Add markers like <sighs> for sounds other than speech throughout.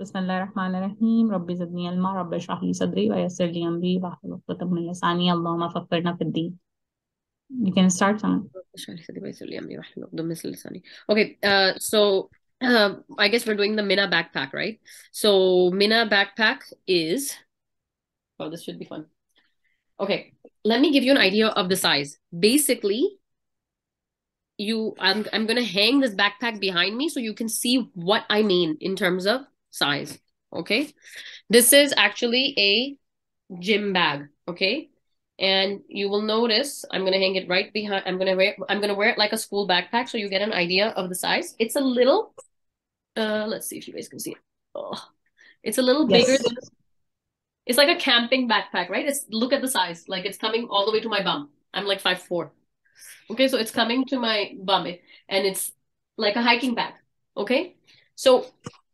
بسم الله الرحمن الرحيم رب زدني علما رب اشرح لي صدري ويسر لي أمري واحلل عقدة من لساني اللهم فقهنا في الدين You can start Sana. Okay, uh, so uh, I guess we're doing the Mina backpack, right? So Mina backpack is, oh, this should be fun. Okay, let me give you an idea of the size. Basically, you, I'm, I'm gonna hang this backpack behind me so you can see what I mean in terms of size. Okay, this is actually a gym bag. Okay, and you will notice I'm gonna hang it right behind. I'm gonna wear I'm gonna wear it like a school backpack so you get an idea of the size. It's a little. Uh, let's see if you guys can see it. Oh, it's a little Yes. bigger than. It's like a camping backpack, right? It's look at the size. Like it's coming all the way to my bum. I'm like five four. Okay, so it's coming to my bum, and it's like a hiking bag. Okay, so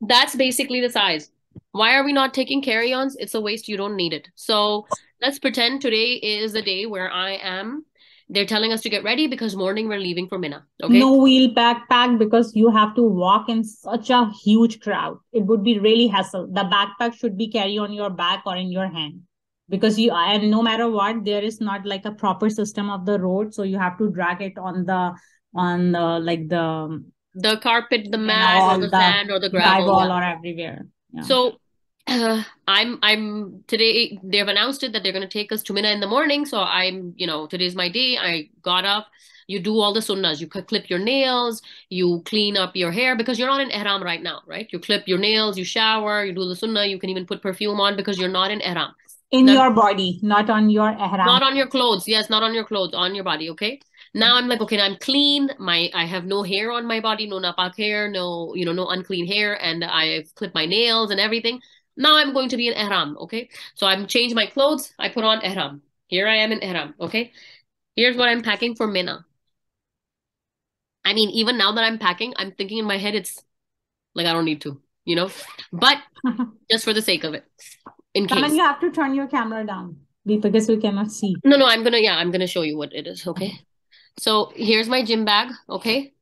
that's basically the size. Why are we not taking carry-ons? It's a waste. You don't need it. So let's pretend today is the day where I am. They're telling us to get ready because morning we're leaving for Mina. Okay. No wheel backpack because you have to walk in such a huge crowd. It would be really hassle. The backpack should be carry on your back or in your hand because you and no matter what, there is not like a proper system of the road, so you have to drag it on the on the like the The carpet, the mat, or the the sand, or the gravel. drywall or everywhere. Yeah. So uh, I'm I'm today they've announced it that they're gonna take us to Mina in the morning. So I'm you know today's my day. I got up. You do all the sunnahs. You clip your nails. You clean up your hair because you're not in ihram right now, right? You clip your nails. You shower. You do the sunnah. You can even put perfume on because you're not in ihram. in your body, not on your ihram. Not on your clothes. Yes, not on your clothes, on your body. Okay. Now I'm like, okay, I'm clean. My I have no hair on my body, no napak hair, no, you know, no unclean hair, and I've clipped my nails and everything. Now I'm going to be in ihram. Okay. So I'm changed my clothes. I put on ihram. Here I am in ihram. Okay. Here's what I'm packing for Mina. I mean, even now that I'm packing, I'm thinking in my head, it's like I don't need to, you know, but <laughs> just for the sake of it, in Kaman, case. you have to turn your camera down because we cannot see. No, no, I'm gonna, yeah, I'm gonna show you what it is, okay? So here's my gym bag, okay?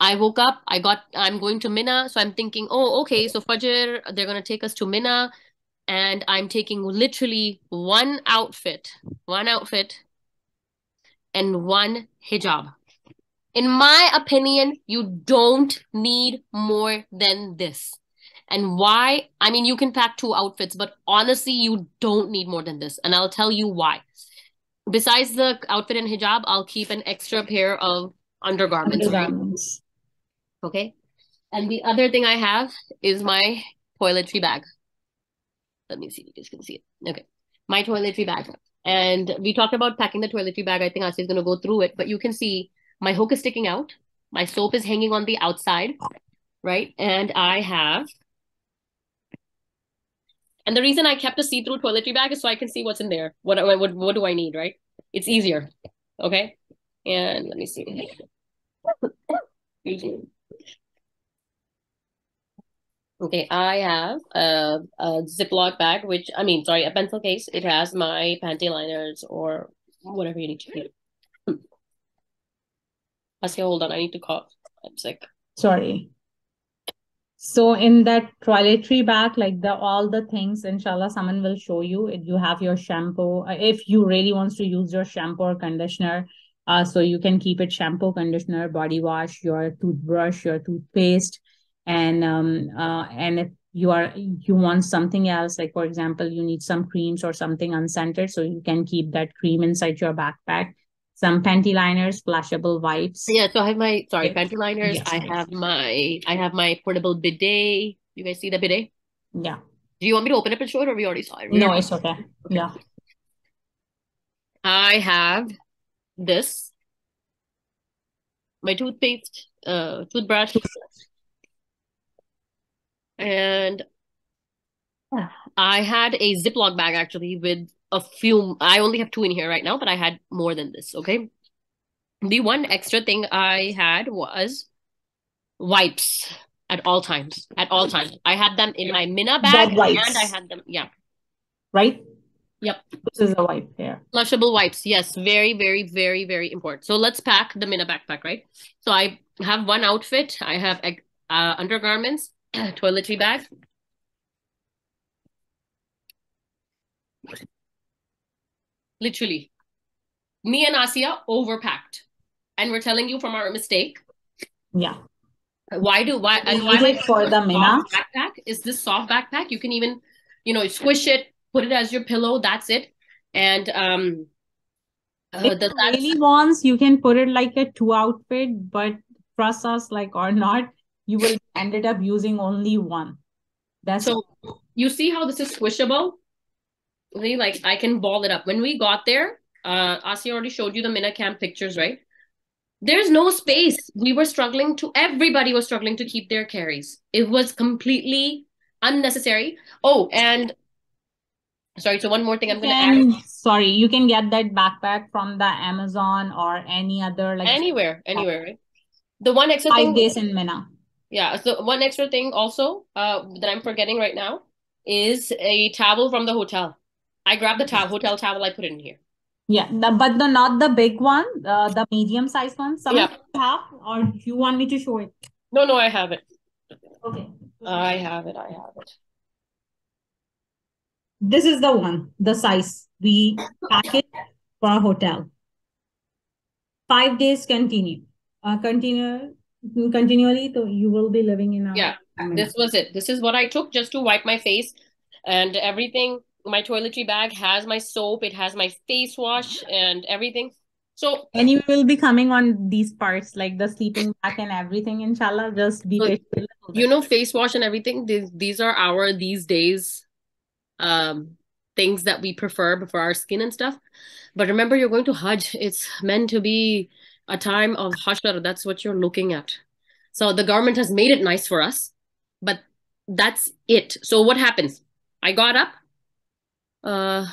I woke up, I got, I'm going to Mina, so I'm thinking, oh, okay, so Fajr, they're gonna take us to Mina, and I'm taking literally one outfit, one outfit, and one hijab. In my opinion, you don't need more than this. And why? I mean, you can pack two outfits, but honestly, you don't need more than this. And I'll tell you why. Besides the outfit and hijab, I'll keep an extra pair of undergarments. Undergarments. Okay. And the other thing I have is my toiletry bag. Let me see if you guys can see it. Okay. My toiletry bag. And we talked about packing the toiletry bag. I think Asya is going to go through it, but you can see my hook is sticking out. My soap is hanging on the outside, right? And I have, and the reason I kept a see-through toiletry bag is so I can see what's in there. What, what, what do I need, right? It's easier. Okay. And let me see. Okay, I have a, a Ziploc bag, which I mean, sorry, a pencil case. It has my panty liners or whatever you need to get. Hmm. Asya, hold on, I need to cough. I'm sick. Sorry. So in that toiletry bag, like the all the things, inshallah, someone will show you. If you have your shampoo, uh, if you really wants to use your shampoo or conditioner, uh, so you can keep it shampoo, conditioner, body wash, your toothbrush, your toothpaste, and um uh and if you are you want something else, like for example, you need some creams or something unscented, so you can keep that cream inside your backpack. Some panty liners, flushable wipes. Yeah, so I have my sorry, panty liners. Yes, I have my I have my portable bidet. You guys see the bidet? Yeah. Do you want me to open up and show it or we already saw it? No, it's okay. Yeah. I have this, my toothpaste, uh, toothbrush, and I had a Ziploc bag actually with a few. I only have two in here right now, but I had more than this. Okay. The one extra thing I had was wipes at all times. At all times, I had them in my Mina bag, and I had them. Yeah, right? Yep. This is a wipe yeah Flushable wipes. Yes, very, very, very, very important. So let's pack the Mina backpack, right? So I have one outfit. I have uh, undergarments. <clears throat> toiletry bag. Literally. Me and Asia overpacked. And we're telling you from our mistake. Yeah. Why do why and why it for the Mina. backpack? Is this soft backpack? You can even, you know, squish it, put it as your pillow, that's it. And um uh, If the, really wants, you can put it like a two outfit, but trust us, like or not, you will ended up using only one. That's so you see how this is squishable? Like I can ball it up. When we got there, uh Asia already showed you the Mina camp pictures, right? There's no space. We were struggling to, everybody was struggling to keep their carries. It was completely unnecessary. Oh, and sorry, so one more thing I'm going to add. sorry, you can get that backpack from the Amazon or any other like Anywhere, anywhere, right? The one extra five thing, days in Mina. yeah, so one extra thing also uh, that I'm forgetting right now is a towel from the hotel. I grabbed the towel, hotel towel, I put it in here. Yeah, the, but the not the big one, uh, the medium sized one. Some Yeah. you have, or do you want me to show it? No, no, I have it. Okay. I have it. I have it. This is the one, the size we pack it for a hotel. Five days continue, uh, continue continually. So you will be living in a Yeah. This was it. This is what I took just to wipe my face and everything. My toiletry bag has my soap, it has my face wash and everything. So And you will be coming on these parts like the sleeping bag and everything, inshallah. Just be So, patient a little bit. you know, face wash and everything, these these are our these days um things that we prefer for our skin and stuff. But remember, you're going to Hajj. It's meant to be a time of hashar. That's what you're looking at. So the government has made it nice for us, but that's it. So what happens? I got up. Uh,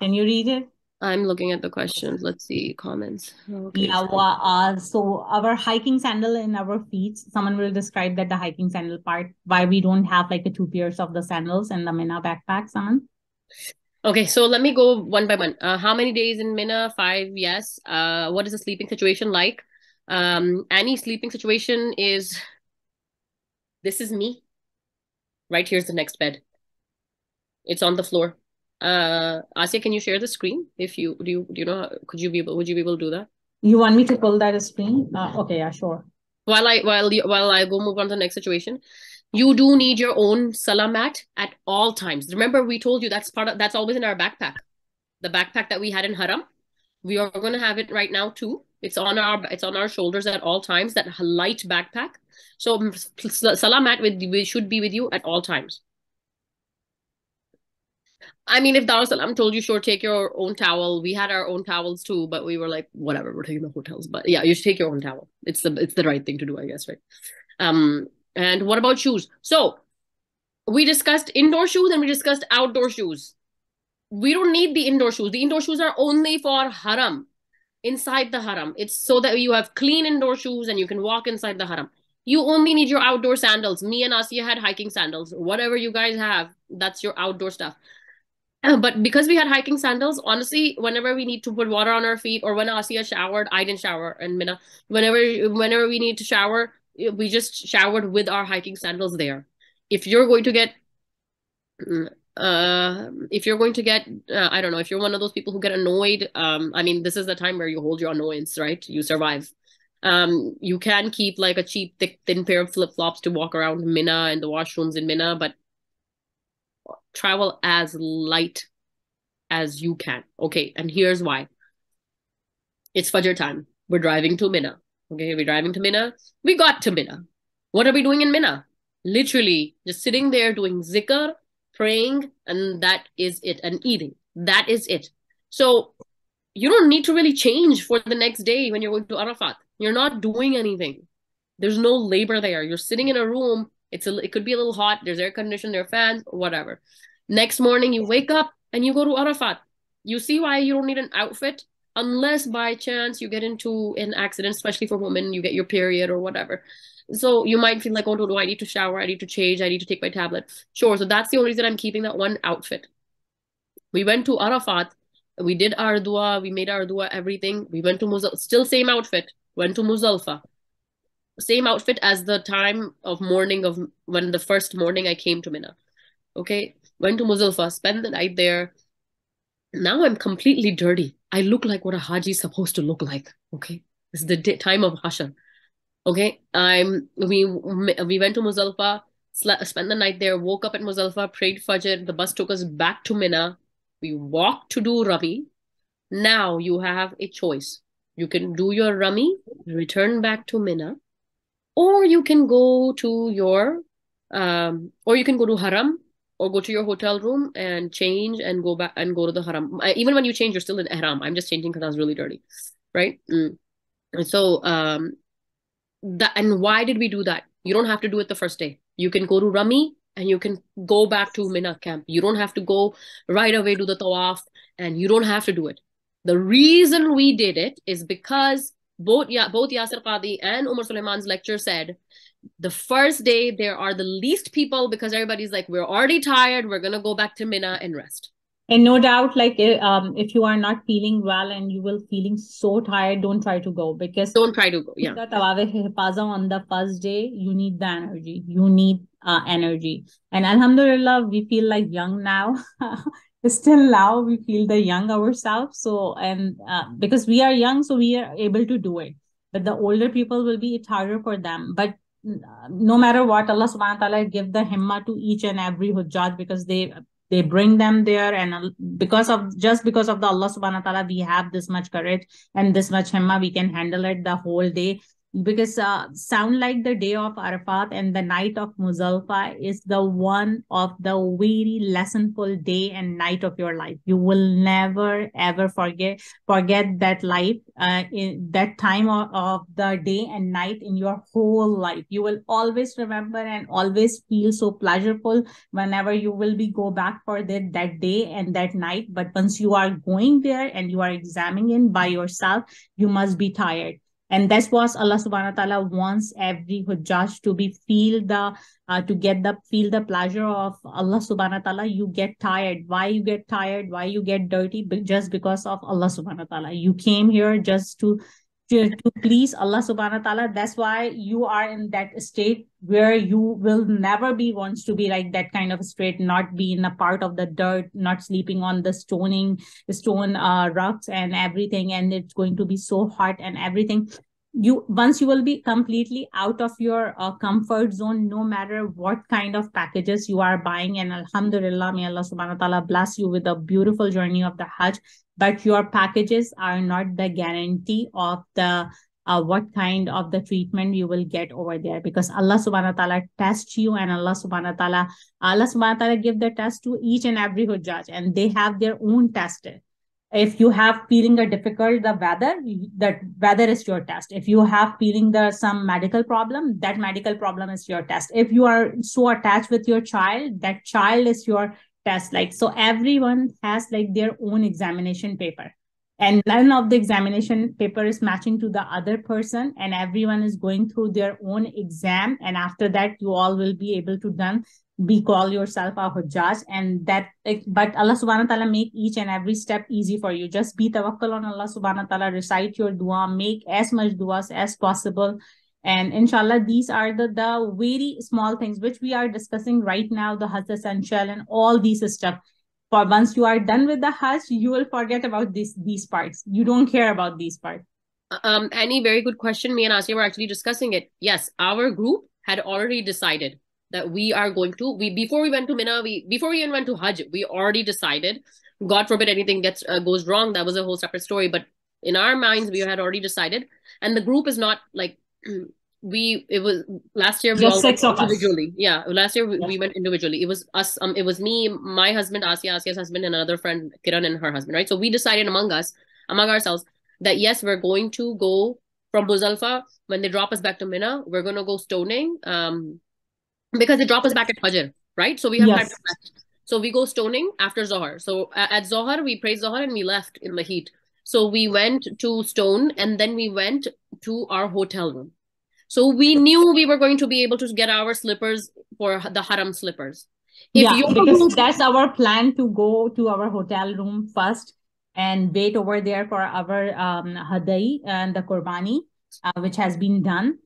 Can you read it? I'm looking at the questions. Let's see comments. Okay. Yeah, well, uh, so our hiking sandal in our feet, someone will describe that the hiking sandal part, why we don't have like the two pairs of the sandals and the Mina backpack, someone. Okay, so let me go one by one. Uh, how many days in Mina? Five, yes. Uh, what is the sleeping situation like? Um, Annie's sleeping situation is this is me. Right here's the next bed. It's on the floor. Uh, Asia, can you share the screen? If you do, you do you know? Could you be able? Would you be able to do that? You want me to pull that screen? Uh, okay, yeah, sure. While I while you, while I go move on to the next situation, you do need your own salah mat at all times. Remember, we told you that's part of that's always in our backpack. The backpack that we had in Haram, we are going to have it right now too. It's on our it's on our shoulders at all times. That light backpack. So salah mat with we should be with you at all times. I mean, if Darussalam told you, sure, take your own towel. We had our own towels too, but we were like, whatever, we're taking the hotels. But yeah, you should take your own towel. It's the it's the right thing to do, I guess, right? Um, and what about shoes? So we discussed indoor shoes and we discussed outdoor shoes. We don't need the indoor shoes. The indoor shoes are only for haram, inside the haram. It's so that you have clean indoor shoes and you can walk inside the haram. You only need your outdoor sandals. Me and Asiya had hiking sandals. Whatever you guys have, that's your outdoor stuff. <clears throat> But because we had hiking sandals, honestly, whenever we need to put water on our feet or when Asiya showered, I didn't shower and Mina, whenever whenever we need to shower, we just showered with our hiking sandals there. If you're going to get <clears throat> uh if you're going to get uh, I don't know, if you're one of those people who get annoyed, um I mean this is the time where you hold your annoyance, right? You survive. Um you can keep like a cheap thick thin pair of flip-flops to walk around Mina and the washrooms in Mina, but travel as light as you can. Okay, and here's why. It's Fajr time. We're driving to Mina. Okay, we're driving to Mina. We got to Mina. What are we doing in Mina? Literally just sitting there doing zikr, praying, and that is it, and eating. That is it. So you don't need to really change for the next day when you're going to Arafat. You're not doing anything. There's no labor there. You're sitting in a room. It's a it could be a little hot. There's air conditioning, there are fans, whatever. Next morning you wake up and you go to Arafat. You see why you don't need an outfit unless by chance you get into an accident, especially for women, you get your period or whatever. So you might feel like, oh, do I need to shower? I need to change. I need to take my tablet. Sure. So that's the only reason I'm keeping that one outfit. We went to Arafat. We did our dua. We made our dua, everything. We went to Muzdalifah. Still same outfit. Went to Muzdalifah. Same outfit as the time of morning of when the first morning I came to Mina. Okay, went to Muzdalifah, spent the night there. Now I'm completely dirty. I look like what a Haji is supposed to look like. Okay, it's the day, time of Hashar. Okay, I'm we we went to Muzdalifah, spent the night there, woke up at Muzdalifah, prayed Fajr. The bus took us back to Mina. We walked to do Rami. Now you have a choice. You can do your Rami, return back to Mina, or you can go to your um or you can go to haram or go to your hotel room and change and go back and go to the haram. Even when you change you're still in ihram. I'm just changing because i was really dirty right? Mm. so um that and why did we do that? You don't have to do it the first day. You can go to rami and you can go back to mina camp. You don't have to go right away to the tawaf and you don't have to do it. The reason we did it is because both yeah both Yasir Qadhi and Omar Suleiman's lecture said the first day there are the least people because everybody's like we're already tired we're gonna go back to Mina and rest. And no doubt like eh, um if you are not feeling well and you will feeling so tired don't try to go because don't try to go yeah. On the first day you need the energy you need uh, energy. And alhamdulillah we feel like young now <laughs> still now we feel the young ourselves. So and uh, because we are young so we are able to do it. But the older people will be it's harder for them. But no matter what allah subhanahu wa ta'ala give the himma to each and every hujjaj because they they bring them there. And uh, because of just because of the allah subhanahu wa ta'ala we have this much courage and this much himma we can handle it the whole day because uh, sound like the day of Arafat and the night of Muzdalifah is the one of the very lessonful day and night of your life. You will never ever forget forget that life uh, in that time of, of the day and night in your whole life. You will always remember and always feel so pleasurable whenever you will be go back for that that day and that night. But once you are going there and you are examining by yourself, you must be tired and that's what allah subhanahu wa ta'ala wants every hujjaj to be feel the uh, to get the feel the pleasure of allah subhanahu wa ta'ala. You get tired. Why you get tired? Why you get dirty? Just because of allah subhanahu wa ta'ala. You came here just to to, to please Allah subhanahu wa ta'ala. That's why you are in that state where you will never be wants to be like that kind of state, not be in a part of the dirt, not sleeping on the stoning, stone uh, rocks and everything. And it's going to be so hot and everything you once you will be completely out of your uh, comfort zone no matter what kind of packages you are buying and alhamdulillah may allah subhanahu wa ta'ala bless you with a beautiful journey of the hajj but your packages are not the guarantee of the uh, what kind of the treatment you will get over there because Allah subhanahu wa ta'ala tests you and Allah subhanahu wa ta'ala Allah subhanahu wa ta'ala give the test to each and every hujjaj and they have their own test. If you have feeling a difficult the weather that weather is your test. If you have feeling the some medical problem that medical problem is your test. If you are so attached with your child that child is your test like so everyone has like their own examination paper. And none of the examination paper is matching to the other person and everyone is going through their own exam. And after that you all will be able to done be call yourself a hujjaj. And that but allah subhanahu wa ta'ala make each and every step easy for you. Just be tawakkal on allah subhanahu wa ta'ala. Recite your dua. Make as much duas as possible and inshallah these are the the very small things which we are discussing right now the hajj essential and all these stuff. For once you are done with the hajj you will forget about these these parts. You don't care about these parts. Um any very good question. Me and Asya were actually discussing it. Yes our group had already decided that we are going to we before we went to Mina we before we even went to Hajj we already decided. God forbid anything gets uh, goes wrong that was a whole separate story. But in our minds we had already decided. And the group is not like <clears throat> we it was last year we Just went individually yeah last year we, we, went individually it was us um it was me my husband Asya Asya's husband and another friend Kiran and her husband right so we decided among us among ourselves that yes we're going to go from Muzalfa when they drop us back to Mina we're going to go stoning um because they drop us back at Fajr, right? So we have yes. So we go stoning after Zohar. So at Zohar, we prayed Zohar and we left in the heat. So we went to stone and then we went to our hotel room. So we knew we were going to be able to get our slippers for the haram slippers. If yeah, because that's our plan to go to our hotel room first and wait over there for our um, hadai and the qurbani, uh, which has been done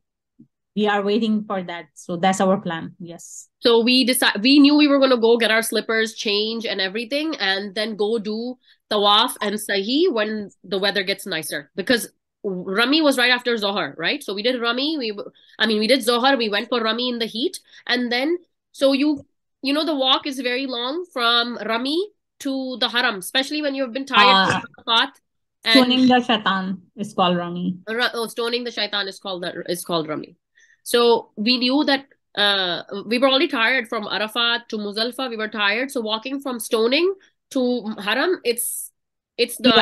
we are waiting for that. So that's our plan. Yes. So we decided we knew we were gonna go get our slippers, change and everything, and then go do tawaf and sahi when the weather gets nicer. Because Rami was right after Zohar, right? So we did Rami. We, I mean, we did Zohar. We went for Rami in the heat, and then so you, you know, the walk is very long from Rami to the Haram, especially when you've been tired. Uh, stoning the shaitan is called Rami. Oh, stoning the shaitan is called that is called Rami. So we knew that uh, we were already tired from Arafat to Muzdalifah. We were tired, so walking from stoning to Haram, it's it's the.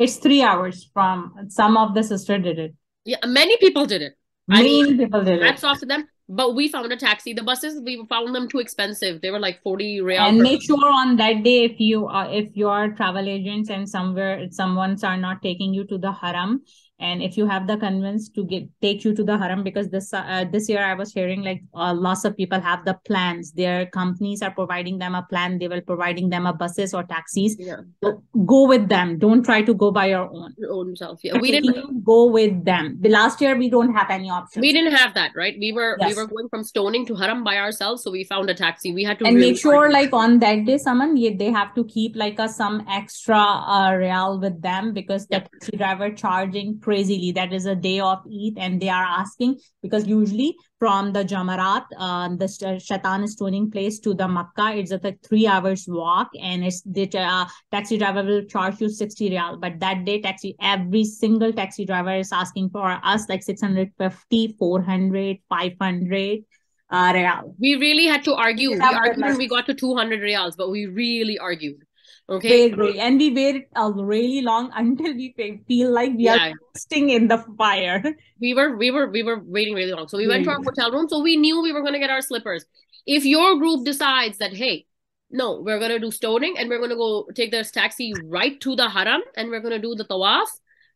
It's three hours from some of the sister did it. Yeah, many people did it. Many I mean, people did it. Hats off to them. But we found a taxi. The buses we found them too expensive. They were like forty real. And make sure on that day if you are if you are travel agents and somewhere someone's are not taking you to the haram, and if you have the convince to get take you to the haram because this uh, this year i was hearing like uh, lots of people have the plans. Their companies are providing them a plan. They will providing them a buses or taxis. Yeah. So go with them. Don't try to go by your own. Your own self. Yeah we didn't go with them. The last year we don't have any options. We didn't have that right? We were yes. we were going from stoning to haram by ourselves so we found a taxi. We had to and really make sure like on that day someone they have to keep like a some extra uh, real with them because the taxi driver charging crazily. That is a day of Eid, and they are asking because usually from the Jamarat, uh, the Shaitan stoning place to the Makkah, it's a three hours walk, and it's the uh, taxi driver will charge you 60 real. But that day, taxi every single taxi driver is asking for us like 650, 400, 500. Uh, real. We really had to argue. We argued we got to 200 reals, but we really argued. Okay. Very, and we waited a really long <laughs> until we feel like we yeah. are sting in the fire. <laughs> We were, we were, we were waiting really long. So we went to our hotel room. So we knew we were going to get our slippers. If your group decides that, hey, no, we're going to do stoning and we're going to go take this taxi right to the haram and we're going to do the tawaf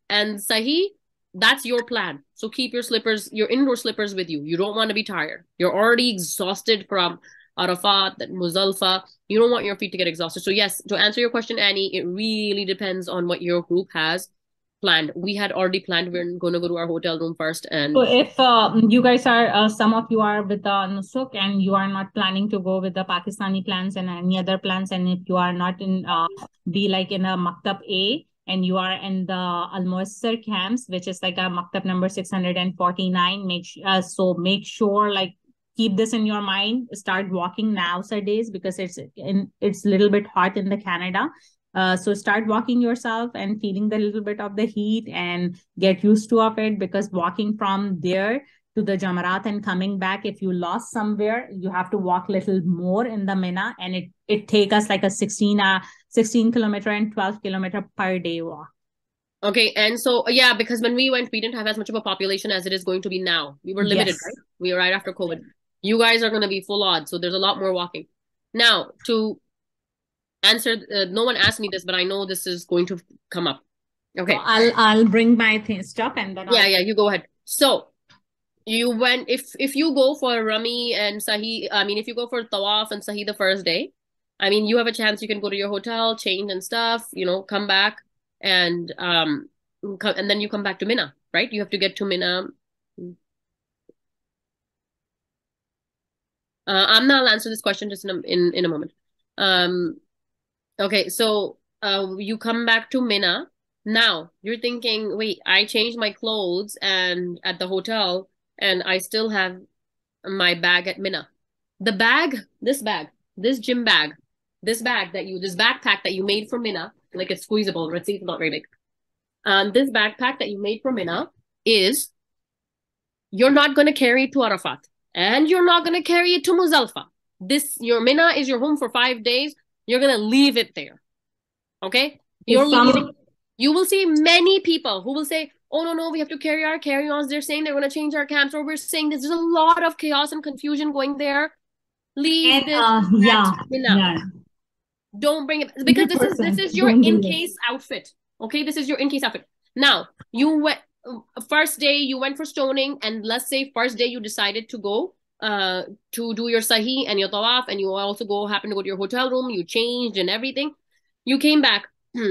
and sahi, that's your plan. So keep your slippers, your indoor slippers with you. You don't want to be tired. You're already exhausted from Arafat, that Muzdalifah. You don't want your feet to get exhausted. So yes, to answer your question, Annie, it really depends on what your group has planned. We had already planned we're going to go to our hotel room first. And so if uh, you guys are, uh, some of you are with the Nusuk and you are not planning to go with the Pakistani plans and any other plans, and if you are not in, uh, be like in a Maktab A, and you are in the Al camps, which is like a Maktab number 649, make uh, so make sure like keep this in your mind start walking now, nowadays because it's in it's a little bit hot in the canada uh, so start walking yourself and feeling the little bit of the heat and get used to of it because walking from there to the Jamarat and coming back, if you lost somewhere, you have to walk a little more in the Mina and it it take us like a 16 uh 16 kilometer and 12 kilometer per day walk. Okay, and so yeah, because when we went, we didn't have as much of a population as it is going to be now. We were limited, yes. right? We were right after COVID. You guys are going to be full on, so there's a lot more walking. Now, to answer, uh, no one asked me this, but I know this is going to come up. Okay, so I'll I'll bring my thing stuff and then yeah, I'll... yeah, you go ahead. So you went if if you go for Rami and Sahi, I mean, if you go for Tawaf and Sahi the first day, I mean, you have a chance. You can go to your hotel, change and stuff. You know, come back and um, and then you come back to Mina, right? You have to get to Mina Uh, Amna, I'll answer this question just in a, in, in a moment. Um, okay, so uh, you come back to Mina. Now you're thinking, wait, I changed my clothes and at the hotel, and I still have my bag at Mina. The bag, this bag, this gym bag, this bag that you, this backpack that you made for Mina, like it's squeezable, see, it's not very big. Um, this backpack that you made for Mina is you're not going to carry it to Arafat and you're not going to carry it to Muzdalifah. This your Mina is your home for five days. You're going to leave it there. Okay? You're leaving. You will see many people who will say, oh, no, no, we have to carry our carry-ons. They're saying they're going to change our camps. Or we're saying this. There's a lot of chaos and confusion going there. Leave and, this. Uh, yeah, yeah. Don't bring it because this is this is your in case outfit. Okay, this is your in case outfit. Now you went first day you went for stoning and let's say first day you decided to go uh to do your sahi and your tawaf and you also go happen to go to your hotel room you changed and everything you came back <clears throat>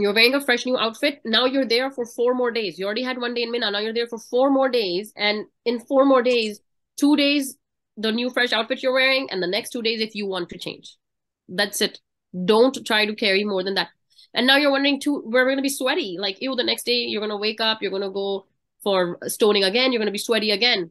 you're wearing a fresh new outfit. Now you're there for four more days. You already had one day in Mina. Now you're there for four more days. And in four more days, two days, the new fresh outfit you're wearing, and the next two days, if you want to change. That's it. Don't try to carry more than that. And now you're wondering too, we're going to be sweaty. Like, ew, the next day you're going to wake up, you're going to go for stoning again, you're going to be sweaty again.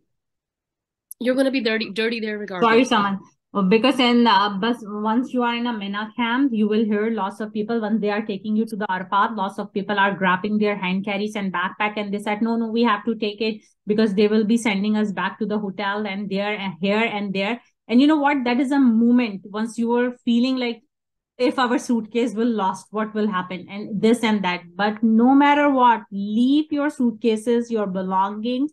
You're going to be dirty, dirty there regardless. Sorry, someone. Because in uh, but once you are in a Mina camp, you will hear lots of people when they are taking you to the Arafat, lots of people are grabbing their hand carries and backpack and they said, no, no, we have to take it because they will be sending us back to the hotel and there and here and there. And you know what? That is a moment once you are feeling like if our suitcase will lost, what will happen and this and that. But no matter what, leave your suitcases, your belongings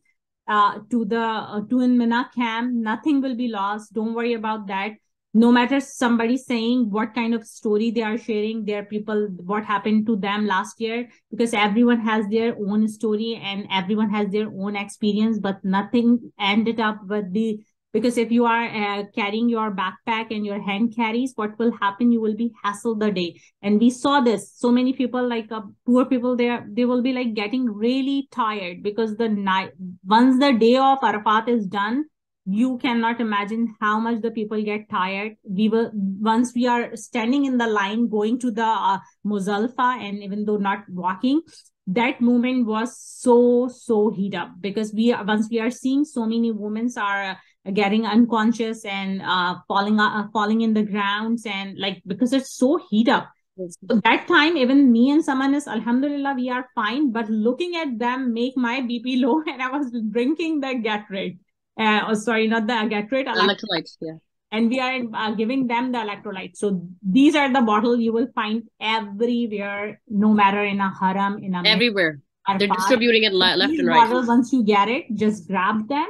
uh, to the uh, to in Mina camp. Nothing will be lost. Don't worry about that. No matter somebody saying what kind of story they are sharing, their people, what happened to them last year, because everyone has their own story and everyone has their own experience, but nothing ended up with the because if you are uh, carrying your backpack and your hand carries what will happen? You will be hassled the day. And we saw this. So many people like uh, poor people there they will be like getting really tired because the night once the day of arafat is done you cannot imagine how much the people get tired. We will once we are standing in the line going to the uh, Muzdalifah and even though not walking that moment was so so heat up. Because we once we are seeing so many women are getting unconscious and uh, falling uh, falling in the grounds and like because it's so heat up. So that time even me and someone is alhamdulillah we are fine but looking at them make my bp <laughs> low and i was drinking the gatorade. Uh, oh, sorry not the gatorade electrolytes yeah. and we are uh, giving them the electrolytes. So these are the bottle you will find everywhere no matter in a haram in a everywhere. They're distributing it left and right. bottles, once you get it just grab them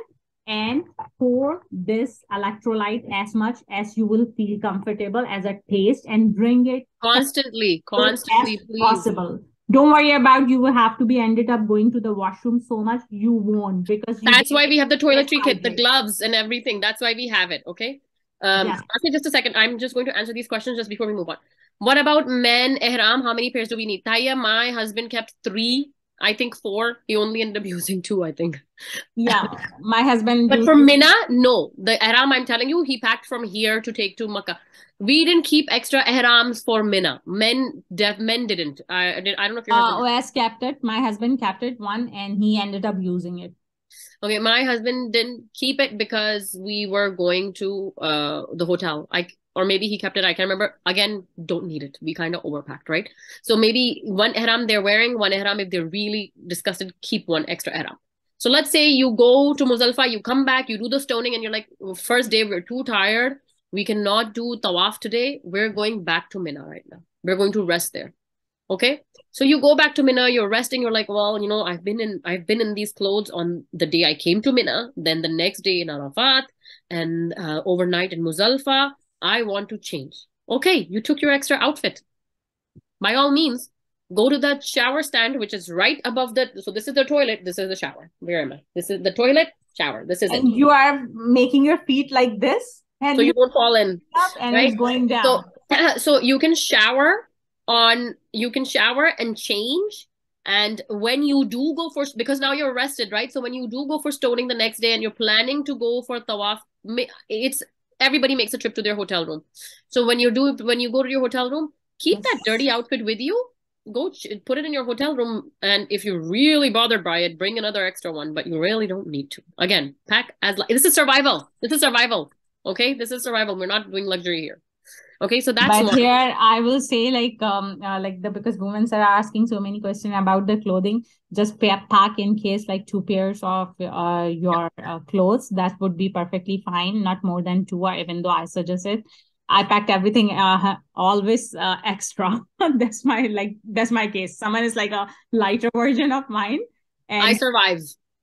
and pour this electrolyte as much as you will feel comfortable as a taste and bring it constantly constantly please. possible. Don't worry about you will have to be ended up going to the washroom so much you won't because you that's why we have the toiletry kit the gloves and everything. That's why we have it okay? Um yeah. okay just a second. I'm just going to answer these questions just before we move on. What about men ihram how many pairs do we need? Taya my husband kept three I think four. He only ended up <laughs> using two, I think. Yeah, my husband. but for Mina, no. The ihram I'm telling you, he packed from here to take to Makkah. We didn't keep extra ihrams for Mina. Men, def, men didn't. I did. I don't know if your uh, OS kept it. My husband kept it one, and he ended up using it. Okay, my husband didn't keep it because we were going to uh the hotel. I or maybe he kept it. I can't remember. Again, don't need it. We kind of overpacked, right? So maybe one ihram they're wearing, one ihram if they're really disgusted, keep one extra ihram. So let's say you go to Muzdalifah, you come back, you do the stoning, and you're like, first day we're too tired. We cannot do tawaf today. We're going back to Mina right now. We're going to rest there. Okay. So you go back to Mina, you're resting, you're like, well, you know, I've been in I've been in these clothes on the day I came to Mina, then the next day in Arafat, and uh, overnight in Muzdalifah I want to change. Okay, you took your extra outfit. By all means, go to the shower stand, which is right above the. So this is the toilet. This is the shower. Where am I? This is the toilet shower. This is and it. You are making your feet like this, and so you, you don't fall in. and right? it's going down. So, <clears throat> so you can shower on. You can shower and change. And when you do go for because now you're rested, right? So when you do go for stoning the next day and you're planning to go for tawaf, it's everybody makes a trip to their hotel room. So when you do when you go to your hotel room keep that dirty outfit with you. Go put it in your hotel room and if you're really bothered by it bring another extra one but you really don't need to. Again pack as this is survival. This is survival. Okay? This is survival. We're not doing luxury here okay so that's but one. here i will say like um uh, like the because women are asking so many questions about the clothing just pack in case like two pairs of uh, your uh, clothes that would be perfectly fine not more than two or even though i suggest it. I packed everything uh, always uh, extra. <laughs> That's my like that's my case. Someone is like a lighter version of mine and i survive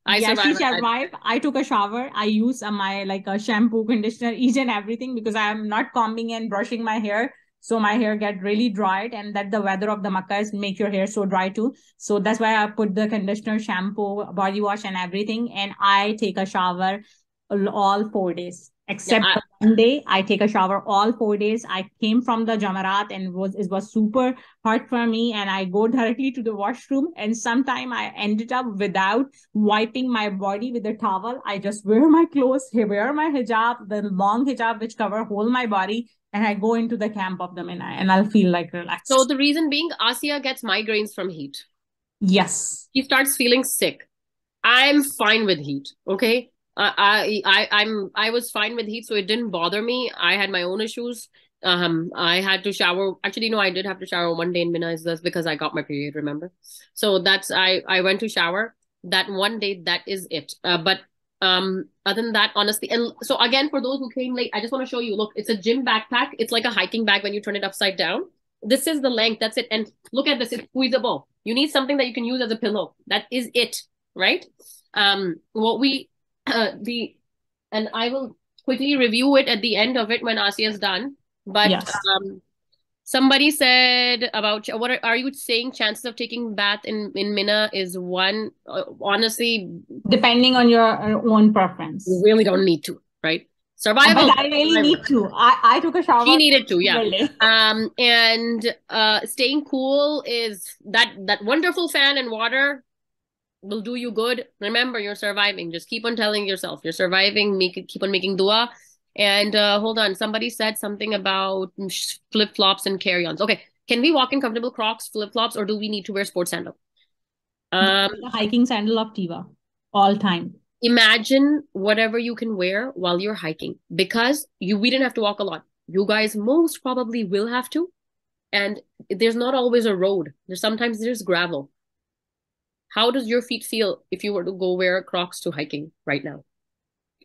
I yeah, survived. she survived. I took a shower. I use uh, my like a shampoo, conditioner, each and everything because I am not combing and brushing my hair. So my hair get really dried and that the weather of the Makkah make your hair so dry too. So that's why I put the conditioner, shampoo, body wash and everything. And I take a shower all four days. Except I- one day I take a shower all four days. I came from the Jamarat and it was it was super hard for me, and I go directly to the washroom. And sometime I ended up without wiping my body with a towel. I just wear my clothes, wear my hijab, the long hijab which cover whole my body, and I go into the camp of the Mina, and I'll feel like relaxed. So the reason being, Asiya gets migraines from heat. yes, He starts feeling sick. I'm fine with heat. Okay. I I I'm I was fine with heat, so it didn't bother me. I had my own issues. Um, I had to shower. Actually, no, I did have to shower one day in Mina. Is that's because I got my period. Remember? So that's I I went to shower that one day. That is it. Uh, but um, other than that, honestly, and so again, for those who came late, I just want to show you. Look, it's a gym backpack. It's like a hiking bag when you turn it upside down. This is the length. That's it. And look at this. It's squeezable. You need something that you can use as a pillow. That is it, right? Um, what we uh, the and I will quickly review it at the end of it when Asiya's done. But Yes. um, somebody said about what are, are you saying? Chances of taking bath in in Mina is one. Uh, honestly, depending on your uh, own preference. you really don't need to, right? Survival. But I really need to. I, I took a shower. She needed to, yeah. Really. Um, and uh, staying cool is that that wonderful fan and water will do you good. Remember, you're surviving. Just keep on telling yourself you're surviving. Make it, keep on making dua. And uh, hold on, somebody said something about flip flops and carry ons. Okay, can we walk in comfortable Crocs, flip flops, or do we need to wear sports sandal? Um, the hiking sandal of Teva, all time. imagine whatever you can wear while you're hiking because you we didn't have to walk a lot you guys most probably will have to and there's not always a road there's sometimes there's gravel how does your feet feel if you were to go wear crocs to hiking right now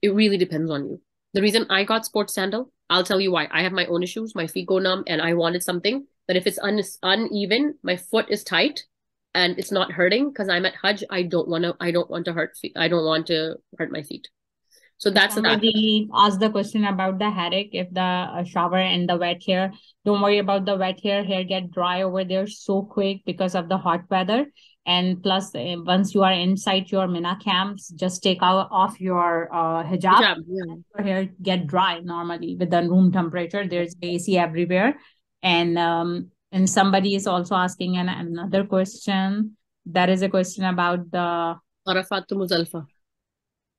it really depends on you the reason i got sports sandal i'll tell you why i have my own issues my feet go numb and i wanted something that if it's un- uneven my foot is tight and it's not hurting because I'm at Hajj. I don't want to. I don't want to hurt. Feet. I don't want to hurt my feet. So that's that. Somebody asked the question about the headache. If the uh, shower and the wet hair, don't worry about the wet hair. Hair get dry over there so quick because of the hot weather. And plus, uh, once you are inside your Mina camps, just take out off your uh, hijab. Hijab, yeah. Your hair get dry normally with the room temperature. There's AC everywhere, and um, and somebody is also asking an, another question. That is a question about the Arafat to Muzalfa.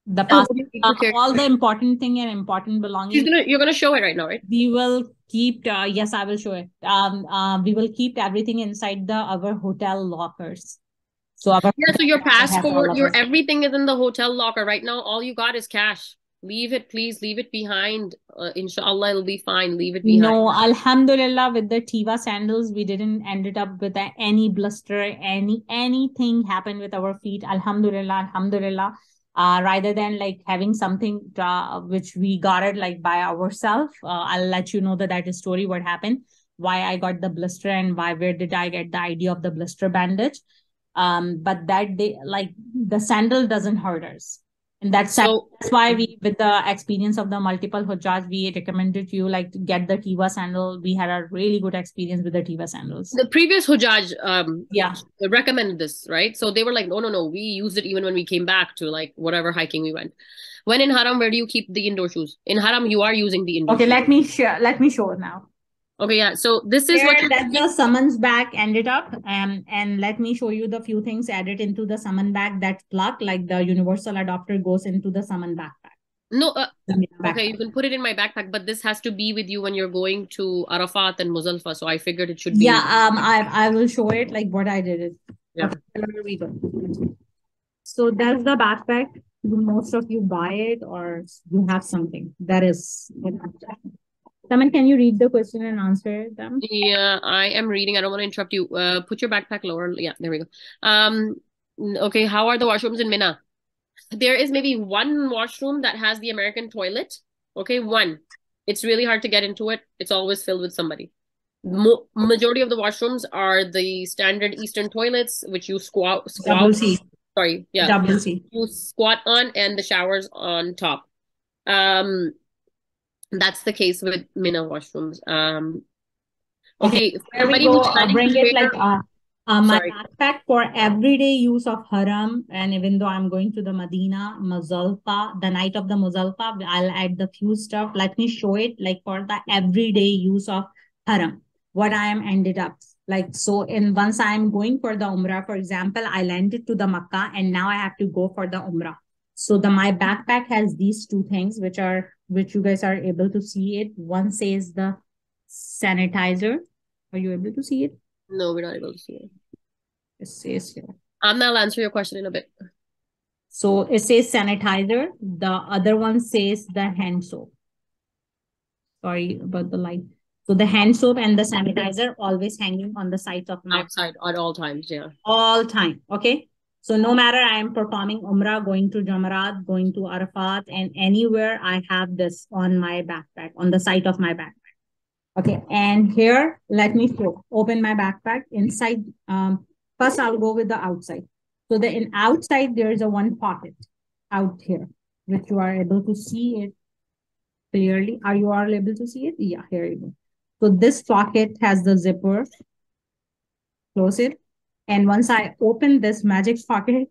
the Oh, past, need uh, all the important thing and important belongings. gonna. You're gonna show it right now, right? We will keep. Uh, yes, I will show it. Um, uh, we will keep everything inside the our hotel lockers. So our Yeah. So your passport, your everything is in the hotel locker right now. All you got is cash. Leave it, please. Leave it behind. Uh, inshallah, it'll be fine. Leave it behind. No, Alhamdulillah, with the Teva sandals, we didn't ended up with any blister, any anything happened with our feet. Alhamdulillah, Alhamdulillah. Uh, rather than like having something uh, which we got it like by ourselves, uh, I'll let you know that that story what happened, why I got the blister and why where did I get the idea of the blister bandage. Um, but that day, like the sandal doesn't hurt us, and that's So that's why we, with the experience of the multiple hujjaj, we recommended you like to get the Teva sandal. We had a really good experience with the Teva sandals. the previous Hujaj um Yeah, recommended this, right? So they were like, no, no, no. We used it even when we came back to like whatever hiking we went. When in Haram, where do you keep the indoor shoes? In Haram, you are using the indoor Okay, shoes. let me share. Let me show it now. Okay, yeah. So this is what Here, you that the summons bag ended up, um, and let me show you the few things added into the summon bag that plug, like the universal adapter goes into the summon backpack. no. Uh, backpack. okay, you can put it in my backpack, but this has to be with you when you're going to Arafat and Muzalfa. So I figured it should be. Yeah, um, I I will show it like what I did it. Yeah. We go. So that's the backpack. Most of you buy it or you have something. That is. Someone, can you read the question and answer them? Yeah, I am reading. I don't want to interrupt you. Uh, put your backpack lower. Yeah, there we go. Um, okay, how are the washrooms in Mina? There is maybe one washroom that has the American toilet. Okay, one. It's really hard to get into it. It's always filled with somebody. Mo majority of the washrooms are the standard Eastern toilets, which you squat, Double. C. Sorry, yeah, Double C. you squat on, and the showers on top. Um, that's the case with Mina washrooms. Um, okay, we somebody go. who's Uh, bring to it like uh, Uh, my Sorry. backpack for everyday use of haram, and even though I'm going to the Medina, Muzalfa, the night of the Muzalfa, I'll add the few stuff. Let me show it like for the everyday use of haram, what I am ended up. Like, so in once I'm going for the Umrah, for example, I landed to the Makkah and now I have to go for the Umrah. So the my backpack has these two things, which are, which you guys are able to see it. One says the sanitizer. Are you able to see it? No, we're not able to see it. It says here. Um, I'll answer your question in a bit. So it says sanitizer. The other one says the hand soap. Sorry about the light. So the hand soap and the sanitizer always hanging on the sides of my Outside at all times, yeah. all time. Okay. So no matter I am performing Umrah, going to Jamarat, going to Arafat, and anywhere I have this on my backpack, on the side of my backpack. Okay, and here, let me show, open my backpack inside. Um, first I'll go with the outside. So the in outside, there is a one pocket out here, which you are able to see it clearly. Are you all able to see it? Yeah, here you go. So this pocket has the zipper. Close it. And once I open this magic pocket,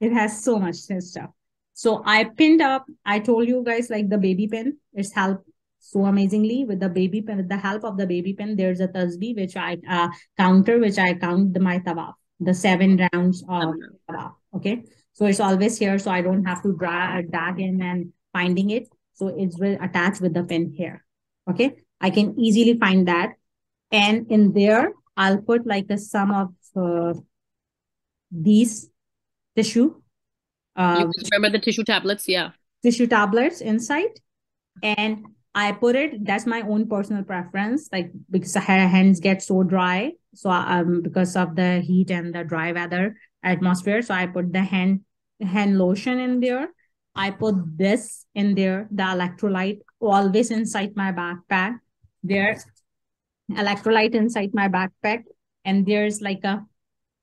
it has so much stuff. So I pinned up, I told you guys like the baby pin, it's helped so amazingly with the baby pin, with the help of the baby pin, there's a tasbih which I uh, counter, which I count the, my tawaf, the seven rounds of tawaf. Okay. So it's always here. So I don't have to drag, drag in and finding it. So it's will attached with the pin here. Okay. I can easily find that. And in there, I'll put like a sum of uh, these tissue. Uh, you remember the tissue tablets? Yeah. Tissue tablets inside. And I put it, that's my own personal preference, like because her hands get so dry. So um because of the heat and the dry weather atmosphere. So I put the hand hand lotion in there. I put this in there, the electrolyte always inside my backpack. There's electrolyte inside my backpack. And there's like a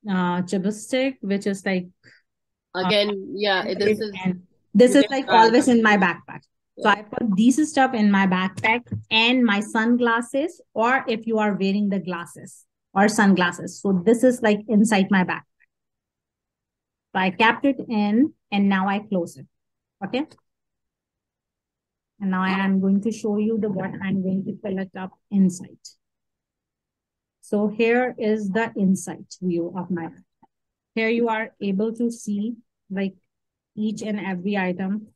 uh stick, which is like again, uh, yeah, this is this is like always in my backpack. So I put these stuff in my backpack and my sunglasses, or if you are wearing the glasses or sunglasses. So this is like inside my backpack. So I kept it in and now I close it. Okay. And now I am going to show you the what I'm going to fill it up inside. So here is the insight view of my backpack. Here you are able to see like each and every item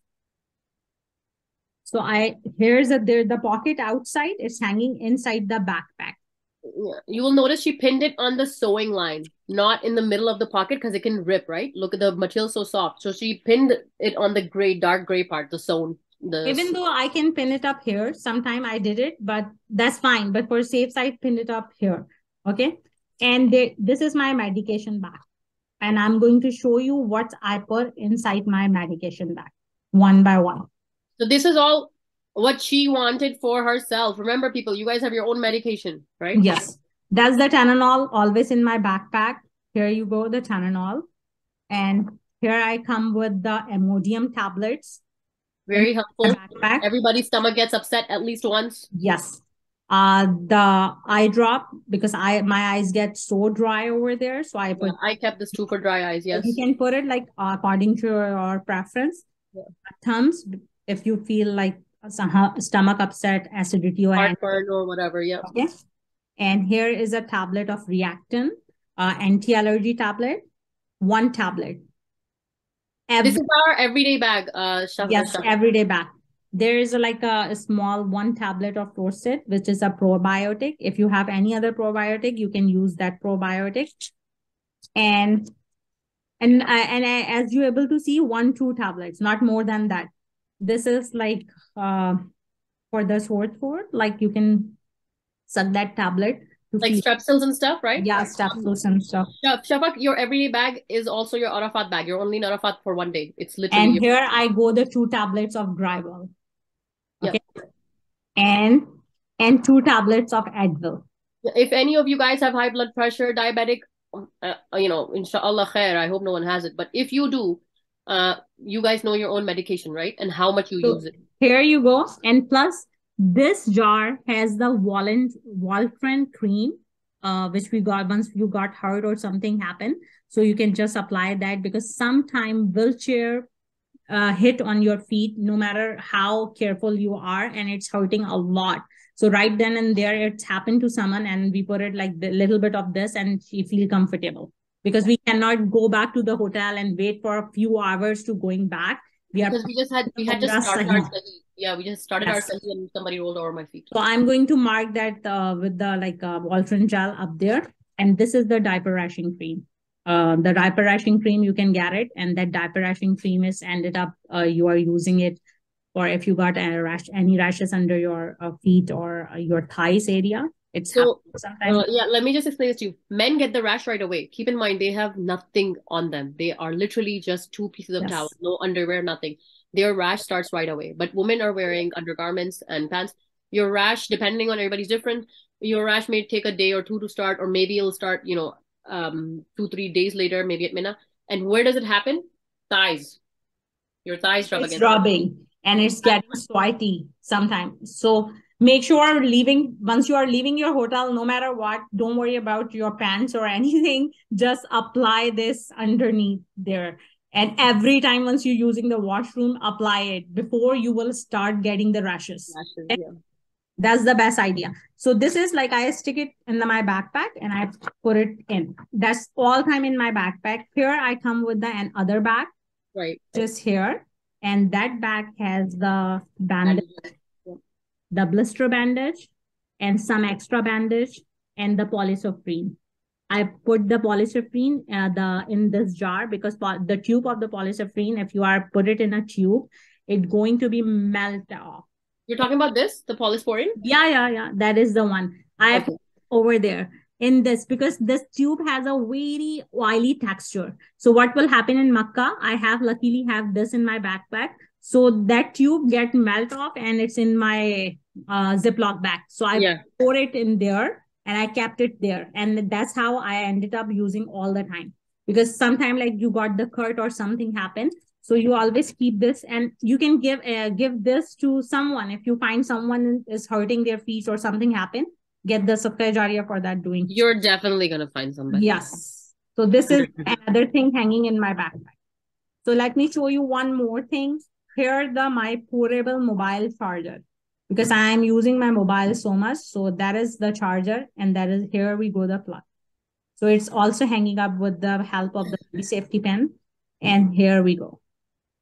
so I here's a there the pocket outside is hanging inside the backpack. You will notice she pinned it on the sewing line, not in the middle of the pocket because it can rip, right? Look at the material so soft. So she pinned it on the gray, dark gray part, the sewn. The Even though I can pin it up here, sometime I did it, but that's fine. But for safe side, pin it up here. Okay. And they, this is my medication bag. And I'm going to show you what I put inside my medication bag one by one. So this is all what she wanted for herself. Remember, people, you guys have your own medication, right? Yes. That's the Tylenol always in my backpack. Here you go, the Tylenol. And here I come with the Imodium tablets. Very helpful. Everybody's stomach gets upset at least once. Yes. Uh the eye drop because I my eyes get so dry over there. So I put yeah, I kept this too for dry eyes, yes. You can put it like uh, according to your, your preference. Yeah. Tums if you feel like somehow stomach upset, acidity or heartburn or whatever. Yeah. Okay. And here is a tablet of Reactine, uh, anti-allergy tablet, one tablet. Every, this is our everyday bag. Uh, yes, everyday bag. There is a, like a, a, small one tablet of Prosit, which is a probiotic. If you have any other probiotic, you can use that probiotic. And and uh, and uh, as you're able to see, one two tablets, not more than that this is like uh, for the sore throat, like you can suck that tablet. Like feel. strepsils and stuff, right? Yeah, strepsils and stuff. Shafak, your everyday bag is also your Arafat bag. You're only in Arafat for one day. It's literally. And here I go the two tablets of Gravol. Okay. Yeah. And and two tablets of Advil. If any of you guys have high blood pressure, diabetic, uh, you know, inshallah khair, I hope no one has it. But if you do, uh, you guys know your own medication, right? And how much you so use it. Here you go. And plus, this jar has the Voltaren cream. uh, which we got once you got hurt or something happened. So you can just apply that because sometime wheelchair uh, hit on your feet, no matter how careful you are, and it's hurting a lot. So right then and there, it's happened to someone, and we put it like a little bit of this, and she feel comfortable because we cannot go back to the hotel and wait for a few hours to going back. We because we just had we had just started our yeah we just started yes. our session and somebody rolled over my feet. So I'm going to mark that uh, with the like uh, Voltaren gel up there, and this is the diaper rashing cream. Uh, the diaper rashing cream you can get it, and that diaper rashing cream is ended up uh, you are using it or if you got a rash any rashes under your uh, feet or uh, your thighs area. It's so uh, yeah let me just explain this to you. Men get the rash right away. Keep in mind they have nothing on them. They are literally just two pieces of yes. towel no underwear nothing. Their rash starts right away. But women are wearing undergarments and pants. Your rash depending on everybody's different your rash may take a day or two to start or maybe it'll start you know um two three days later maybe at mina and where does it happen thighs your thighs rub it's against rubbing and it's getting sweaty sometimes. So make sure leaving once you are leaving your hotel, no matter what, don't worry about your pants or <laughs> anything. Just apply this underneath there. And every time once you're using the washroom, apply it before you will start getting the rashes. rashes yeah. That's the best idea. So this is like I stick it in the, my backpack and I put it in. That's all time in my backpack. Here I come with the and other bag. Right. Just here and that bag has the bandage, the blister bandage, and some extra bandage, and the polysoprene. I put the polysoprene uh, the in this jar because the tube of the polysoprene, if you are put it in a tube, it's going to be melt off. You're talking about this, the polysporin? Yeah, yeah, yeah. That is the one I have okay. over there in this because this tube has a very oily texture. So what will happen in Makkah? I have luckily have this in my backpack. So that tube get melt off and it's in my uh, Ziploc bag. So I yeah. pour it in there and I kept it there. And that's how I ended up using all the time. Because sometimes like you got the cut or something happened. So you always keep this and you can give uh, give this to someone. If you find someone is hurting their feet or something happened, get the Jariyah for that doing. You're definitely going to find somebody. Yes. So this is another thing hanging in my backpack. So let me show you one more thing. Here the my portable mobile charger because I am using my mobile so much. So that is the charger and that is here we go the plug. So it's also hanging up with the help of the safety pin. And here we go.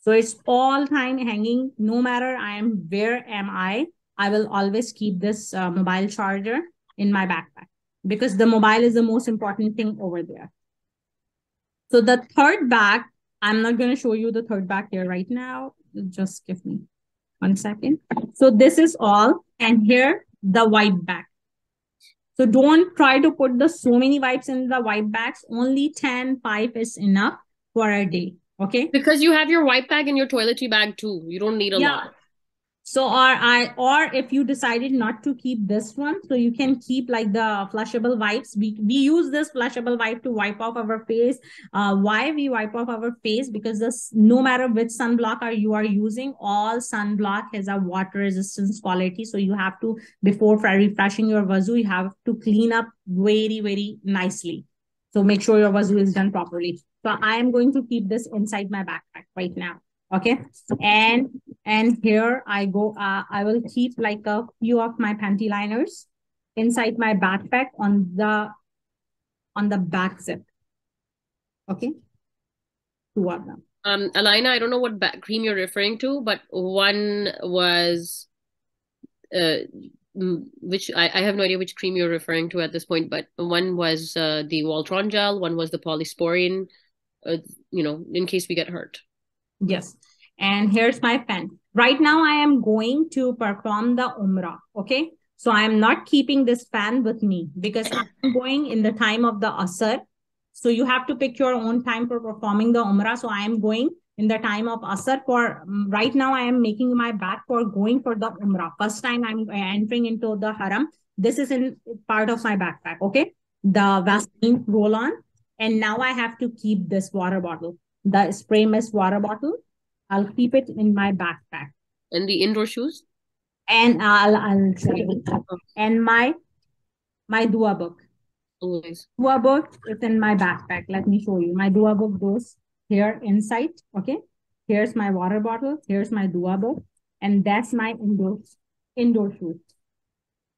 So it's all time hanging no matter I am where am I I will always keep this uh, mobile charger in my backpack because the mobile is the most important thing over there. So the third bag, I'm not going to show you the third bag here right now. Just give me one second. So this is all. And here, the white bag. So don't try to put the so many wipes in the white bags. Only 10, 5 is enough for a day. Okay. Because you have your white bag and your toiletry bag too. You don't need a yeah. lot. So or I or if you decided not to keep this one, so you can keep like the flushable wipes. We we use this flushable wipe to wipe off our face. Uh, why we wipe off our face? Because this no matter which sunblock are you are using, all sunblock has a water resistance quality. So you have to before refreshing your wuzu, you have to clean up very very nicely. So make sure your wuzu is done properly. So I am going to keep this inside my backpack right now okay? And and here i go uh, i will keep like a few of my panty liners inside my backpack on the on the back zip okay? Two of them. Um alina i don't know what back cream you're referring to but one was uh which I, I have no idea which cream you're referring to at this point, but one was uh, the Voltaren gel, one was the polysporin, uh, you know, in case we get hurt. Yes. And here's my pen. Right now, I am going to perform the Umrah. Okay. So I'm not keeping this fan with me because I'm going in the time of the Asr. So you have to pick your own time for performing the Umrah. So I am going in the time of Asr for um, right now. I am making my bag for going for the Umrah. First time I'm entering into the Haram. This is in part of my backpack. Okay. The Vaseline roll on. And now I have to keep this water bottle the spray mist water bottle. I'll keep it in my backpack. And the indoor shoes? And uh, I'll I'll say and my my dua book. Always. Dua book is in my backpack. Let me show you. My dua book goes here inside. Okay. Here's my water bottle. Here's my dua book. And that's my indoor indoor shoes.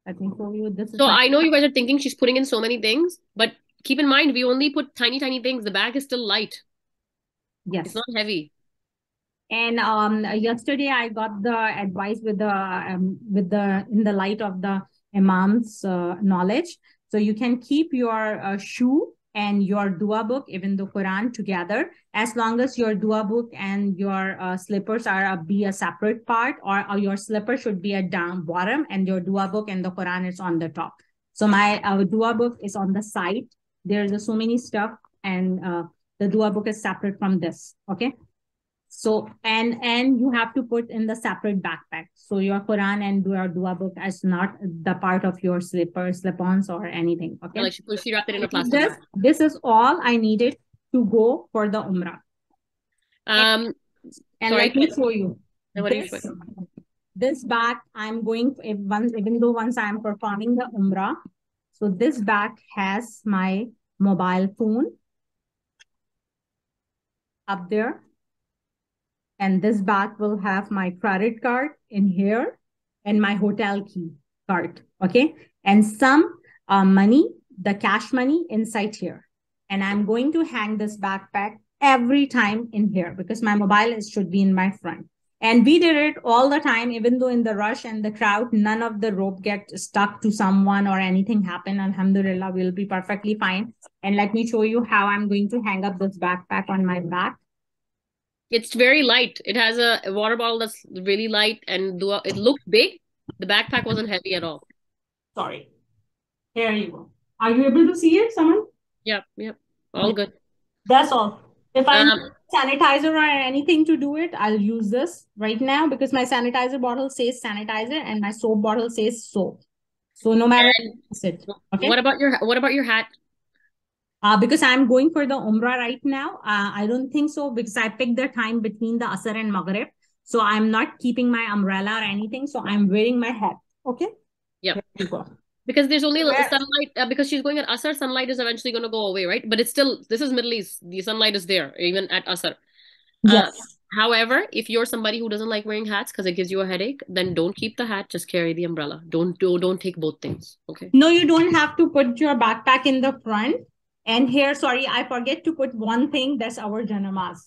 Let me show you. This so I know you guys are thinking she's putting in so many things, but keep in mind we only put tiny, tiny things. The bag is still light. Yes. It's not heavy. And um yesterday I got the advice with the um with the in the light of the imam's uh, knowledge so you can keep your uh, shoe and your dua book, even the Quran together, as long as your dua book and your uh, slippers are a, be a separate part or, or, your slipper should be a down bottom and your dua book and the Quran is on the top. So my uh, dua book is on the side. There's uh, so many stuff and uh, the dua book is separate from this. Okay. So and and you have to put in the separate backpack. So your Quran and your dua book is not the part of your slipper, slip-ons or anything. Okay. Like she, she wrapped it in a plastic. This, this is all I needed to go for the Umrah. Um and sorry, let me show you. This, this bag I'm going if once even though once I'm performing the Umrah. So this bag has my mobile phone up there and this bag will have my credit card in here and my hotel key card. Okay. And some uh, money, the cash money inside here. And I'm going to hang this backpack every time in here because my mobile is, should be in my front. And we did it all the time, even though in the rush and the crowd, none of the rope get stuck to someone or anything happen. Alhamdulillah, we'll be perfectly fine. And let me show you how I'm going to hang up this backpack on my back. It's very light. It has a water bottle that's really light and it looked big. The backpack wasn't heavy at all. Sorry. Here you go. Are you able to see it, someone? Yep, yep. All good. That's all. If I um, sanitizer or anything to do it, I'll use this right now because my sanitizer bottle says sanitizer and my soap bottle says soap. So no matter it. Okay? What about your what about your hat? Uh, because I'm going for the Umrah right now. Uh, I don't think so because I picked the time between the Asr and Maghrib. So I'm not keeping my umbrella or anything. So I'm wearing my hat. Okay. Yeah. Because there's only Where? sunlight. Uh, because she's going at Asr, sunlight is eventually going to go away, right? But it's still, this is Middle East. The sunlight is there even at Asr. Uh, yes. However, if you're somebody who doesn't like wearing hats because it gives you a headache, then don't keep the hat. Just carry the umbrella. Don't do. Don't take both things. Okay. No, you don't have to put your backpack in the front. And here, sorry, I forget to put one thing. That's our janamas.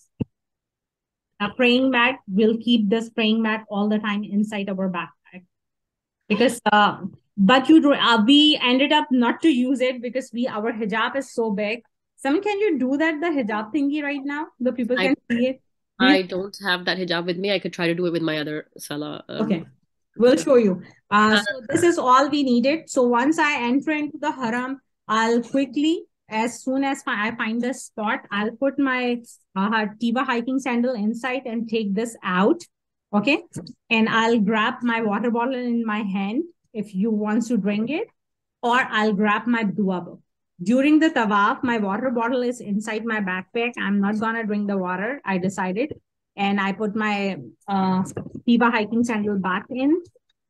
A praying mat, we'll keep this praying mat all the time inside our backpack. Because, uh, but you, uh, we ended up not to use it because we, our hijab is so big. Someone, can you do that, the hijab thingy right now? The people can I, see it. I don't have that hijab with me. I could try to do it with my other salah. Um, okay. We'll show you. Uh, uh, so this is all we needed. So once I enter into the haram, I'll quickly as soon as I find the spot, I'll put my uh, hiking sandal inside and take this out. Okay. And I'll grab my water bottle in my hand if you want to drink it, or I'll grab my dua book. During the tawaf, my water bottle is inside my backpack. I'm not going to drink the water. I decided. And I put my uh, hiking sandal back in.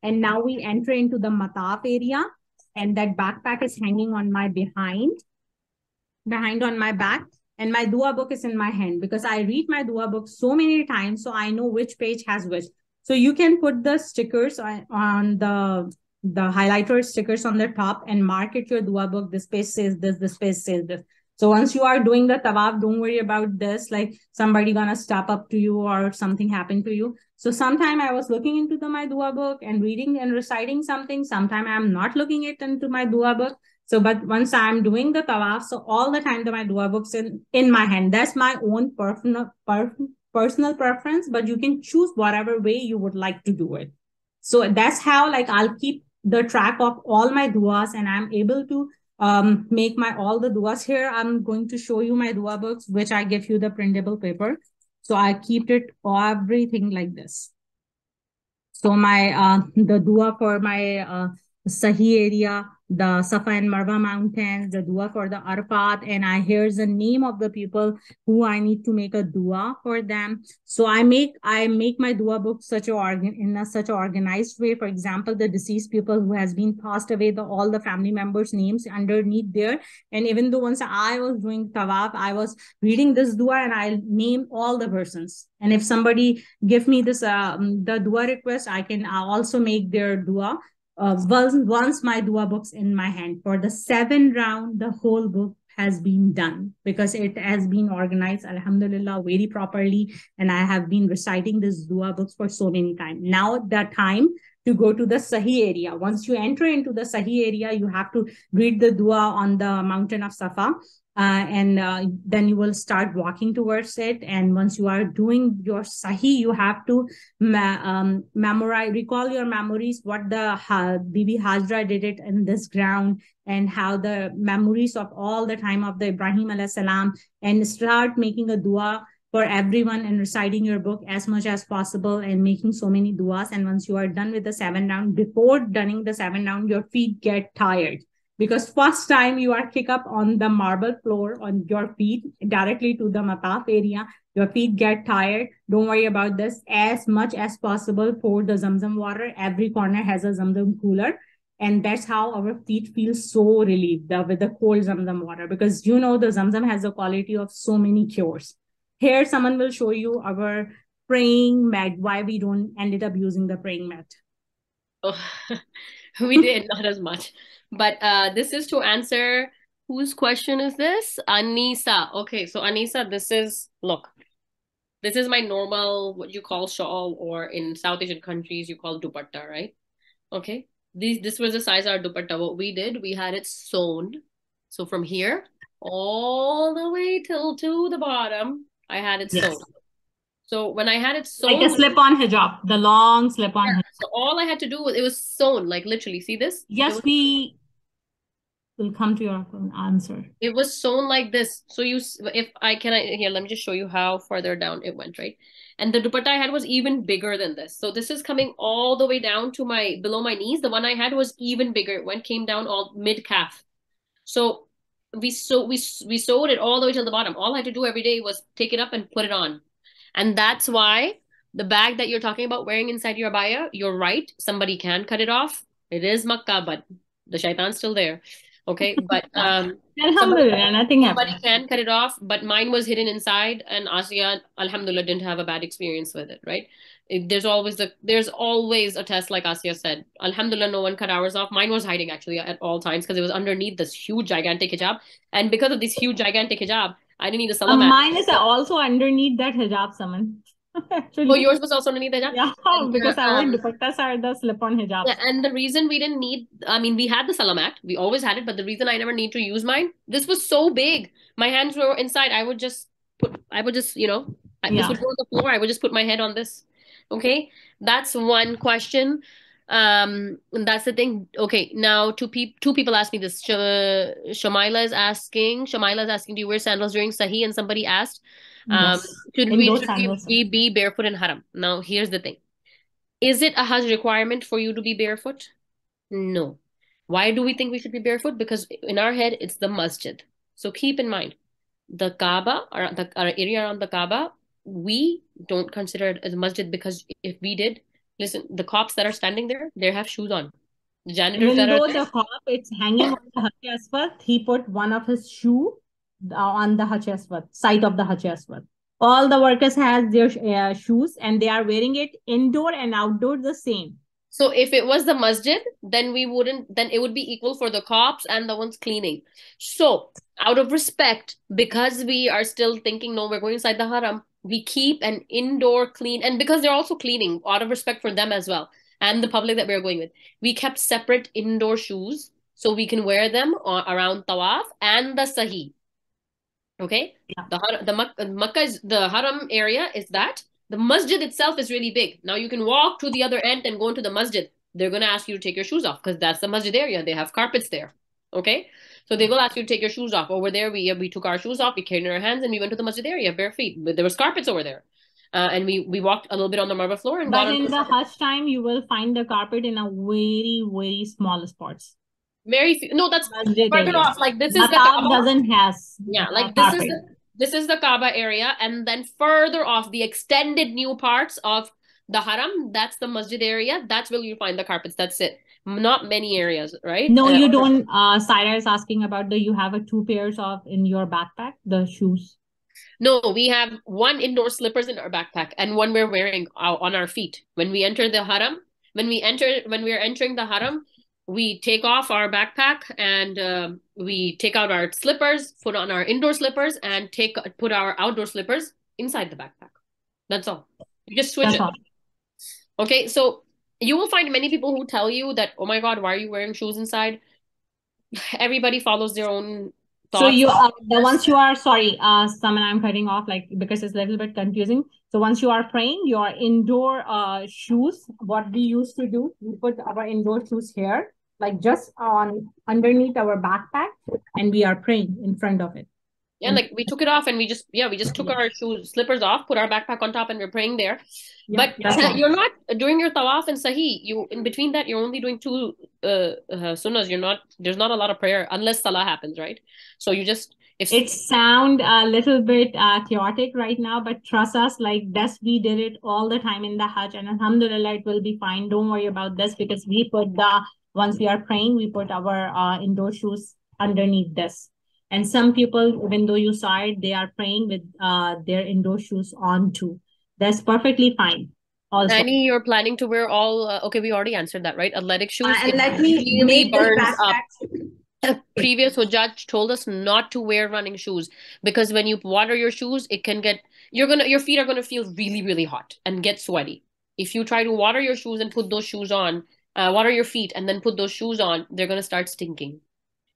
And now we enter into the mataf area. And that backpack is hanging on my behind behind on my back and my dua book is in my hand because I read my dua book so many times so I know which page has which. So you can put the stickers on, on the the highlighter stickers on the top and mark it your dua book. This page says this, this page says this. So once you are doing the tawaf, don't worry about this, like somebody gonna stop up to you or something happened to you. So sometime I was looking into the my dua book and reading and reciting something. Sometime I'm not looking it into my dua book. So, but once I'm doing the tawaf, so all the time that my dua book's in, in my hand. That's my own personal, per, personal preference, but you can choose whatever way you would like to do it. So that's how like I'll keep the track of all my duas and I'm able to um, make my all the duas here. I'm going to show you my dua books, which I give you the printable paper. So I keep it everything like this. So my uh, the dua for my uh, Sahi area, the Safa and Marwa mountains, the dua for the Arafat, and I hear the name of the people who I need to make a dua for them. So I make I make my dua book such a organ in a such a organized way. For example, the deceased people who has been passed away, the all the family members' names underneath there. And even though once I was doing tawaf, I was reading this dua and I name all the persons. And if somebody give me this uh, the dua request, I can also make their dua uh, once, my dua book's in my hand for the seven round the whole book has been done because it has been organized alhamdulillah very properly and i have been reciting this dua books for so many times now the time to go to the sahi area. Once you enter into the sahi area you have to read the dua on the mountain of safa uh, and uh, then you will start walking towards it. And once you are doing your sahi, you have to ma- um, memorize, recall your memories, what the Bibi Hajra did it in this ground and how the memories of all the time of the Ibrahim alayhi salam and start making a dua for everyone and reciting your book as much as possible and making so many duas. And once you are done with the seven round, before doing the seven round, your feet get tired because first time you are kick up on the marble floor on your feet directly to the mataf area your feet get tired. Don't worry about this. As much as possible pour the zamzam water. Every corner has a zamzam cooler. And that's how our feet feel so relieved with the cold zamzam water. Because you know the zamzam has the quality of so many cures. Here someone will show you our praying mat why we don't ended up using the praying mat. Oh, <laughs> <laughs> we did not as much but uh, this is to answer whose question is this? Anisa. Okay, so Anisa, this is look. This is my normal what you call shawl, or in South Asian countries you call dupatta, right? Okay. This this was the size of our dupatta. What we did, we had it sewn. So from here all the way till to the bottom, I had it yes. sewn. So when I had it sewn, like a slip-on hijab, the long slip-on. Yeah, so all I had to do was it was sewn, like literally. See this? Yes, was, we will come to your answer. It was sewn like this. So you, if I can, I, here let me just show you how further down it went, right? And the dupatta I had was even bigger than this. So this is coming all the way down to my below my knees. The one I had was even bigger. It went came down all mid calf. So we so we we sewed it all the way to the bottom. All I had to do every day was take it up and put it on and that's why the bag that you're talking about wearing inside your abaya, you're right. Somebody can cut it off. It is Makkah, but the shaitan's still there. Okay. <laughs> But um somebody, nothing somebody can cut it off, but mine was hidden inside, and Asia, Alhamdulillah, didn't have a bad experience with it, right? There's always the there's always a test, like Asia said. Alhamdulillah, no one cut ours off. Mine was hiding actually at all times because it was underneath this huge gigantic hijab. And because of this huge gigantic hijab, I didn't need a salah uh, Mine is also underneath that hijab, Saman. <laughs> Actually. Oh, yours was also underneath the hijab? Yeah, <laughs> and, because uh, our um, dupattas are the slip-on hijab. Yeah, and the reason we didn't need, I mean, we had the salah mat. We always had it, but the reason I never need to use mine, this was so big. My hands were inside. I would just put, I would just, you know, yeah. this would go on the floor. I would just put my head on this. Okay, that's one question um that's the thing. Okay now two people two people asked me this. Sh- Shamaila is asking Shamaila is asking do you wear sandals during sahi? And somebody asked um yes. should, we, should we be barefoot in haram? Now here's the thing. Is it a hajj requirement for you to be barefoot? No. Why do we think we should be barefoot? Because in our head it's the masjid. So keep in mind the kaaba or the our area around the kaaba we don't consider it as a masjid because if we did Listen, the cops that are standing there, they have shoes on. The janitors Even that though are the cop it's hanging on the Hajj he put one of his shoe uh, on the Hajj side of the Hajj All the workers has their uh, shoes and they are wearing it indoor and outdoor the same. So if it was the masjid, then we wouldn't, then it would be equal for the cops and the ones cleaning. So out of respect, because we are still thinking, no, we're going inside the haram, we keep an indoor clean and because they're also cleaning out of respect for them as well and the public that we are going with we kept separate indoor shoes so we can wear them around tawaf and the sahi. Okay? Yeah. the the makkah is the haram area is that. The masjid itself is really big. Now you can walk to the other end and go into the masjid. They're going to ask you to take your shoes off because that's the masjid area. They have carpets there. Okay so they will ask you to take your shoes off. Over there, we we took our shoes off, we carried in our hands, and we went to the masjid area bare feet. There was carpets over there. Uh, and we we walked a little bit on the marble floor and but in the Hajj time you will find the carpet in a very very small spots Very few. No, that's Masjid further area. off. Like this is the Kaaba. doesn't has Yeah, like this is the this is the Kaaba area, and then further off, the extended new parts of the Haram. That's the Masjid area. That's where you find the carpets. That's it. Not many areas, right? No, Uh, you don't. Uh, Saira is asking about the you have a two pairs of in your backpack, the shoes. No, we have one indoor slippers in our backpack and one we're wearing on our feet. When we enter the haram, when we enter, when we're entering the haram, we take off our backpack and um, we take out our slippers, put on our indoor slippers, and take put our outdoor slippers inside the backpack. That's all. You just switch That's it. all. Okay, so you will find many people who tell you that, oh my God, why are you wearing shoes inside? Everybody follows their own So you uh, the once you are sorry, uh, Saman, I'm cutting off like because it's a little bit confusing. So once you are praying, your indoor uh shoes, what we used to do, we put our indoor shoes here, like just on underneath our backpack, and we are praying in front of it. Yeah, like we took it off and we just yeah we just took our shoes slippers off, put our backpack on top, and we're praying there. Yeah, But <laughs> you're not doing your tawaf and sahi. You in between that you're only doing two uh, uh sunnahs. You're not there's not a lot of prayer unless salah happens, right? So you just if It sound a little bit uh, chaotic right now, but trust us, like this, we did it all the time in the Hajj, and Alhamdulillah, it will be fine. Don't worry about this because we put the once we are praying, we put our uh, indoor shoes underneath this. And some people, even though you saw it, they are praying with uh, their indoor shoes on too. That's perfectly fine. Also, Annie, you're planning to wear all uh, okay. We already answered that, right? Athletic shoes. Uh, and let me really burns up. A <laughs> previous judge told us not to wear running shoes because when you water your shoes, it can get you're gonna your feet are gonna feel really really hot and get sweaty. If you try to water your shoes and put those shoes on, uh, water your feet and then put those shoes on, they're gonna start stinking.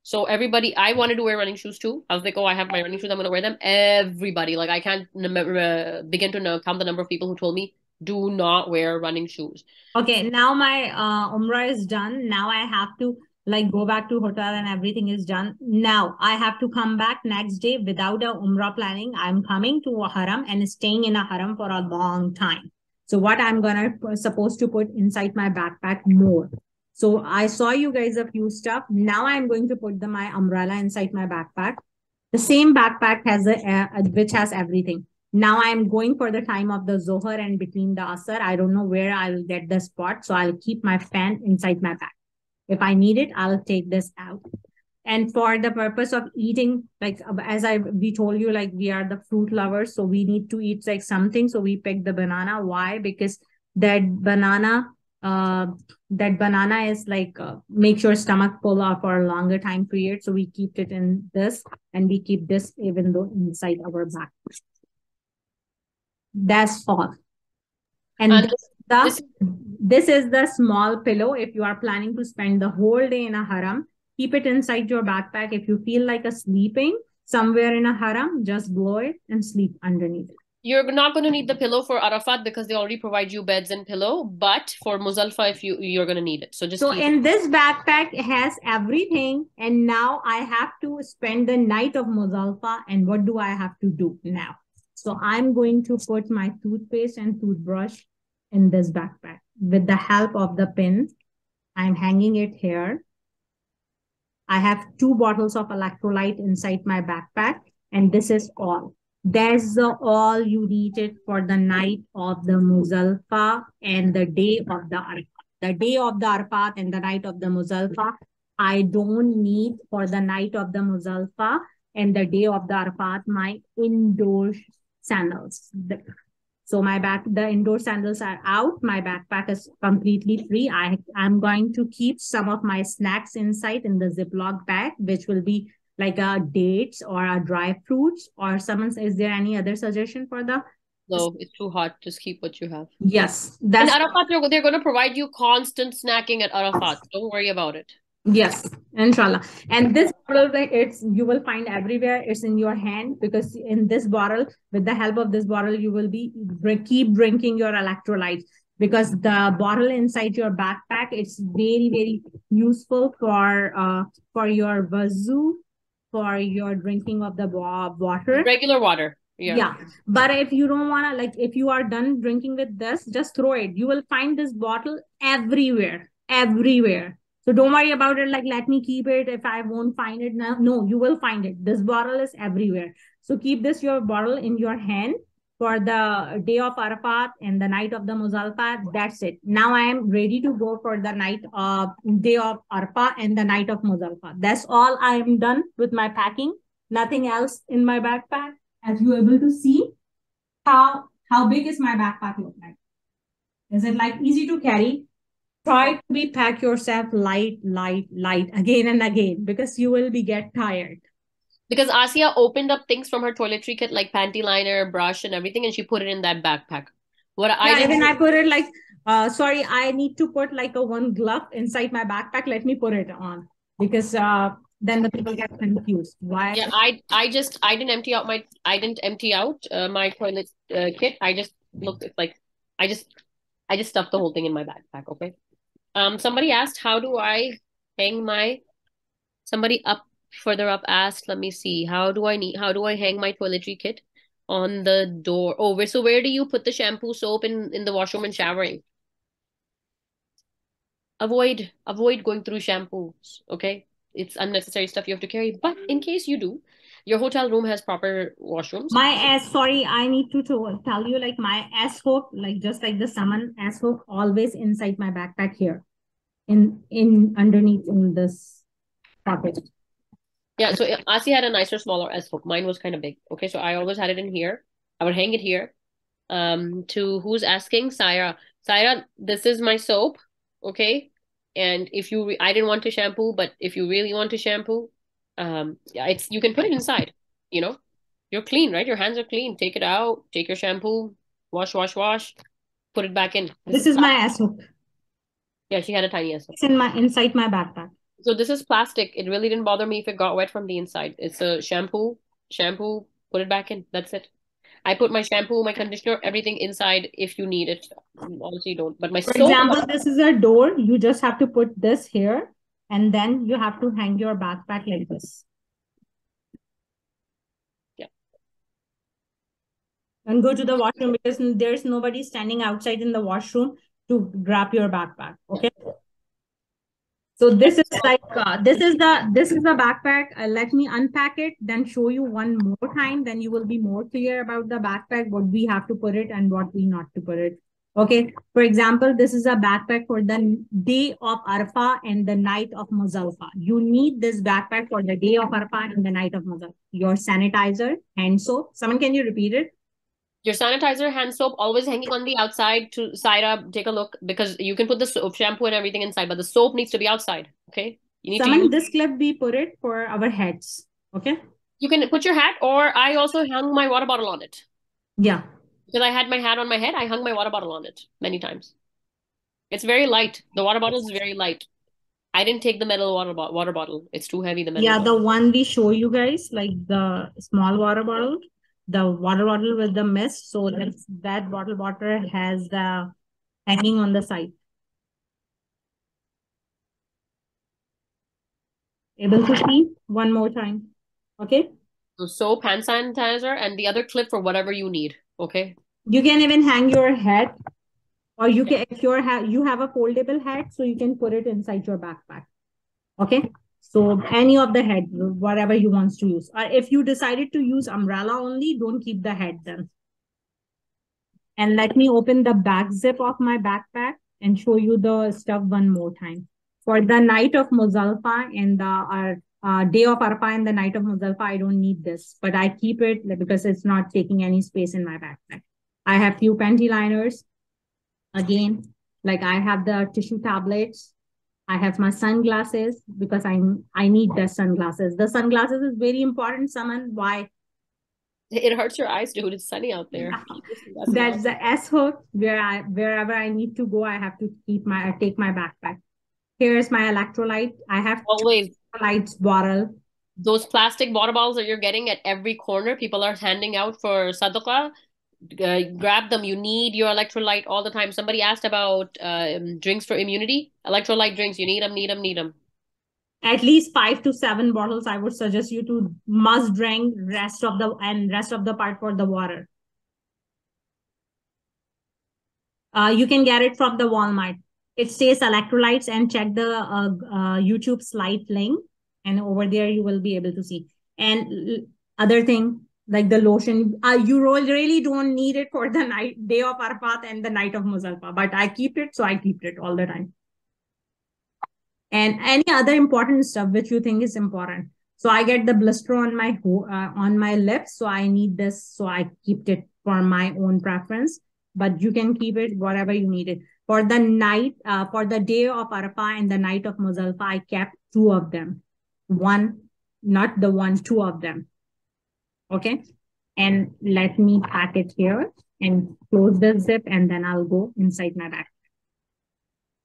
So everybody, I wanted to wear running shoes too. I was like, oh, I have my running shoes. I'm gonna wear them. Everybody, like I can't uh, begin to count the number of people who told me do not wear running shoes. Okay, now my uh, Umrah is done. Now I have to like go back to hotel and everything is done. Now I have to come back next day without a Umrah planning. I'm coming to a haram and staying in a haram for a long time. So what I'm gonna supposed to put inside my backpack more. So I saw you guys a few stuff. Now I'm going to put the my umbrella inside my backpack. The same backpack has a uh, which has everything. Now I'm going for the time of the Zohar and between the Asr. I don't know where I'll get the spot. So I'll keep my fan inside my bag. If I need it, I'll take this out. And for the purpose of eating, like as I we told you, like we are the fruit lovers, so we need to eat like something. So we pick the banana. Why? Because that banana, uh, that banana is like uh, makes your stomach pull up for a longer time period. So we keep it in this, and we keep this even though inside our bag. That's all. And And this, the, this- this is the small pillow. If you are planning to spend the whole day in a haram, keep it inside your backpack. If you feel like a sleeping somewhere in a haram, just blow it and sleep underneath it. You're not going to need the pillow for Arafat because they already provide you beds and pillow. But for Muzalfa, if you you're going to need it, so just So in this backpack it has everything, and now I have to spend the night of Muzalfa. And what do I have to do now? So I'm going to put my toothpaste and toothbrush in this backpack with the help of the pin. I'm hanging it here. I have two bottles of electrolyte inside my backpack, and this is all. That's the all you needed for the night of the Muzalfa and the day of the Arafat. The day of the Arafat and the night of the Muzalfa, I don't need for the night of the Muzalfa and the day of the Arafat my indoor sandals. So my back, the indoor sandals are out. My backpack is completely free. I am going to keep some of my snacks inside in the Ziploc bag, which will be like a dates or a dry fruits or someone is there any other suggestion for the No, it's too hot. Just keep what you have. yes And Arafat, they're, they're going to provide you constant snacking at Arafat. Don't worry about it. Yes, inshallah. And this bottle, it's you will find everywhere. It's in your hand because in this bottle, with the help of this bottle, you will be keep drinking your electrolytes because the bottle inside your backpack it's very very useful for uh for your wuzu, for your drinking of the water. Regular water. Yeah. Yeah. But if you don't want to, like, if you are done drinking with this, just throw it. You will find this bottle everywhere, everywhere. So don't worry about it. Like, let me keep it if I won't find it now. No, you will find it. This bottle is everywhere. So keep this your bottle in your hand for the day of Arafat and the night of the Muzdalifah. That's it. Now I am ready to go for the night of day of Arafat and the night of Muzdalifah. That's all I am done with my packing. Nothing else in my backpack. As you able to see, how how big is my backpack look like? Is it like easy to carry? Try to be pack yourself light, light, light again and again because you will be get tired because Asia opened up things from her toiletry kit like panty liner, brush, and everything, and she put it in that backpack. What yeah, I even I put it like, uh, sorry, I need to put like a one glove inside my backpack. Let me put it on because uh, then the people get confused. Why? Yeah, I I just I didn't empty out my I didn't empty out uh, my toilet uh, kit. I just looked like I just I just stuffed the whole thing in my backpack. Okay. Um. Somebody asked, how do I hang my somebody up further up asked, let me see, how do I need how do I hang my toiletry kit on the door? Oh, so where do you put the shampoo soap in in the washroom and showering? Avoid avoid going through shampoos, okay? It's unnecessary stuff you have to carry. But in case you do, your hotel room has proper washrooms. My ass, sorry, I need to, to tell you like my S hook, like just like the salmon S hook, always inside my backpack here, in in underneath in this pocket. Yeah, so Asi had a nicer, smaller S hook. Mine was kind of big. Okay, so I always had it in here. I would hang it here. Um, to who's asking? Saira. Saira, this is my soap. Okay, and if you, I didn't want to shampoo, but if you really want to shampoo, um, yeah, it's you can put it inside. You know, you're clean, right? Your hands are clean. Take it out. Take your shampoo. Wash, wash, wash. Put it back in. This, this is my S hook. Yeah, she had a tiny S hook. It's in my inside my backpack. So this is plastic. It really didn't bother me if it got wet from the inside. It's a shampoo, shampoo, put it back in. That's it. I put my shampoo, my conditioner, everything inside if you need it. Obviously, you don't. But my For example, this is a door. You just have to put this here and then you have to hang your backpack like this. Yeah. And go to the washroom because there's nobody standing outside in the washroom to grab your backpack. Okay. Yeah. So this is like, uh, this is the, this is the backpack. Uh, let me unpack it, then show you one more time. Then you will be more clear about the backpack, what we have to put it and what we not to put it. Okay. For example, this is a backpack for the day of Arfa and the night of Muzdalifah. You need this backpack for the day of Arfa and the night of Muzdalifah. Your sanitizer, hand soap. Someone, can you repeat it? Your sanitizer, hand soap, always hanging on the outside to side up. Take a look because you can put the soap, shampoo, and everything inside, but the soap needs to be outside. Okay. You need Someone, to. This clip we put it for our heads. Okay. You can put your hat, or I also hung my water bottle on it. Yeah. Because I had my hat on my head, I hung my water bottle on it many times. It's very light. The water bottle is very light. I didn't take the metal water, bo- water bottle. It's too heavy. The metal. Yeah, bottle. the one we show you guys, like the small water bottle the water bottle with the mist. So that that bottle water has the hanging on the side. Able to see one more time. Okay. So soap, hand sanitizer, and the other clip for whatever you need. Okay. You can even hang your hat, or you can if your hat you have a foldable hat, so you can put it inside your backpack. Okay. So any of the head, whatever you want to use. Or if you decided to use umbrella only, don't keep the head then. And let me open the back zip of my backpack and show you the stuff one more time. For the night of Muzdalifah and the uh, uh, day of Arfa and the night of Muzdalifah, I don't need this, but I keep it because it's not taking any space in my backpack. I have few panty liners. Again, like I have the tissue tablets I have my sunglasses because I I need the sunglasses. The sunglasses is very important. Someone why? It hurts your eyes, dude. It's sunny out there. That's the S hook where I wherever I need to go, I have to keep my take my backpack. Here's my electrolyte. I have always lights bottle. Those plastic water bottles that you're getting at every corner, people are handing out for sadaqah uh, grab them. You need your electrolyte all the time. Somebody asked about uh, drinks for immunity. Electrolyte drinks. You need them, need them, need them. At least five to seven bottles. I would suggest you to must drink rest of the and rest of the part for the water. Uh, you can get it from the Walmart. it says electrolytes and check the uh, uh, YouTube slide link and over there you will be able to see. And other thing like the lotion, uh, you really don't need it for the night day of Arafat and the night of Muzdalifah, but I keep it, so I keep it all the time. And any other important stuff which you think is important. So I get the blister on my uh, on my lips, so I need this, so I keep it for my own preference. But you can keep it whatever you need it for the night, uh, for the day of Arafah and the night of Muzdalifah. I kept two of them, one, not the one, two of them Okay. And let me pack it here and close the zip and then I'll go inside my bag.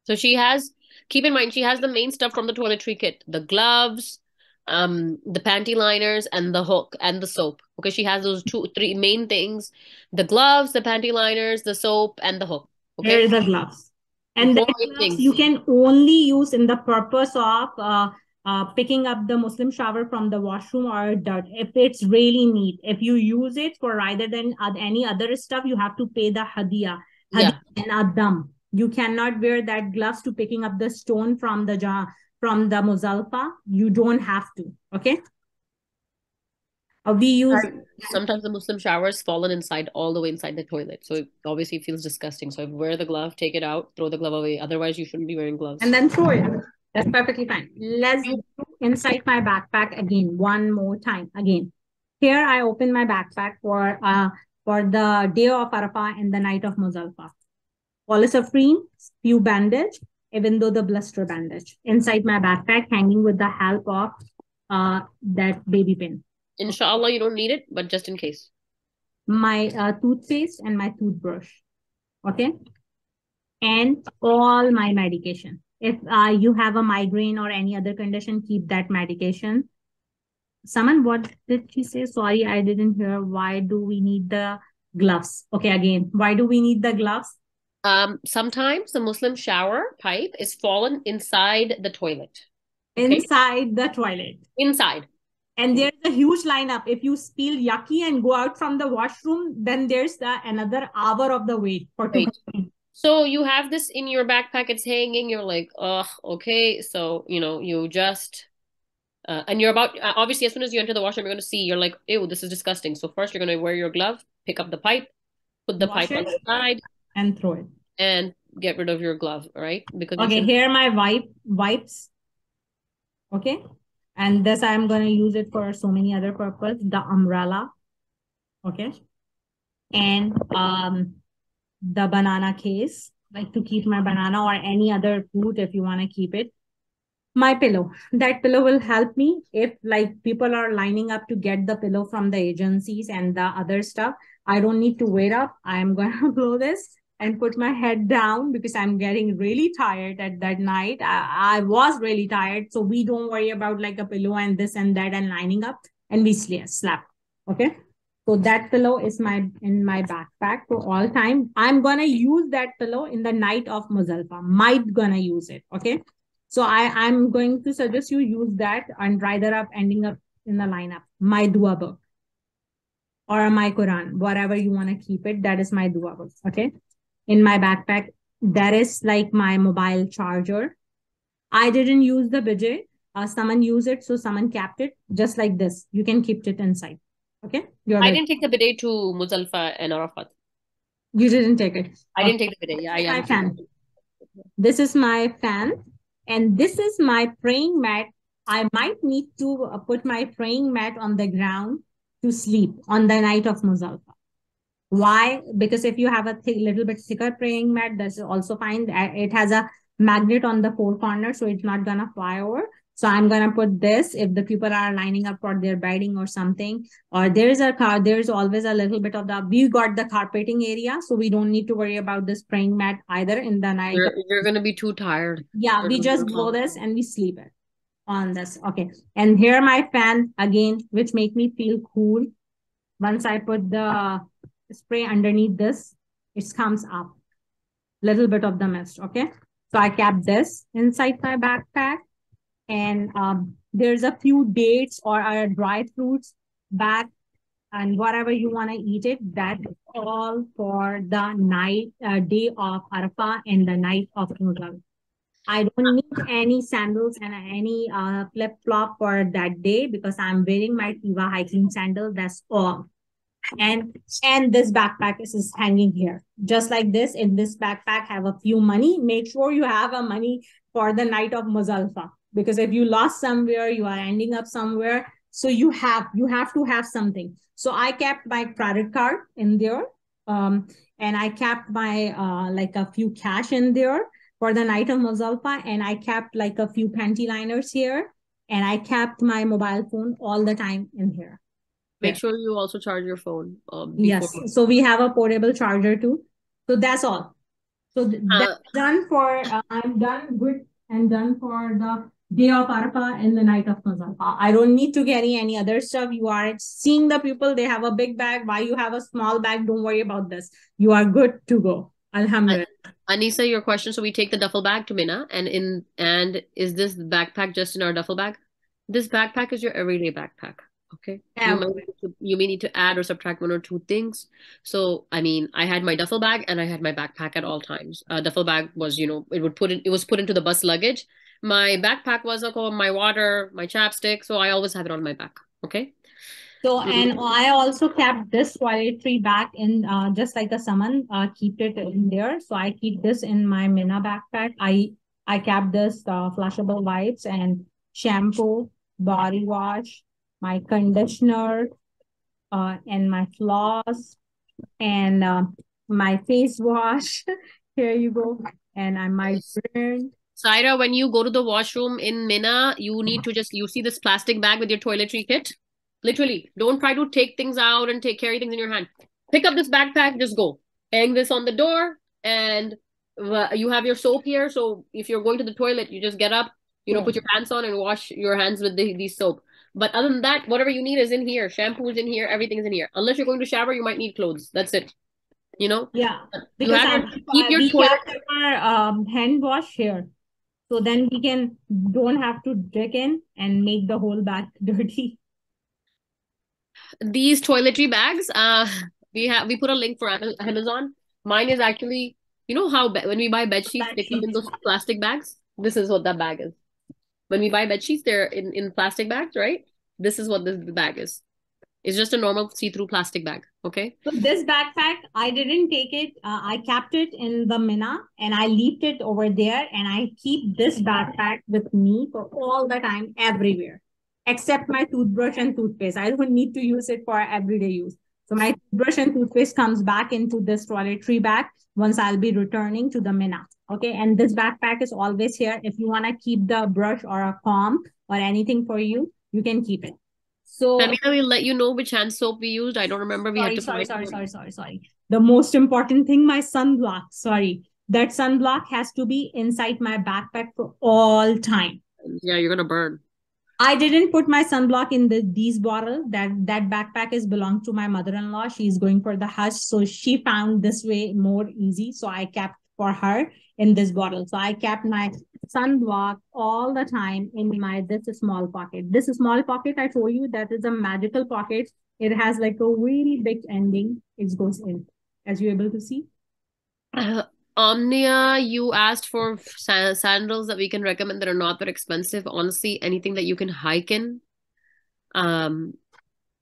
So she has, keep in mind, she has the main stuff from the toiletry kit, the gloves, um, the panty liners and the hook and the soap. Okay. She has those two, three main things, the gloves, the panty liners, the soap and the hook. Okay. Here are the gloves. And the gloves you can only use in the purpose of uh, uh, picking up the Muslim shower from the washroom or dirt. If it's really neat, if you use it for rather than any other stuff, you have to pay the hadiah, hadiah yeah. and adam. You cannot wear that gloves to picking up the stone from the from the Muzdalifah. You don't have to. Okay. Uh, we use sometimes the Muslim showers fallen inside all the way inside the toilet, so obviously it obviously feels disgusting. So wear the glove, take it out, throw the glove away. Otherwise, you shouldn't be wearing gloves. And then throw it. That's perfectly fine. Let's inside my backpack again, one more time. Again, here I open my backpack for uh for the day of Arafah and the night of Muzdalifah. Polysporin, few bandage, even though the blister bandage inside my backpack, hanging with the help of uh that baby pin. Inshallah, you don't need it, but just in case. My uh, toothpaste and my toothbrush. Okay. And all my medication if uh, you have a migraine or any other condition, keep that medication. Someone, what did she say? Sorry, I didn't hear. Why do we need the gloves? Okay, again, why do we need the gloves? Um, sometimes the Muslim shower pipe is fallen inside the toilet. Okay? Inside the toilet. Inside. And there's a huge lineup. If you spill yucky and go out from the washroom, then there's the another hour of the wait for right. So you have this in your backpack, it's hanging, you're like, oh, okay. So, you know, you just, uh, and you're about, uh, obviously, as soon as you enter the washroom, you're going to see, you're like, ew, this is disgusting. So first, you're going to wear your glove, pick up the pipe, put the Wash pipe on the side, and throw it. And get rid of your glove, right? Because okay, here are my wipe wipes. Okay. And this I'm going to use it for so many other purposes. The umbrella. Okay. And um the banana case, like to keep my banana or any other fruit if you want to keep it. My pillow. That pillow will help me if like people are lining up to get the pillow from the agencies and the other stuff. I don't need to wait up. I'm going <laughs> to blow this and put my head down because I'm getting really tired at that night. I, I was really tired. So we don't worry about like a pillow and this and that and lining up and we slap. Okay. So that pillow is my in my backpack for all time. I'm gonna use that pillow in the night of Muzdalifah. Might gonna use it. Okay. So I, I'm going to suggest you use that and rather up ending up in the lineup. My dua book or my Quran, whatever you want to keep it. That is my dua book. Okay. In my backpack, that is like my mobile charger. I didn't use the budget. Uh, someone used it, so someone kept it just like this. You can keep it inside. Okay. I didn't take the bidet to Muzdalifah and Arafat. You didn't take it. I okay. didn't take the bidet. Yeah, yeah. My fan. This is my fan, and this is my praying mat. I might need to uh, put my praying mat on the ground to sleep on the night of Muzdalifah. Why? Because if you have a th- little bit thicker praying mat, that's also fine. It has a magnet on the four corners, so it's not gonna fly over. So I'm going to put this if the people are lining up for their bedding or something, or there's a car, there's always a little bit of the, we got the carpeting area. So we don't need to worry about the spraying mat either in the night. You're, you're going to be too tired. Yeah, you're we just blow this and we sleep it on this. Okay. And here my fan again, which make me feel cool. Once I put the spray underneath this, it comes up. Little bit of the mist. Okay. So I kept this inside my backpack and um, there's a few dates or uh, dry fruits back and whatever you want to eat it that all for the night uh, day of arafah and the night of Muzdalifah. I don't need any sandals and any uh, flip flop for that day because I'm wearing my Teva hiking sandal. That's all. And and this backpack is, is hanging here. Just like this, in this backpack have a few money. Make sure you have a money for the night of Muzdalifah. Because if you lost somewhere, you are ending up somewhere. So you have you have to have something. So I kept my credit card in there. Um, and I kept my uh like a few cash in there for the night of Muzdalifah, and I kept like a few panty liners here, and I kept my mobile phone all the time in here. Make yeah. sure you also charge your phone. Um, yes, so we have a portable charger too. So that's all. So th- uh, that's done for. Uh, I'm done good and done for the day of Arafah and the night of Muzdalifah. I don't need to carry any other stuff. You are seeing the people; they have a big bag. Why you have a small bag? Don't worry about this. You are good to go. Alhamdulillah. Anisa, your question. So we take the duffel bag to Mina, and in and is this backpack just in our duffel bag? This backpack is your everyday backpack. Okay. Yeah. You, might to, you may need to add or subtract one or two things. So I mean, I had my duffel bag and I had my backpack at all times. Uh, duffel bag was, you know, it would put in, it was put into the bus luggage. My backpack was like my water, my chapstick. So I always have it on my back. Okay. So, and I also kept this toiletry bag in uh, just like a Saman, uh, keep it in there. So I keep this in my Mina backpack. I I kept this uh, flushable wipes and shampoo, body wash, my conditioner, uh, and my floss, and uh, my face wash. <laughs> Here you go. And I might burn. Saira, when you go to the washroom in Mina, you need to just, you see this plastic bag with your toiletry kit? Literally, don't try to take things out and take carry things in your hand. Pick up this backpack, just go. Hang this on the door, and uh, you have your soap here. So if you're going to the toilet, you just get up, you know, put your pants on and wash your hands with the, the soap. But other than that, whatever you need is in here. Shampoo is in here. Everything's in here. Unless you're going to shower, you might need clothes. That's it. You know. Yeah. Because you have keep your toilet. Our, um, hand wash here, so then we can don't have to dig in and make the whole bag <laughs> dirty. These toiletry bags uh we have we put a link for amazon. Mine is actually you know how when we buy bed sheets they come in those plastic bags? This is what that bag is. When we buy bed sheets they're in in plastic bags right? This is what this bag is it's just a normal see-through plastic bag okay so this backpack i didn't take it uh, i kept it in the mina and i left it over there and i keep this backpack with me for all the time everywhere except my toothbrush and toothpaste. I don't need to use it for everyday use. So my toothbrush and toothpaste comes back into this toiletry bag once I'll be returning to the Mina. Okay, and this backpack is always here. If you want to keep the brush or a comb or anything for you, you can keep it. So Samina will let you know which hand soap we used. I don't remember. We sorry, had to sorry, sorry, sorry, sorry, sorry. The most important thing, my sunblock. Sorry, that sunblock has to be inside my backpack for all time. Yeah, you're gonna burn. I didn't put my sunblock in the these bottle. That that backpack is belonged to my mother-in-law. She's going for the Hajj, so she found this way more easy. So I kept for her in this bottle. So I kept my sunblock all the time in my this small pocket. This small pocket I told you that is a magical pocket. It has like a really big ending. It goes in, as you're able to see. Uh, Omnia, you asked for sandals that we can recommend that are not that expensive. Honestly, anything that you can hike in. Um,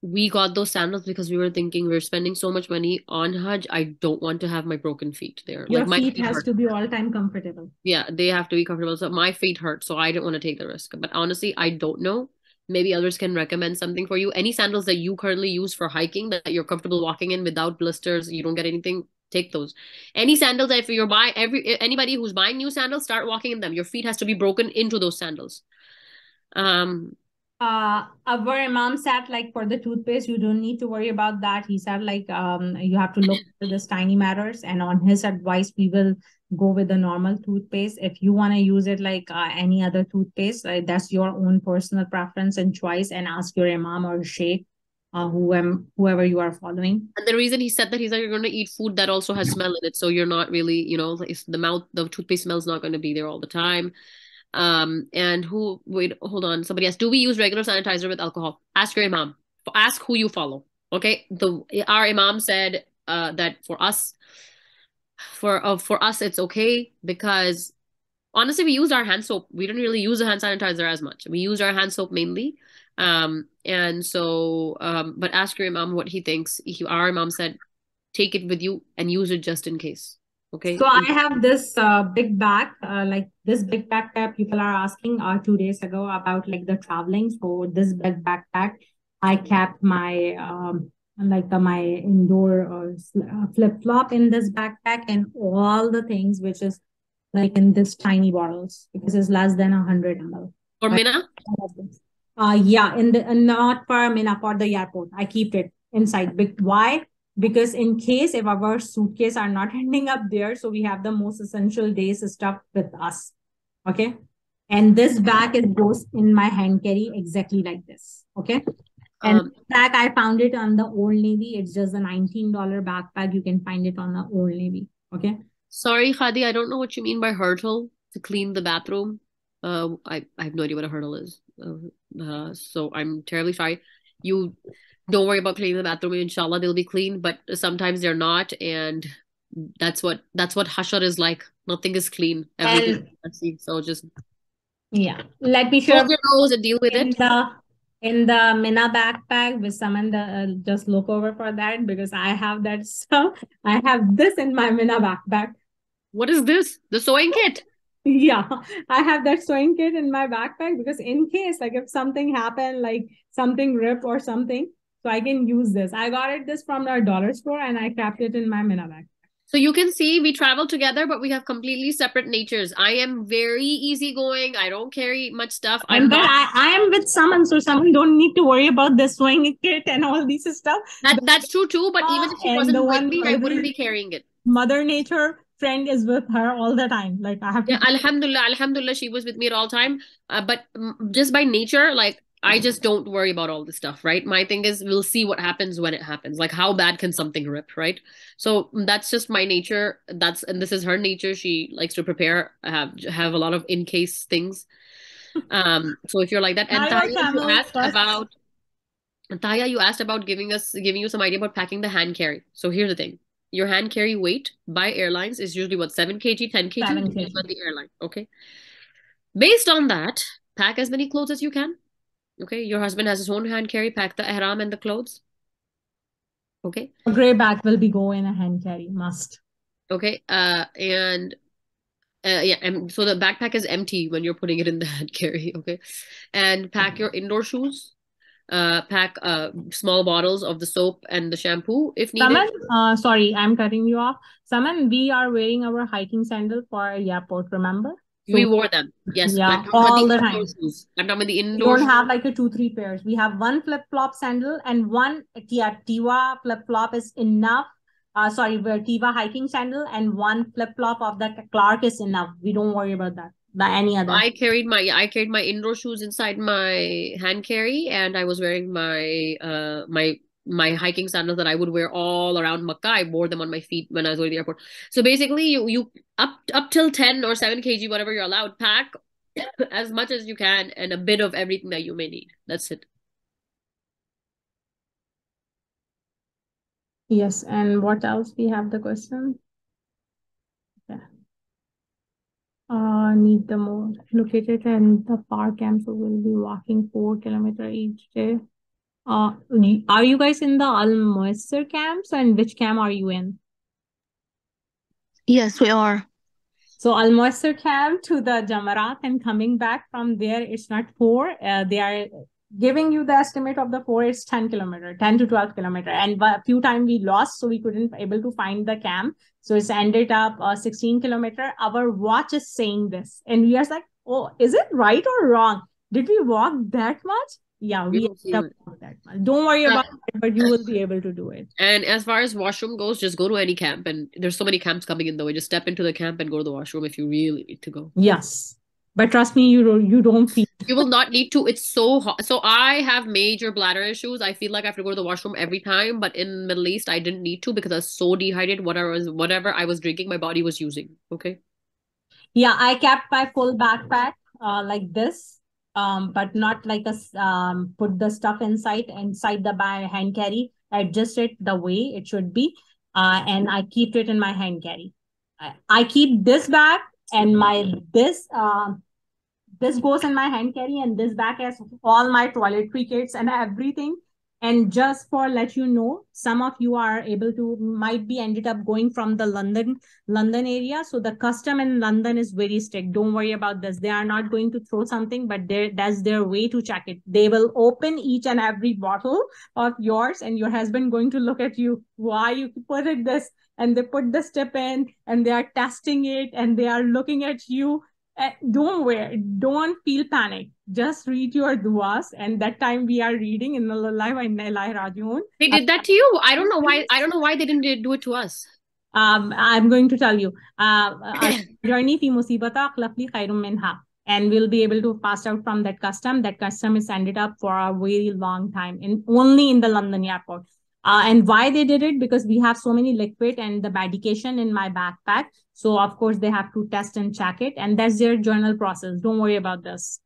we got those sandals because we were thinking we are spending so much money on Hajj. I don't want to have my broken feet there. Your like my feet, feet has hurt. to be all time comfortable. Yeah, they have to be comfortable. So my feet hurt, so I didn't want to take the risk. But honestly, I don't know. Maybe others can recommend something for you. Any sandals that you currently use for hiking that you're comfortable walking in without blisters, you don't get anything take those any sandals if you're buying every anybody who's buying new sandals start walking in them your feet has to be broken into those sandals um uh imam said like for the toothpaste you don't need to worry about that. He said like um you have to look at this tiny matters. And on his advice we will go with the normal toothpaste. If you want to use it like uh, any other toothpaste uh, that's your own personal preference and choice. And ask your imam or sheikh uh, whoever whoever you are following. And the reason he said that he's like you're going to eat food that also has smell in it, so you're not really you know if the mouth the toothpaste smell is not going to be there all the time. Um, and who wait hold on somebody asked do we use regular sanitizer with alcohol? Ask your imam. Ask who you follow. Okay, the our imam said uh that for us for uh, for us it's okay because honestly, we used our hand soap. We didn't really use the hand sanitizer as much. We use our hand soap mainly. Um, and so, um, but ask your imam what he thinks. He, our imam said, take it with you and use it just in case. Okay. So I have this uh, big bag, uh, like this big backpack. People are asking uh, two days ago about like the traveling. So this big backpack, I kept my um like uh, my indoor uh, flip flop in this backpack and all the things which is like in this tiny bottles because it's less than a hundred ml. For Mina? Uh yeah, in the uh, not for Mina for the airport. I keep it inside. But why? Because in case if our suitcase are not <laughs> ending up there, so we have the most essential days stuff with us. Okay. And this bag is goes in my hand carry exactly like this. Okay. And um, bag I found it on the Old Navy. It's just a $19 backpack. You can find it on the Old Navy. Okay. Sorry, Khadi, I don't know what you mean by hurdle to clean the bathroom. Uh, I, I have no idea what a hurdle is. Uh, uh, so I'm terribly sorry. You don't worry about cleaning the bathroom. Inshallah, they'll be clean, but sometimes they're not. And that's what that's what hashar is like. Nothing is clean. Everything and, messy. So just yeah. Let me show your nose and deal with it. The, in the Mina backpack with someone that uh, just look over for that because I have that <laughs> stuff. I have this in my Mina backpack. What is this? The sewing kit? <laughs> Yeah, I have that sewing kit in my backpack because in case like if something happened, like something ripped or something, so I can use this. I got it this from our dollar store and I kept it in my Mina bag. So you can see we travel together, but we have completely separate natures. I am very easygoing. I don't carry much stuff. I'm but not... I, I am with someone, so someone don't need to worry about the sewing kit and all these stuff. That, that's true too. But even if she wasn't with me, I wouldn't be carrying it. Mother Nature friend is with her all the time. Like I have to. Yeah, Alhamdulillah, Alhamdulillah, she was with me at all time. Uh, but just by nature, like I just don't worry about all this stuff, right? My thing is we'll see what happens when it happens. Like how bad can something rip, right? So that's just my nature. That's and this is her nature. She likes to prepare, have have a lot of in case things. <laughs> Um, so if you're like that, and Taya, you asked about Taya, you asked about giving us giving you some idea about packing the hand carry. So here's the thing your hand carry weight by airlines is usually what 7 kg 10 kg 7 kg. the airline okay based on that pack as many clothes as you can okay your husband has his own hand carry pack the ihram and the clothes okay a gray bag will be go in a hand carry must okay uh and uh, yeah, and so the backpack is empty when you're putting it in the hand carry, okay? And pack your indoor shoes uh, pack uh, small bottles of the soap and the shampoo if needed. Saman, uh, sorry, I'm cutting you off. Saman, we are wearing our hiking sandal for airport, remember? So, we wore them. Yes. Yeah, all the, time. Shoes. I'm talking about the indoor. We don't have like a two, three pairs. We have one flip flop sandal and one yeah, Teva flip flop is enough. Uh, sorry, we're Teva hiking sandal and one flip flop of the Clark is enough. We don't worry about that by any other i carried my i carried my indoor shoes inside my hand carry and i was wearing my uh my my hiking sandals that I would wear all around Makkah. I wore them on my feet when I was going to the airport. So basically, you you up up till ten or seven kg, whatever you're allowed, pack <coughs> as much as you can and a bit of everything that you may need. That's it. Yes, and what else? We have the question. Yeah. Uh, need the more located in the park camp so we'll be walking four kilometer each day uh are you guys in the al muassir camps and which camp are you in? Yes we are. So al muassir camp to the jamarat and coming back from there it's not four uh, they are giving you the estimate of the four it's 10 kilometer 10 to 12 kilometer. And a few times we lost so we couldn't able to find the camp. So it's ended up uh, 16 kilometer. Our watch is saying this and we are like oh is it right or wrong? Did we walk that much yeah we that. Don't worry about it but you will be able to do it. And as far as washroom goes just go to any camp and there's so many camps coming in the way. Just step into the camp and go to the washroom if you really need to go. Yes. But trust me you don't you don't feel <laughs> you will not need to. It's so hot so i have major bladder issues. I feel like i have to go to the washroom every time but in middle east i didn't need to because i was so dehydrated. Whatever was whatever i was drinking my body was using okay? Yeah i kept my full backpack uh, like this um but not like a um put the stuff inside inside the by hand carry adjust it the way it should be uh and i keep it in my hand carry. I, I keep this bag and my this uh, this goes in my hand carry and this bag has all my toiletry kits and everything and just for let you know some of you are able to might be ended up going from the london london area. So the custom in london is very strict. Don't worry about this. They are not going to throw something but that's their way to check it. They will open each and every bottle of yours and your husband going to look at you. Why you put it this? And they put the step in and they are testing it and they are looking at you. Uh, don't worry, don't feel panic. Just read your duas, and that time we are reading in the live in Rajun. They did that to you. I don't know why. I don't know why they didn't do it to us. Um, I'm going to tell you. Uh, <coughs> journey fi musibata khairum minha, and we'll be able to pass out from that custom. That custom is ended up for a very long time, in only in the London airport. Uh, and why they did it because we have so many liquid and the medication in my backpack so of course they have to test and check it and that's their journal process don't worry about this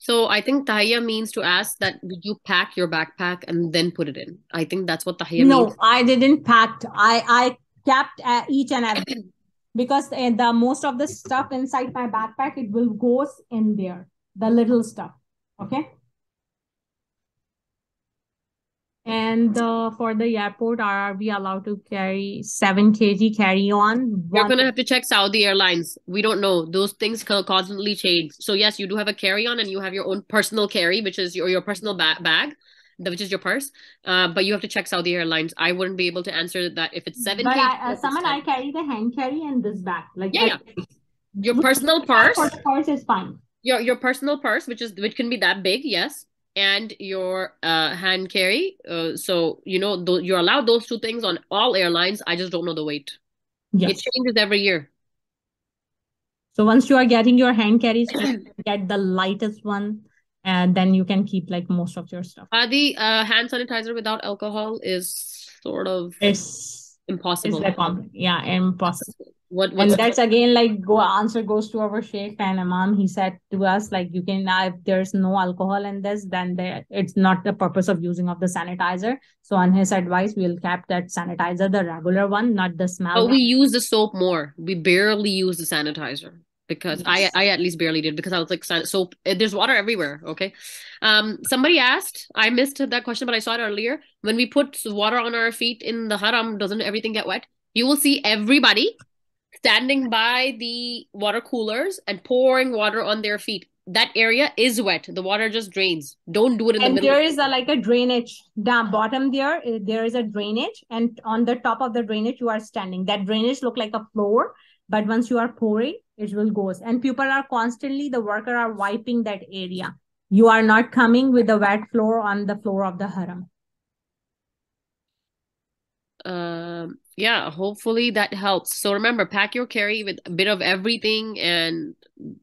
so i think tahia means to ask that did you pack your backpack and then put it in? I think that's what tahia no means. i didn't pack. I i kept uh, each and every <clears throat> because uh, the most of the stuff inside my backpack it will goes in there the little stuff okay and uh, for the airport, are we allowed to carry 7 kg carry on? You're going to have to check Saudi Airlines. We don't know. Those things constantly change. So, yes, you do have a carry on and you have your own personal carry, which is your, your personal ba- bag, which is your purse. Uh, but you have to check Saudi Airlines. I wouldn't be able to answer that if it's 7 but kg. I, uh, someone, I carry the hand carry and this bag. Like yeah, yeah. Your personal purse. purse is fine. Your, your personal purse, which is which can be that big, yes and your uh, hand carry. Uh, so you know th- you're allowed those two things on all airlines. I just don't know the weight. Yes. It changes every year. So once you are getting your hand carries, <clears throat> get the lightest one, and then you can keep like most of your stuff. Uh, the uh, hand sanitizer without alcohol is sort of it's impossible. It's like, yeah, impossible. What, and that's again like go answer goes to our sheikh and imam. He said to us like you can uh, if there's no alcohol in this, then there it's not the purpose of using of the sanitizer. So on his advice, we'll cap that sanitizer, the regular one, not the smell. But we use the soap more. We barely use the sanitizer because yes. I I at least barely did because I was like soap. Eh, there's water everywhere. Okay, um, somebody asked. I missed that question, but I saw it earlier. When we put water on our feet in the haram, doesn't everything get wet? You will see everybody standing by the water coolers and pouring water on their feet. That area is wet. The water just drains. Don't do it in and the middle. there is a, like a drainage down bottom there. Eh, there is a drainage, and on the top of the drainage you are standing. That drainage look like a floor, but once you are pouring, it will goes. And people are constantly the worker are wiping that area. You are not coming with the wet floor on the floor of the haram. Um yeah, hopefully that helps. So remember, pack your carry with a bit of everything and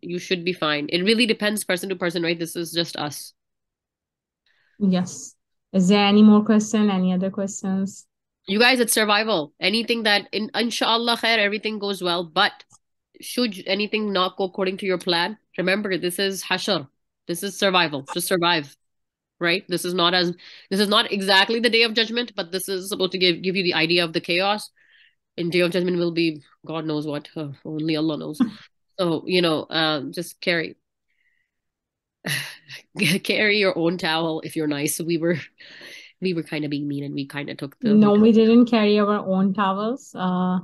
you should be fine. It really depends person to person, right? This is just us. Yes. Is there any more question? Any other questions? You guys, it's survival. Anything that in inshallah khair, everything goes well. But should anything not go according to your plan, remember this is hashar. This is survival. Just survive right? This is not as this is not exactly the day of judgment but this is supposed to give give you the idea of the chaos. And day of judgment will be god knows what oh, only allah knows. So you know um just carry <laughs> carry your own towel if you're nice. We were we were kind of being mean and we kind of took the no we didn't carry our own towels. Uh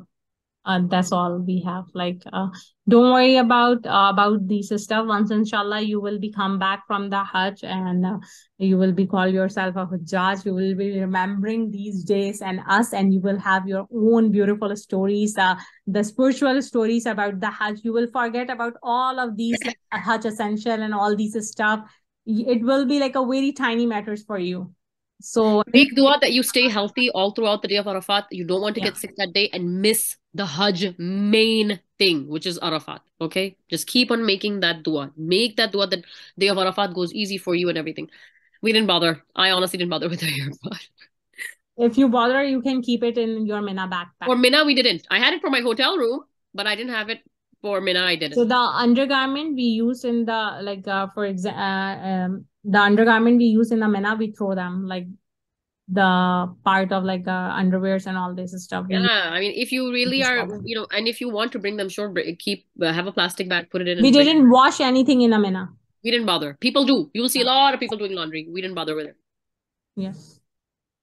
uh, that's all we have. Like uh, don't worry about uh, about these stuff. Once inshallah you will be come back from the hajj and uh, you will be call yourself a hajjaj you will be remembering these days and us and you will have your own beautiful stories uh, the spiritual stories about the hajj. You will forget about all of these hajj essential and all these stuff. It will be like a very tiny matters for you so make dua that you stay healthy all throughout the day of Arafat. You don't want to yeah. get sick that day and miss the Hajj main thing, which is Arafat. Okay, just keep on making that dua. Make that dua that day of Arafat goes easy for you and everything. We didn't bother. I honestly didn't bother with the <laughs> earbud. If you bother, you can keep it in your Mina backpack. For Mina, we didn't. I had it for my hotel room, but I didn't have it for didn't. So the undergarment we use in the like uh, for example, uh, um, the undergarment we use in the Mina, we throw them like the part of like uh, underwears and all this stuff. Yeah, I mean, if you really are, problem. you know, and if you want to bring them short, keep uh, have a plastic bag, put it in. we didn't wash anything in Amina. We didn't bother. People do. You will see a lot of people doing laundry. We didn't bother with it. Yes.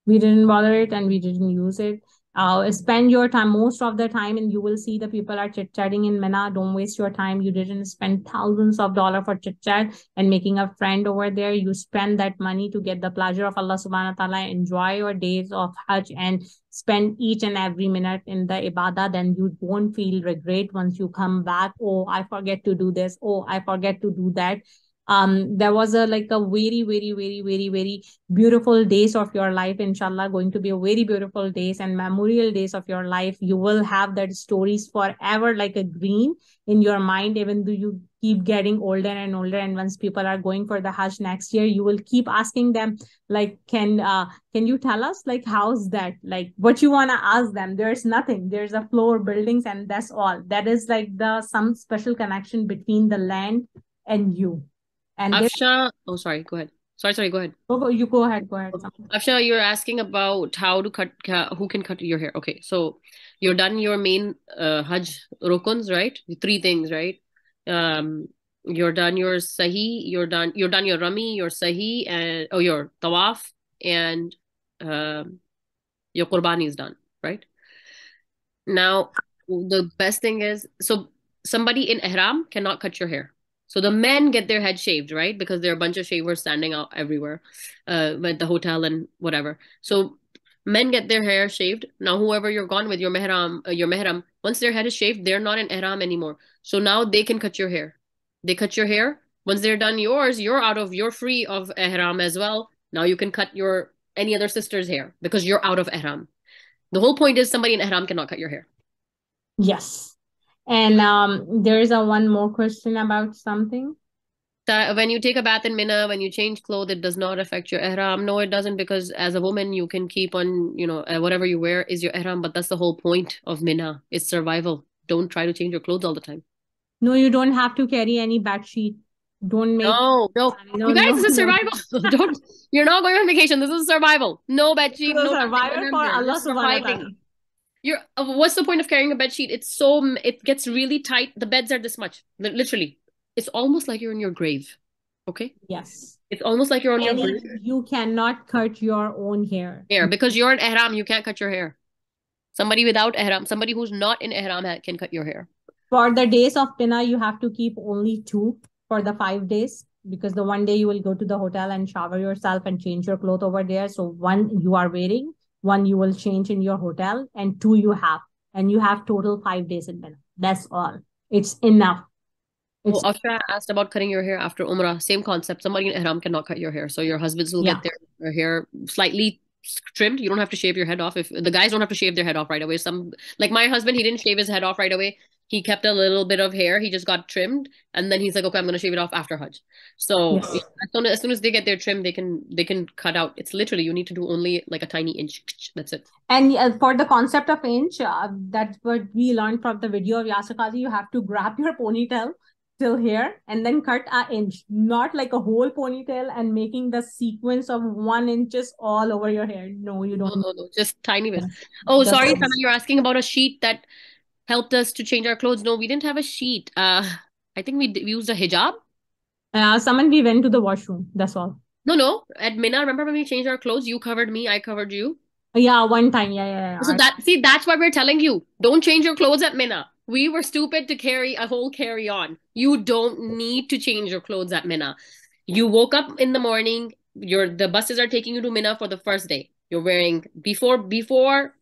We didn't bother it and we didn't use it. Uh, spend your time most of the time and you will see the people are chit chatting in Mina. Don't waste your time. You didn't spend thousands of dollars for chit chat and making a friend over there. You spend that money to get the pleasure of Allah subhanahu wa ta'ala. Enjoy your days of Hajj and spend each and every minute in the ibadah. Then you won't feel regret once you come back. Oh, I forget to do this. Oh, I forget to do that um there was a like a very very very very very beautiful days of your life inshallah going to be a very beautiful days and memorial days of your life. You will have that stories forever like a green in your mind even though you keep getting older and older. And once people are going for the hajj next year you will keep asking them like can uh can you tell us like how's that? Like what you want to ask them? There's nothing. There's a floor buildings and that's all. That is like the some special connection between the land and you and Afsha, oh, sorry, go ahead. Sorry, sorry, go ahead. Go, go, you go ahead, go ahead. Afsha, you're asking about how to cut, who can cut your hair. Okay, so you're done your main uh, Hajj rukuns, right? The three things, right? Um, you're done your sahi, you're done, you're done your rami, your sahi, and oh, your tawaf, and um, your qurbani is done, right? Now, the best thing is, so somebody in ihram cannot cut your hair. So the men get their head shaved, right? Because there are a bunch of shavers standing out everywhere, uh, at the hotel and whatever. So men get their hair shaved. Now, whoever you're gone with, your mehram, uh, your mehram, once their head is shaved, they're not in ihram anymore. So now they can cut your hair. They cut your hair. Once they're done yours, you're out of, you're free of ihram as well. Now you can cut your any other sister's hair because you're out of ihram. The whole point is somebody in ihram cannot cut your hair. Yes. And um, there is a one more question about something. that when you take a bath in Mina, when you change clothes, it does not affect your ihram. No, it doesn't because as a woman, you can keep on, you know, uh, whatever you wear is your ihram. But that's the whole point of Mina. It's survival. Don't try to change your clothes all the time. No, you don't have to carry any bed sheet. Don't make No, no. no, you guys, no, this is no. survival. <laughs> Don't. You're not going on vacation. This is survival. No bed sheet. No survival for Allah you're subhanahu wa surviving. You're. uh, What's the point of carrying a bed sheet? It's so. It gets really tight. The beds are this much. Literally, it's almost like you're in your grave. Okay. Yes. It's almost like you're on your And grave. you cannot cut your own hair. hair because you're in ihram you can't cut your hair somebody without ihram somebody who's not in ihram can cut your hair For the days of Mina, you have to keep only two for the five days because the one day you will go to the hotel and shower yourself and change your clothes over there. So one you are wearing, one you will change in your hotel, and two you have. And you have total five days in Mina. That's all. It's enough. well It's Afsha asked about cutting your hair after umrah same concept somebody in ihram cannot cut your hair so your husbands will Yeah. get their, their hair slightly trimmed you don't have to shave your head off if the guys don't have to shave their head off right away some like my husband he didn't shave his head off right away he kept a little bit of hair he just got trimmed and then he's like okay i'm going to shave it off after hajj so Yes. as soon as, as soon as they get their trim they can they can cut out it's literally you need to do only like a tiny inch that's it And uh, for the concept of inch, uh, that's what we learned from the video of Yasir Qadhi. You have to grab your ponytail till here and then cut a inch, not like a whole ponytail and making the sequence of one inches all over your hair. No, you don't. no no just tiny bit oh That's sorry. Sana, you're asking about a sheet that helped us to change our clothes no we didn't have a sheet uh i think we, d- we used a hijab Uh, someone we went to the washroom. That's all. no no at Mina remember when we changed our clothes you covered me I covered you Yeah, one time. Yeah, yeah, yeah. So that see, that's why we're telling you, don't change your clothes at Mina. We were stupid to carry a whole carry-on. You don't need to change your clothes at Mina. You woke up in the morning, your the buses are taking you to Mina for the first day. You're wearing before before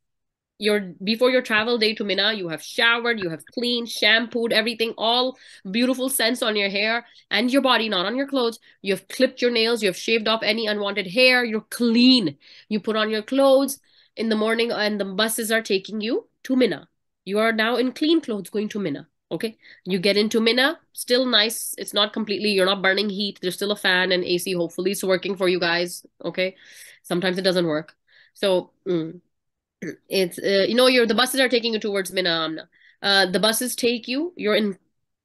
your before your travel day to Mina, you have showered, you have cleaned, shampooed, everything, all beautiful scents on your hair and your body, not on your clothes. You have clipped your nails, you have shaved off any unwanted hair, you're clean. You put on your clothes in the morning and the buses are taking you to Mina. You are now in clean clothes going to Mina. Okay. You get into Mina, still nice. It's not completely, you're not burning heat. There's still a fan and AC. Hopefully it's working for you guys. Okay. Sometimes it doesn't work. So, mm, it's, uh, you know, you're, the buses are taking you towards Mina, Amna. Uh, the buses take you, you're in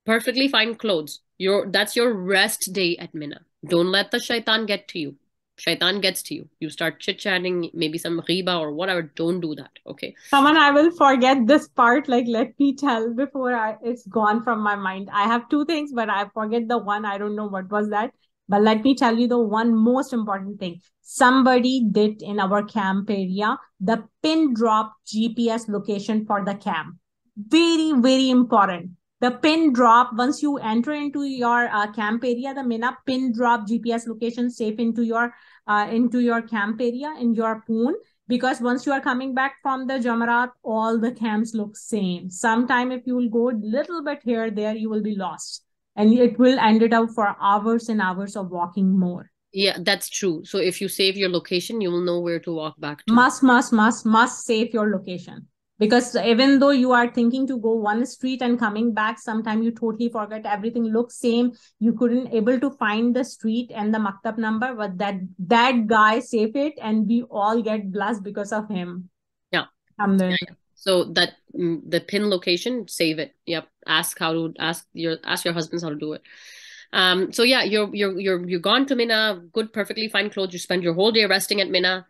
perfectly fine clothes. You're, that's your rest day at Mina. Don't let the shaitan get to you. Shaitan gets to you. You start chit chatting, maybe some riba or whatever. Don't do that. Okay. Someone, I will forget this part. Like, let me tell before I, it's gone from my mind. I have two things, but I forget the one. I don't know what was that. But let me tell you the one most important thing. Somebody did in our camp area the pin drop GPS location for the camp. Very, very important the pin drop once you enter into your uh, camp area the mina pin drop gps location safe into your uh, into your camp area in your poon because once you are coming back from the Jamarat, all the camps look same. Sometime if you will go a little bit here, there, you will be lost. And it will end it up for hours and hours of walking more. Yeah, that's true. So if you save your location, you will know where to walk back to. Must, must, must, must save your location because even though you are thinking to go one street and coming back sometime you totally forget everything looks same you couldn't able to find the street and the maktab number but that that guy saved it and we all get blessed because of him yeah, yeah, yeah. So that mm, the pin location save it yep ask how to ask your ask your husbands how to do it um so yeah you're you're you're you're gone to mina good perfectly fine clothes you spend your whole day resting at mina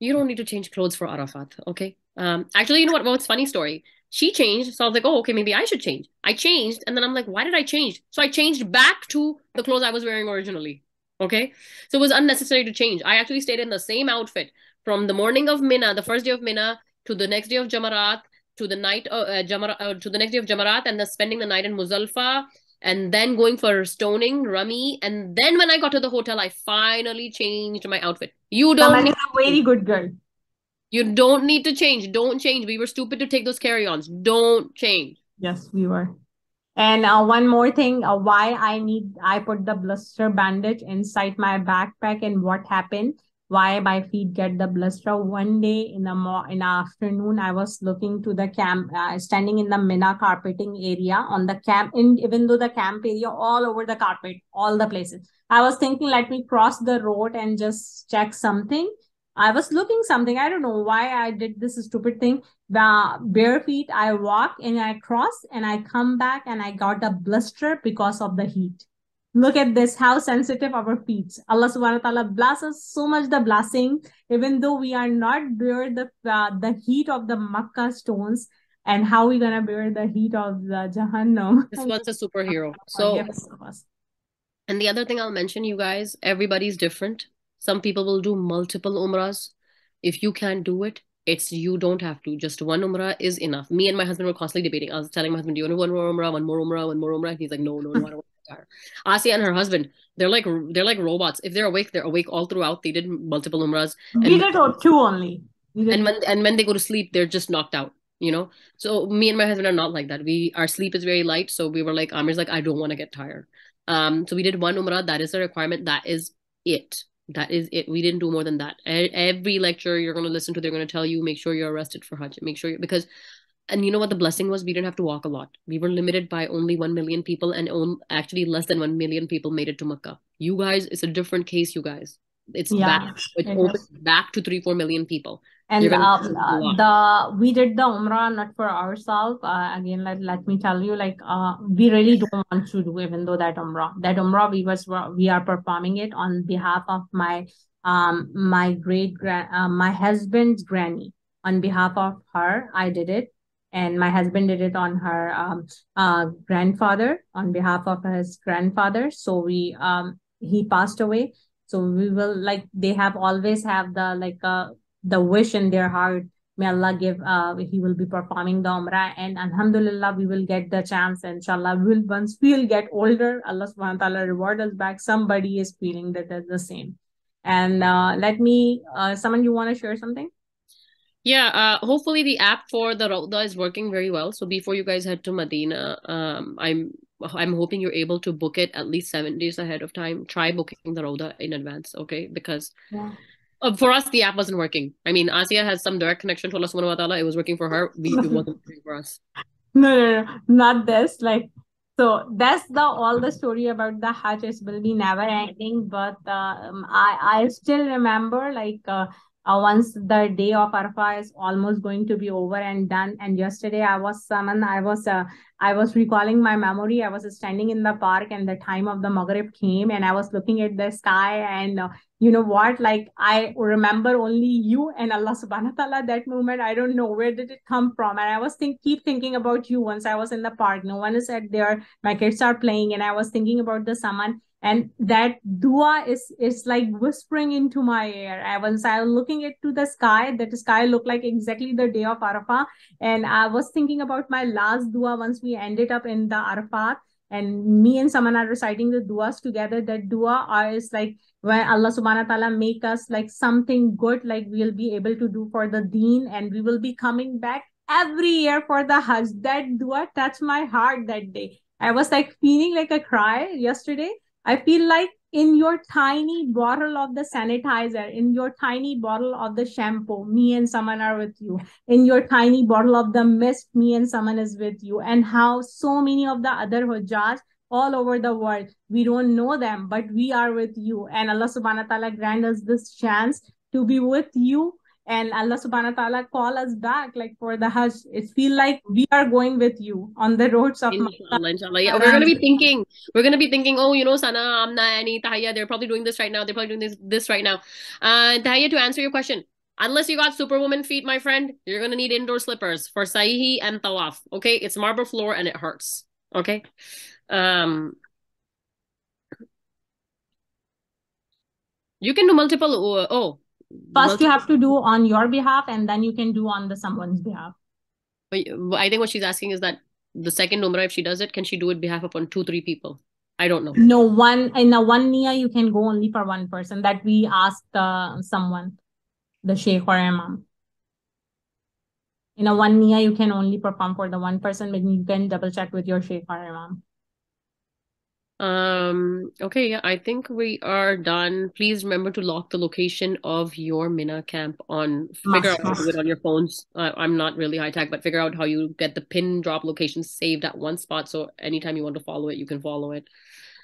you don't need to change clothes for arafat okay um, actually, you know what? Well, it's funny story. She changed, so I was like, oh, okay, maybe I should change. I changed, and then I'm like, why did I change? So I changed back to the clothes I was wearing originally. Okay, so it was unnecessary to change. I actually stayed in the same outfit from the morning of Mina, the first day of Mina, to the next day of Jamarat, to the night of uh, Jamarat, uh, to the next day of Jamarat, and then spending the night in Muzdalifah, and then going for stoning, Rami, and then when I got to the hotel, I finally changed my outfit. You don't. Need- a very good girl. You don't need to change. Don't change. We were stupid to take those carry-ons. Don't change. Yes, we were. And uh, one more thing, uh, why I need I put the blister bandage inside my backpack and what happened? Why my feet get the blister? One day in the mo- in the afternoon, I was looking to the camp, uh, standing in the Mina carpeting area on the camp. In even though the camp area all over the carpet, all the places, I was thinking, let me cross the road and just check something I was looking something. I don't know why I did this stupid thing. The bare feet, I walk and I cross and I come back and I got a blister because of the heat. Look at this, how sensitive our feet. Allah subhanahu wa ta'ala bless us so much the blessing, even though we are not bear the uh, the heat of the Makkah stones and how we gonna bear the heat of the Jahannam. This one's a superhero. <laughs> So, and the other thing I'll mention, you guys, everybody's different some people will do multiple umrahs. If you can't do it, it's you don't have to. Just one umrah is enough. Me and my husband were constantly debating. I was telling my husband, "Do you want one more umrah, one more umrah, one more umrah?" And he's like, "No, no, no, I don't to Asia and her husband, they're like they're like robots. If they're awake, they're awake all throughout. They did multiple umrahs. We did two only. And when and when they go to sleep, they're just knocked out. You know. So me and my husband are not like that. We our sleep is very light. So we were like, Amir's like, I don't want to get tired. Um. So we did one umrah. That is a requirement. That is it that is it we didn't do more than that every lecture you're going to listen to they're going to tell you make sure you're arrested for hajj make sure you because and you know what the blessing was? We didn't have to walk a lot. We were limited by only 1 million people and on, actually less than 1 million people made it to makkah. You guys it's a different case you guys. It's yeah, back it's back to 3 4 million people. And uh, the we did the umrah not for ourselves. Uh, again let, let me tell you like uh, we really don't want to do even though that umrah. That umrah we was we are performing it on behalf of my um my great grand uh, my husband's granny. On behalf of her i did it and my husband did it on her um uh grandfather on behalf of his grandfather. So we um he passed away. So we will like they have always have the like uh the wish in their heart may allah give uh he will be performing the umrah. And alhamdulillah we will get the chance inshallah. We'll once we'll get older allah subhanahu wa ta'ala reward us back. Somebody is feeling that that's the same. And uh let me uh someone you want to share something yeah, uh, hopefully the app for the Rauda is working very well. So before you guys head to Medina, um, I'm I'm hoping you're able to book it at least seven days ahead of time. Try booking the Rauda in advance, okay? Because yeah. Uh, for us, the app wasn't working. I mean, Asia has some direct connection to Allah subhanahu wa ta'ala. It was working for her. We, it wasn't <laughs> working for us. No, no, no, not this. Like, so that's the all the story about the Hajj. It will be never ending. But uh, um, I I still remember like uh, uh, once the day of Arfa is almost going to be over and done. And yesterday I was summoned, I was uh, I was recalling my memory. I was standing in the park and the time of the Maghrib came and I was looking at the sky and uh, you know what like I remember only you and Allah subhanahu wa ta'ala that moment. I don't know where did it come from. And I was think keep thinking about you once I was in the park. No one is at there. My kids are playing and I was thinking about the saman and that dua is is like whispering into my ear. I, once i was looking into the sky that sky looked like exactly the day of arafah. And i was thinking about my last dua once we ended up in the arafat. And me and someone are reciting the duas together. That dua is like when allah subhanahu wa ta'ala make us like something good like we'll be able to do for the deen and we will be coming back every year for the hajj. That dua touched my heart that day. I was like feeling like a cry yesterday I feel like in your tiny bottle of the sanitizer, in your tiny bottle of the shampoo, me and someone are with you. In your tiny bottle of the mist, me and someone is with you. And how so many of the other hujjaj all over the world, we don't know them, but we are with you. And Allah subhanahu wa ta'ala grant us this chance to be with you and Allah subhanahu wa ta'ala call us back like for the Hajj. It feel like we are going with you on the roads of inshallah, inshallah. Yeah, we're gonna be thinking, we're gonna be thinking, oh, you know, Sana, Amna, Annie, Tahiyya, they're probably doing this right now. They're probably doing this this right now. Uh Tahiyya, to answer your question, unless you got superwoman feet, my friend, you're gonna need indoor slippers for Saihi and Tawaf. Okay, it's marble floor and it hurts. Okay. Um you can do multiple oh First, you have to do on your behalf, and then you can do on the someone's behalf. But I think what she's asking is that the second Umrah, if she does it, can she do it behalf upon two, three people? I don't know. No, one in a one niya you can go only for one person. That we asked uh, someone, the sheikh or imam. In a one niya you can only perform for the one person, but you can double check with your sheikh or imam. Um, okay, yeah, I think we are done. Please remember to lock the location of your Mina camp on figure out how to do it on your phones. Uh, I'm not really high tech, but figure out how you get the pin drop location saved at one spot. So anytime you want to follow it, you can follow it.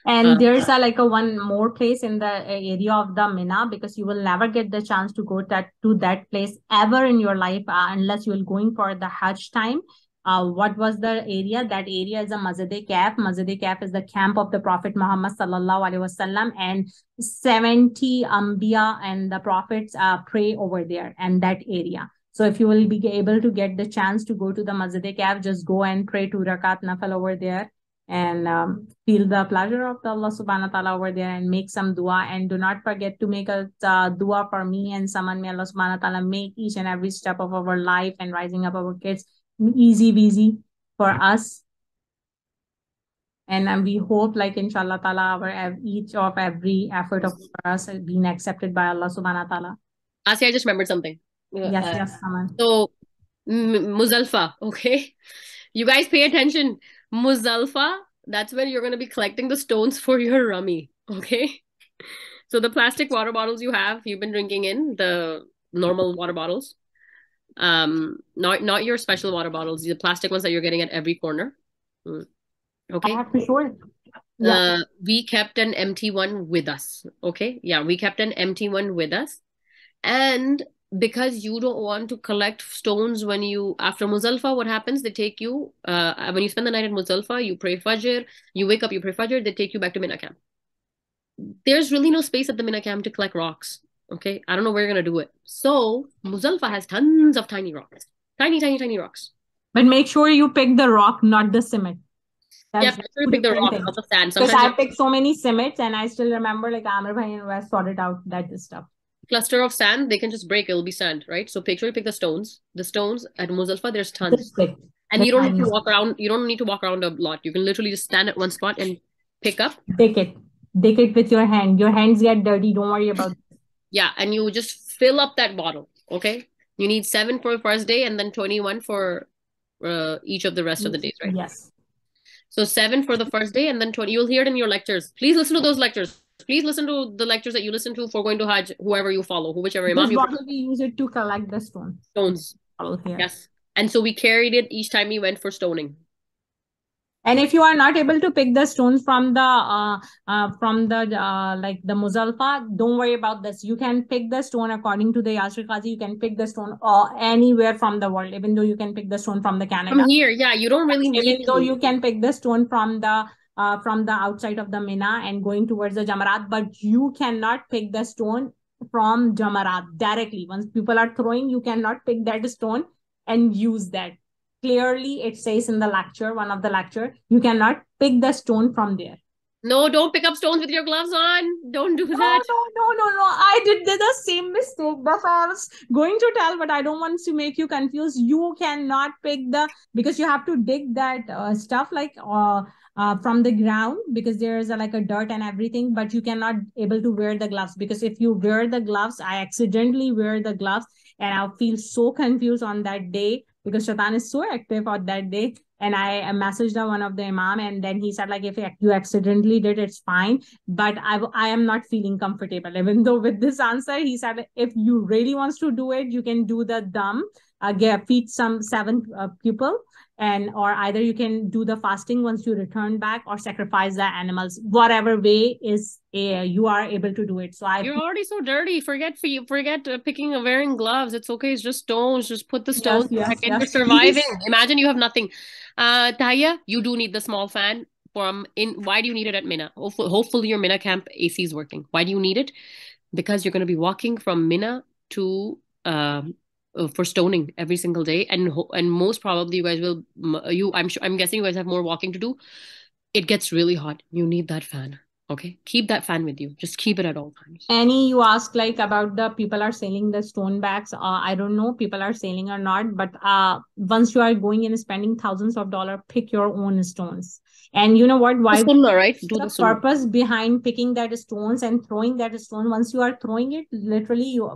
And uh, there's a like a one more place in the area of the Mina because you will never get the chance to go that to that place ever in your life uh, unless you're going for the Hajj time uh, what was the area? That area is a Masjid Khayf. Masjid Khayf is the camp of the Prophet Muhammad sallallahu alaihi wasallam, and 70 Ambiya and the prophets uh, pray over there and that area. So if you will be able to get the chance to go to the Masjid Khayf, just go and pray to Rakat Nafal over there and um, feel the pleasure of the Allah subhanahu wa ta'ala over there and make some dua and do not forget to make a uh, dua for me and someone may Allah subhanahu wa ta'ala make each and every step of our life and rising up our kids easy busy for us. And um, we hope like inshallah ta'ala our each of every effort of us being accepted by allah subhanahu wa ta'ala. Asi, i just remembered something. Yes uh, yes someone. so muzalfa <laughs> okay? You guys pay attention. Muzalfa that's when you're going to be collecting the stones for your Rami okay? <laughs> So the plastic water bottles you have you've been drinking in the normal water bottles um not not your special water bottles the plastic ones that you're getting at every corner mm. okay I have to show it. Yeah. Uh, we kept an empty one with us okay yeah we kept an empty one with us and because you don't want to collect stones when you after Muzalfa, what happens? They take you uh when you spend the night at Muzalfa, you pray Fajr, you wake up, you pray Fajr, they take you back to Mina camp. There's really no space at the Mina camp to collect rocks. Okay, I don't know where you're gonna do it. So Muzalfa has tons of tiny rocks, tiny, tiny, tiny rocks. But make sure you pick the rock, not the cement. That's yeah, make sure you pick the rock, thing. not the sand. Because I picked so many cements, and I still remember like Amr Bhai and West sorted out that stuff. Cluster of sand, they can just break. It'll be sand, right? So make sure you pick the stones. The stones at Muzalfa, there's tons. And you don't need to walk around. You don't need to walk around a lot. You can literally just stand at one spot and pick up. Take it. Take it with your hand. Your hands get dirty. Don't worry about yeah, and you just fill up that bottle. Okay, you need seven for the first day, and then twenty-one for uh, each of the rest of the days, right? Yes. So seven for the first day, and then twenty. You'll hear it in your lectures. Please listen to those lectures. Please listen to the lectures that you listen to for going to Hajj, whoever you follow, whichever imam you follow. we use it to collect the stones. Stones. Yes. And so we carried it each time we went for stoning. And if you are not able to pick the stones from the uh, uh, from the uh, like the muzalfa don't worry about this. You can pick the stone according to the Yasir Qadhi you can pick the stone uh, anywhere from the world even though you can pick the stone from the canada. From here yeah you don't really even though you can pick the stone from the uh, from the outside of the mina and going towards the jamarat but you cannot pick the stone from jamarat directly. Once people are throwing you cannot pick that stone and use that clearly it says in the lecture, one of the lecture, you cannot pick the stone from there. No, don't pick up stones with your gloves on. Don't do that. No, no, no, no, no. I did the same mistake. That's I was going to tell, but I don't want to make you confused. You cannot pick the because you have to dig that uh, stuff like uh, uh, from the ground because there's a, like a dirt and everything. But you cannot able to wear the gloves because if you wear the gloves, I accidentally wear the gloves and I'll feel so confused on that day because Shaitan is so active on that day. And I messaged one of the imam, and then he said, like, if you accidentally did, it's fine. But I, I am not feeling comfortable. <laughs> Even though with this answer, he said, if you really wants to do it, you can do the dam, uh, get, feed some seven uh, people and or either you can do the fasting once you return back or sacrifice the animals whatever way is uh, you are able to do it. So i you're already so dirty. Forget for you forget uh, picking or wearing gloves. It's okay. It's just stones. Just put the stones yes, yes, yes. you're surviving. Imagine you have nothing. Uh taya you do need the small fan from in why do you need it at mina hopefully, hopefully your mina camp ac is working. Why do you need it? Because you're going to be walking from mina to um uh, Uh, for stoning every single day. And and most probably you guys will you i'm sure i'm guessing you guys have more walking to do. It gets really hot. You need that fan okay? Keep that fan with you. Just keep it at all times. Any you ask like about the people are selling the stone bags. Uh, i don't know people are selling or not but uh once you are going and spending thousands of dollars pick your own stones. And you know what? Why similar right? Do the, the purpose behind picking that stones and throwing that stone once you are throwing it literally you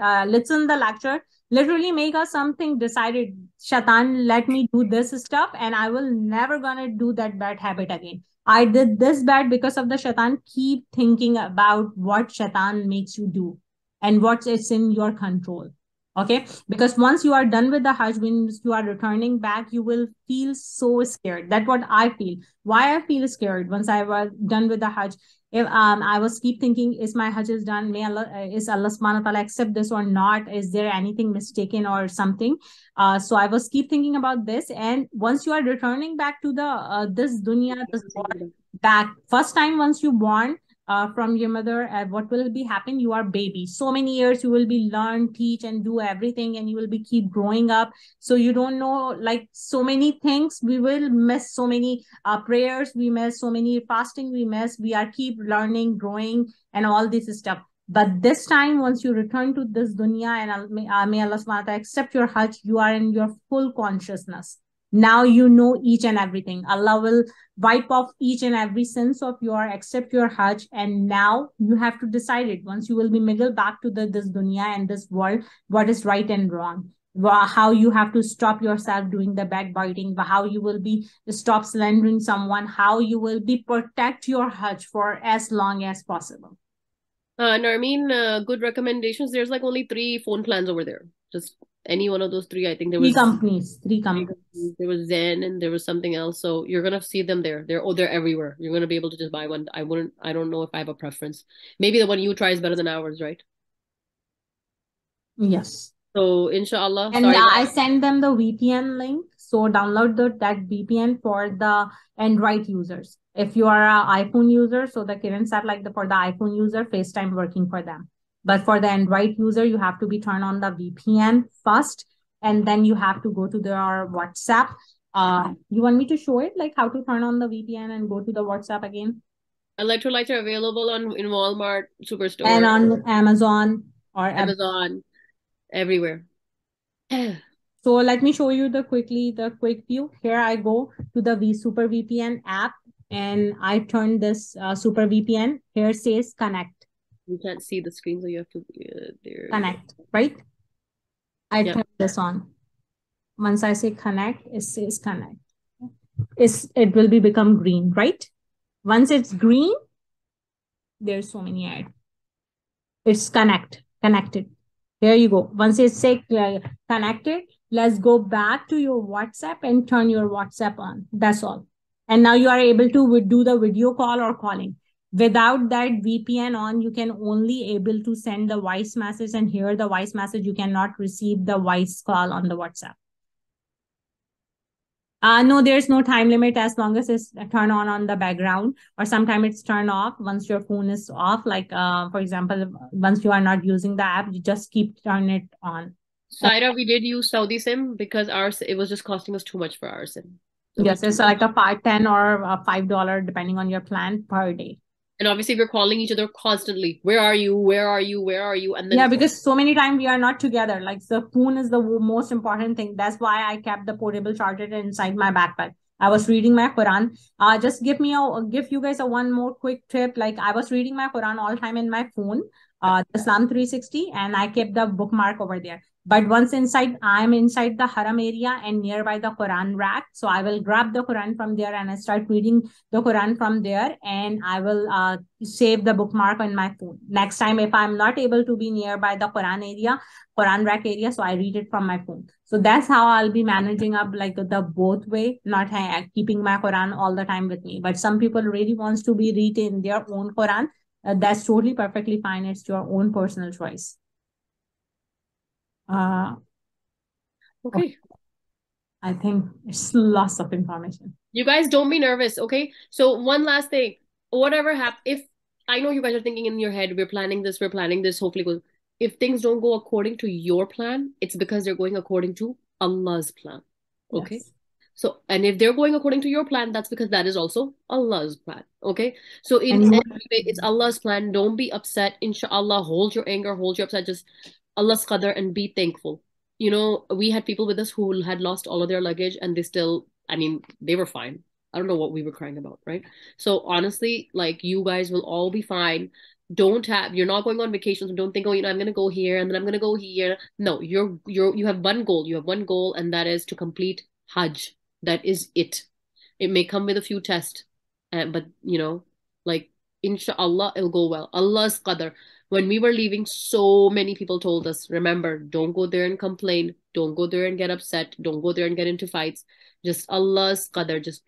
uh, listen the lecture literally make us something decided shaitan let me do this stuff and i will never gonna do that bad habit again i did this bad because of the shaitan. Keep thinking about what shaitan makes you do and what is in your control. Okay? Because once you are done with the hajj when you are returning back you will feel so scared. That's what i feel. Why i feel scared once i was done with the hajj if um, I was keep thinking, is my Hajj is done? May Allah, uh, is Allah subhanahu wa ta'ala accept this or not? Is there anything mistaken or something? Uh, so I was keep thinking about this. And once you are returning back to the uh, this dunya, this world, back first time once you born, uh, from your mother uh, what will be happen? You are baby. So many years you will be learn teach and do everything and you will be keep growing up. So you don't know like so many things. We will miss so many uh, prayers. We miss so many fasting. We miss we are keep learning growing and all this stuff. But this time once you return to this dunya and may, uh, may allah subhanahu accept your hajj you are in your full consciousness now you know each and everything. Allah will wipe off each and every sense of your accept your hajj and now you have to decide it. Once you will be middle back to the this dunya and this world what is right and wrong. How you have to stop yourself doing the backbiting how you will be stop slandering someone how you will be protect your hajj for as long as possible. Uh Narmeen, uh, good recommendations. There's like only three phone plans over there. Just any one of those three. I think there was three companies. Three companies. There was Zain and there was something else. So you're gonna see them there. They're oh they're everywhere. You're gonna be able to just buy one. I wouldn't. I don't know if I have a preference. Maybe the one you try is better than ours, right? Yes. So inshallah. And sorry, I send them the VPN link. So download the that VPN for the Android users. If you are an iPhone user, so the Kiran said like the for the iPhone user, FaceTime working for them. But for the Android user, you have to be turned on the VPN first, and then you have to go to their WhatsApp. Uh, you want me to show it, like how to turn on the VPN and go to the WhatsApp again? Electrolytes are available on in Walmart, Superstore, and on Amazon or Amazon, everywhere. <clears throat> so let me show you the quickly the quick view. Here I go to the V Super VPN app and I turn this uh, Super VPN. Here says connect you can't see the screen, so you have to uh, there. Connect, right? I yep. turn this on. Once I say connect, it says connect. It's, it will be become green, right? Once it's green, there's so many ads. It's connect, connected. There you go. Once it's say uh, connected, let's go back to your WhatsApp and turn your WhatsApp on. That's all. and now you are able to do the video call or calling without that vpn on you can only able to send the voice message and hear the voice message you cannot receive the voice call on the whatsapp uh, no, there's no time limit as long as it's turned on on the background or sometimes it's turned off once your phone is off. Like, uh, for example, once you are not using the app, you just keep turning it on. Saira, we did use Saudi SIM because ours it was just costing us too much for our SIM. Yes, it's like a five ten or a five dollar depending on your plan per day and obviously we're calling each other constantly. Where are you? Where are you? Where are you? And then yeah because so many times we are not together. Like the phone is the most important thing. That's why i kept the portable charger inside my backpack. I was reading my quran. Uh just give me a give you guys a one more quick tip like i was reading my quran all time in my phone uh the islam 360 and i kept the bookmark over there but once inside, I'm inside the haram area and nearby the Quran rack. So I will grab the Quran from there and I start reading the Quran from there and I will uh, save the bookmark on my phone. Next time, if I'm not able to be nearby the Quran area, Quran rack area, so I read it from my phone. So that's how I'll be managing up like the both way, not keeping my Quran all the time with me. But some people really wants to be read in their own Quran. Uh, that's totally perfectly fine. It's your own personal choice. Uh, okay. I think it's lots of information. You guys don't be nervous, okay? So one last thing, whatever happens, if I know you guys are thinking in your head, we're planning this, we're planning this, hopefully go. If things don't go according to your plan, it's because they're going according to Allah's plan. Okay. Yes. So, and if they're going according to your plan, that's because that is also Allah's plan. Okay. So, in any way, it's Allah's plan. Don't be upset. Inshallah, hold your anger, hold your upset. Just Allah's qadr and be thankful. You know, we had people with us who had lost all of their luggage and they still, I mean, they were fine. I don't know what we were crying about, right? So honestly, like you guys will all be fine. Don't have you're not going on vacations. Don't think, oh, you know, I'm gonna go here and then I'm gonna go here. No, you're you're you have one goal. You have one goal, and that is to complete Hajj. That is it. It may come with a few tests, uh, but you know, like inshallah, it'll go well. Allah's qadr when we were leaving, so many people told us, remember, don't go there and complain. Don't go there and get upset. Don't go there and get into fights. Just Allah's qadr, just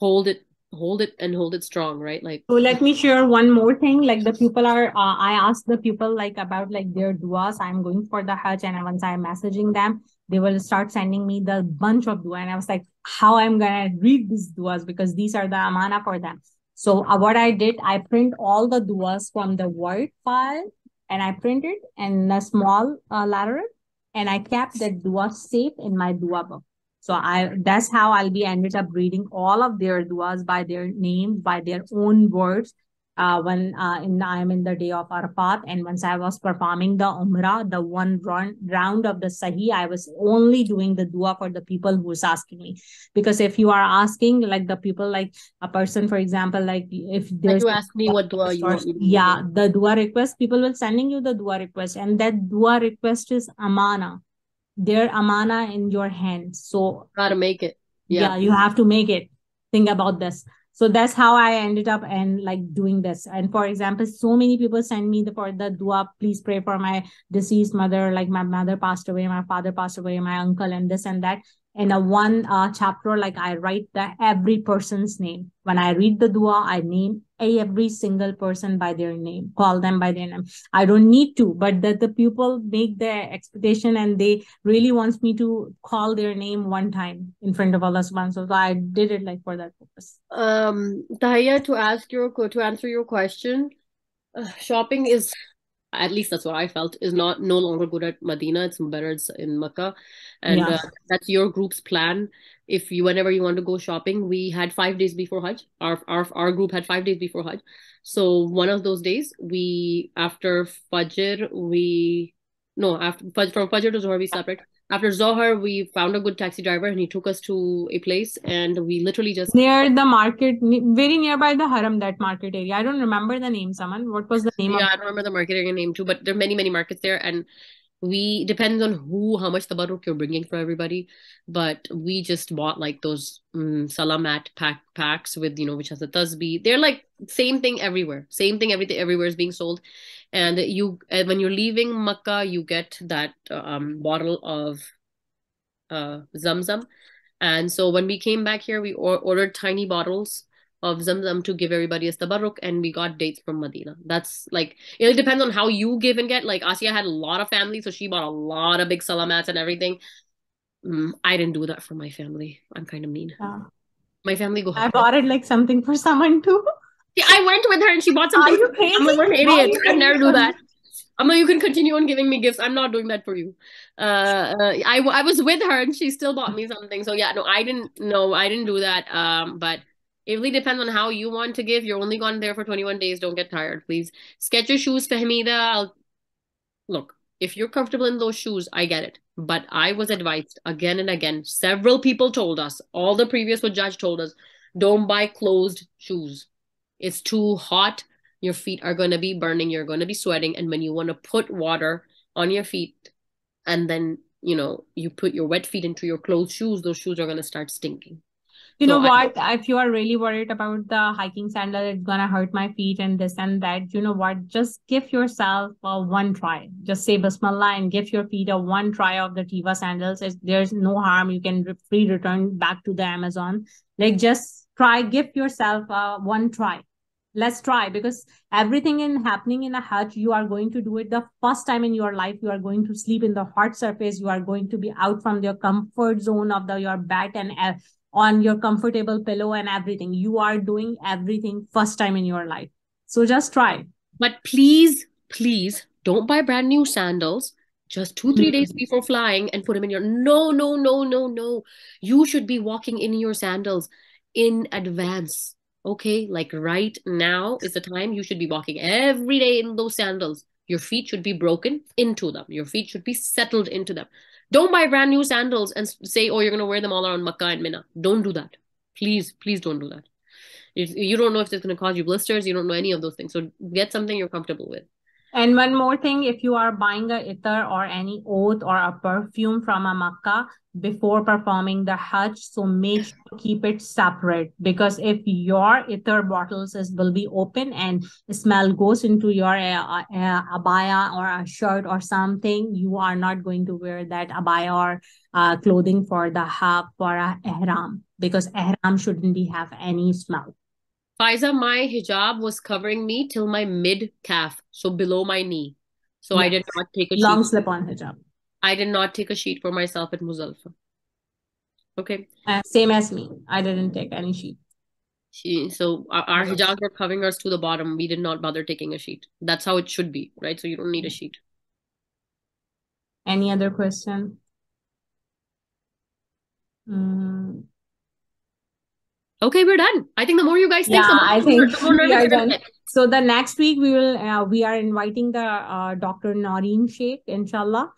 hold it, hold it and hold it strong, right? Like so let me share one more thing. Like the people are uh, I asked the people like about like their duas. I'm going for the Hajj and once I'm messaging them, they will start sending me the bunch of dua. And I was like, how I'm gonna read these duas because these are the amana for them. So uh, what I did, I print all the duas from the Word file and I printed in a small uh, and I kept the dua safe in my dua book. So I that's how I'll be ended up reading all of their duas by their name, by their own words, uh, when uh, in I'm in the day of Arafat, and once I was performing the Umrah, the one run, round of the Sahi, I was only doing the dua for the people who's asking me. Because if you are asking, like the people, like a person, for example, like if there's you ask me what dua you want, yeah, the dua request, people will sending you the dua request, and that dua request is amana. Their amana in your hands. So gotta make it. Yeah. yeah, you have to make it. Think about this so that's how i ended up and like doing this. And for example so many people send me the for the dua please pray for my deceased mother like my mother passed away my father passed away my uncle and this and that in a one uh, chapter like i write the every person's name. When i read the dua i name every single person by their name call them by their name. I don't need to but that the people make their expectation and they really wants me to call their name one time in front of allah subhanahu so i did it like for that purpose. Um to ask your to answer your question uh, shopping is at least that's what I felt, is not no longer good at Medina. It's better in Mecca, and yeah. uh, that's your group's plan. If you whenever you want to go shopping, we had five days before Hajj. Our our our group had five days before Hajj. So one of those days, we after Fajr, we no after from Fajr to Zohar we separate after Zohar, we found a good taxi driver and he took us to a place and we literally just near the market, very nearby the Haram, that market area. I don't remember the name, someone. What was the name? Yeah, of- I don't remember the market area name too, but there are many, many markets there. And we depends on who, how much the tabarruk you're bringing for everybody. But we just bought like those um, salamat pack packs with, you know, which has a tasbih. They're like same thing everywhere. Same thing, everything everywhere is being sold and you when you're leaving Makkah, you get that um, bottle of uh, Zamzam. And so when we came back here, we or- ordered tiny bottles of Zamzam to give everybody as tabarruk, and we got dates from Medina. That's like it depends on how you give and get. Like Asia had a lot of family, so she bought a lot of big salamats and everything. Mm, I didn't do that for my family. I'm kind of mean. Yeah. My family go. I bought it like something for someone too. Yeah, I went with her and she bought something. Are you crazy? I'm like, an idiot. I'd never do that. I'm like, you can continue on giving me gifts. I'm not doing that for you. Uh, uh, I, I was with her and she still bought me something. So yeah, no, I didn't, no, I didn't do that. Um, but it really depends on how you want to give. You're only gone there for 21 days. Don't get tired, please. Sketch your shoes, Fahmida. I'll look, if you're comfortable in those shoes, I get it. But I was advised again and again. Several people told us, all the previous judge told us, don't buy closed shoes. It's too hot. Your feet are going to be burning. You're going to be sweating. And when you want to put water on your feet and then, you know, you put your wet feet into your closed shoes, those shoes are going to start stinking. You So know I- what? If you are really worried about the hiking sandal, it's gonna hurt my feet and this and that. You know what? Just give yourself a one try. Just say Bismillah and give your feet a one try of the Teva sandals. It's, there's no harm. You can re- free return back to the Amazon. Like just try. Give yourself a one try. Let's try because everything in happening in a hajj, you are going to do it the first time in your life. You are going to sleep in the hard surface. You are going to be out from your comfort zone of the your bed and uh, on your comfortable pillow and everything. You are doing everything first time in your life. So just try. But please, please don't buy brand new sandals just two, three days Mhm. before flying and put them in your. No, no, no, no, no. You should be walking in your sandals in advance. Okay, like right now is the time you should be walking every day in those sandals. Your feet should be broken into them. Your feet should be settled into them. Don't buy brand new sandals and say, oh, you're going to wear them all around Makkah and Mina. Don't do that. Please, please don't do that. If- You don't know if it's going to cause you blisters. You don't know any of those things. So get something you're comfortable with. And one more thing, if you are buying a itar or any oath or a perfume from a Makkah before performing the Hajj, so make sure to keep it separate because if your itar bottles is will be open and smell goes into your uh, uh, abaya or a shirt or something, you are not going to wear that abaya or uh, clothing for the hajj for a ihram because ihram shouldn't be have any smell. Faiza, my hijab was covering me till my mid calf, so below my knee. So I did not take a Long slip on hijab. I did not take a sheet for myself at Muzdalifah. Okay. Uh, same as me. I didn't take any sheet. She, so our, our hijabs were covering us to the bottom. We did not bother taking a sheet. That's how it should be, right? So you don't need a sheet. Any other question? Mm, Okay, we're done. I think the more you guys think, Yeah, the more, I think the more we are done. so the next week we will uh, we are inviting the uh, Dr. Noreen Sheikh, inshallah.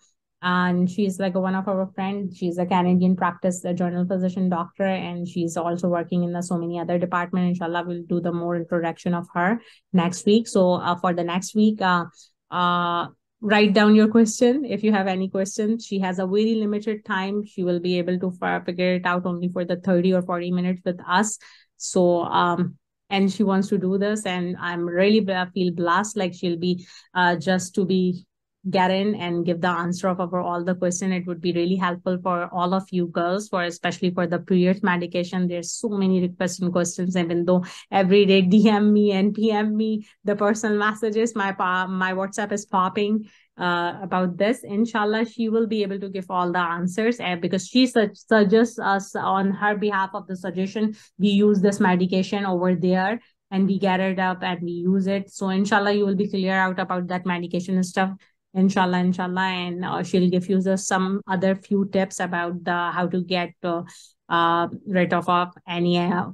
And she's like one of our friends. She's a Canadian practice, a general physician doctor, and she's also working in the so many other departments. Inshallah, we'll do the more introduction of her next week. So uh, for the next week, uh, uh, write down your question if you have any questions. She has a very limited time. She will be able to figure it out only for the 30 or 40 minutes with us. So um and she wants to do this and i'm really bl- feel blessed like she'll be uh just to be get in and give the answer of our all the question it would be really helpful for all of you girls for especially for the period medication there's so many requests and questions even though every day <laughs> dm me and pm me the personal messages my my whatsapp is popping uh, about this. Inshallah, she will be able to give all the answers uh, because she su- suggests us on her behalf of the suggestion. We use this medication over there and we get it up and we use it. So, inshallah, you will be clear out about that medication and stuff. Inshallah, inshallah, and uh, she'll give you the, some other few tips about the how to get uh, uh, rid of uh, any uh,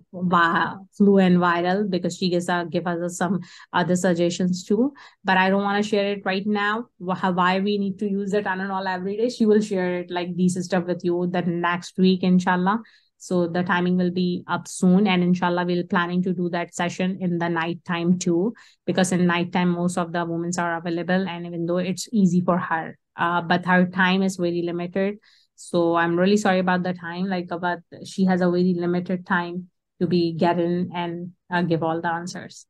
flu and viral because she gives uh, give us some other suggestions too but I don't want to share it right now. Wh- Why we need to use it on and all every day. She will share it like this stuff with you the next week, inshallah. So the timing will be up soon, and inshallah, we're planning to do that session in the night time too, because in nighttime most of the women are available, and even though it's easy for her, uh, but her time is very limited. So I'm really sorry about the time, like, but she has a very limited time to be getting and uh, give all the answers.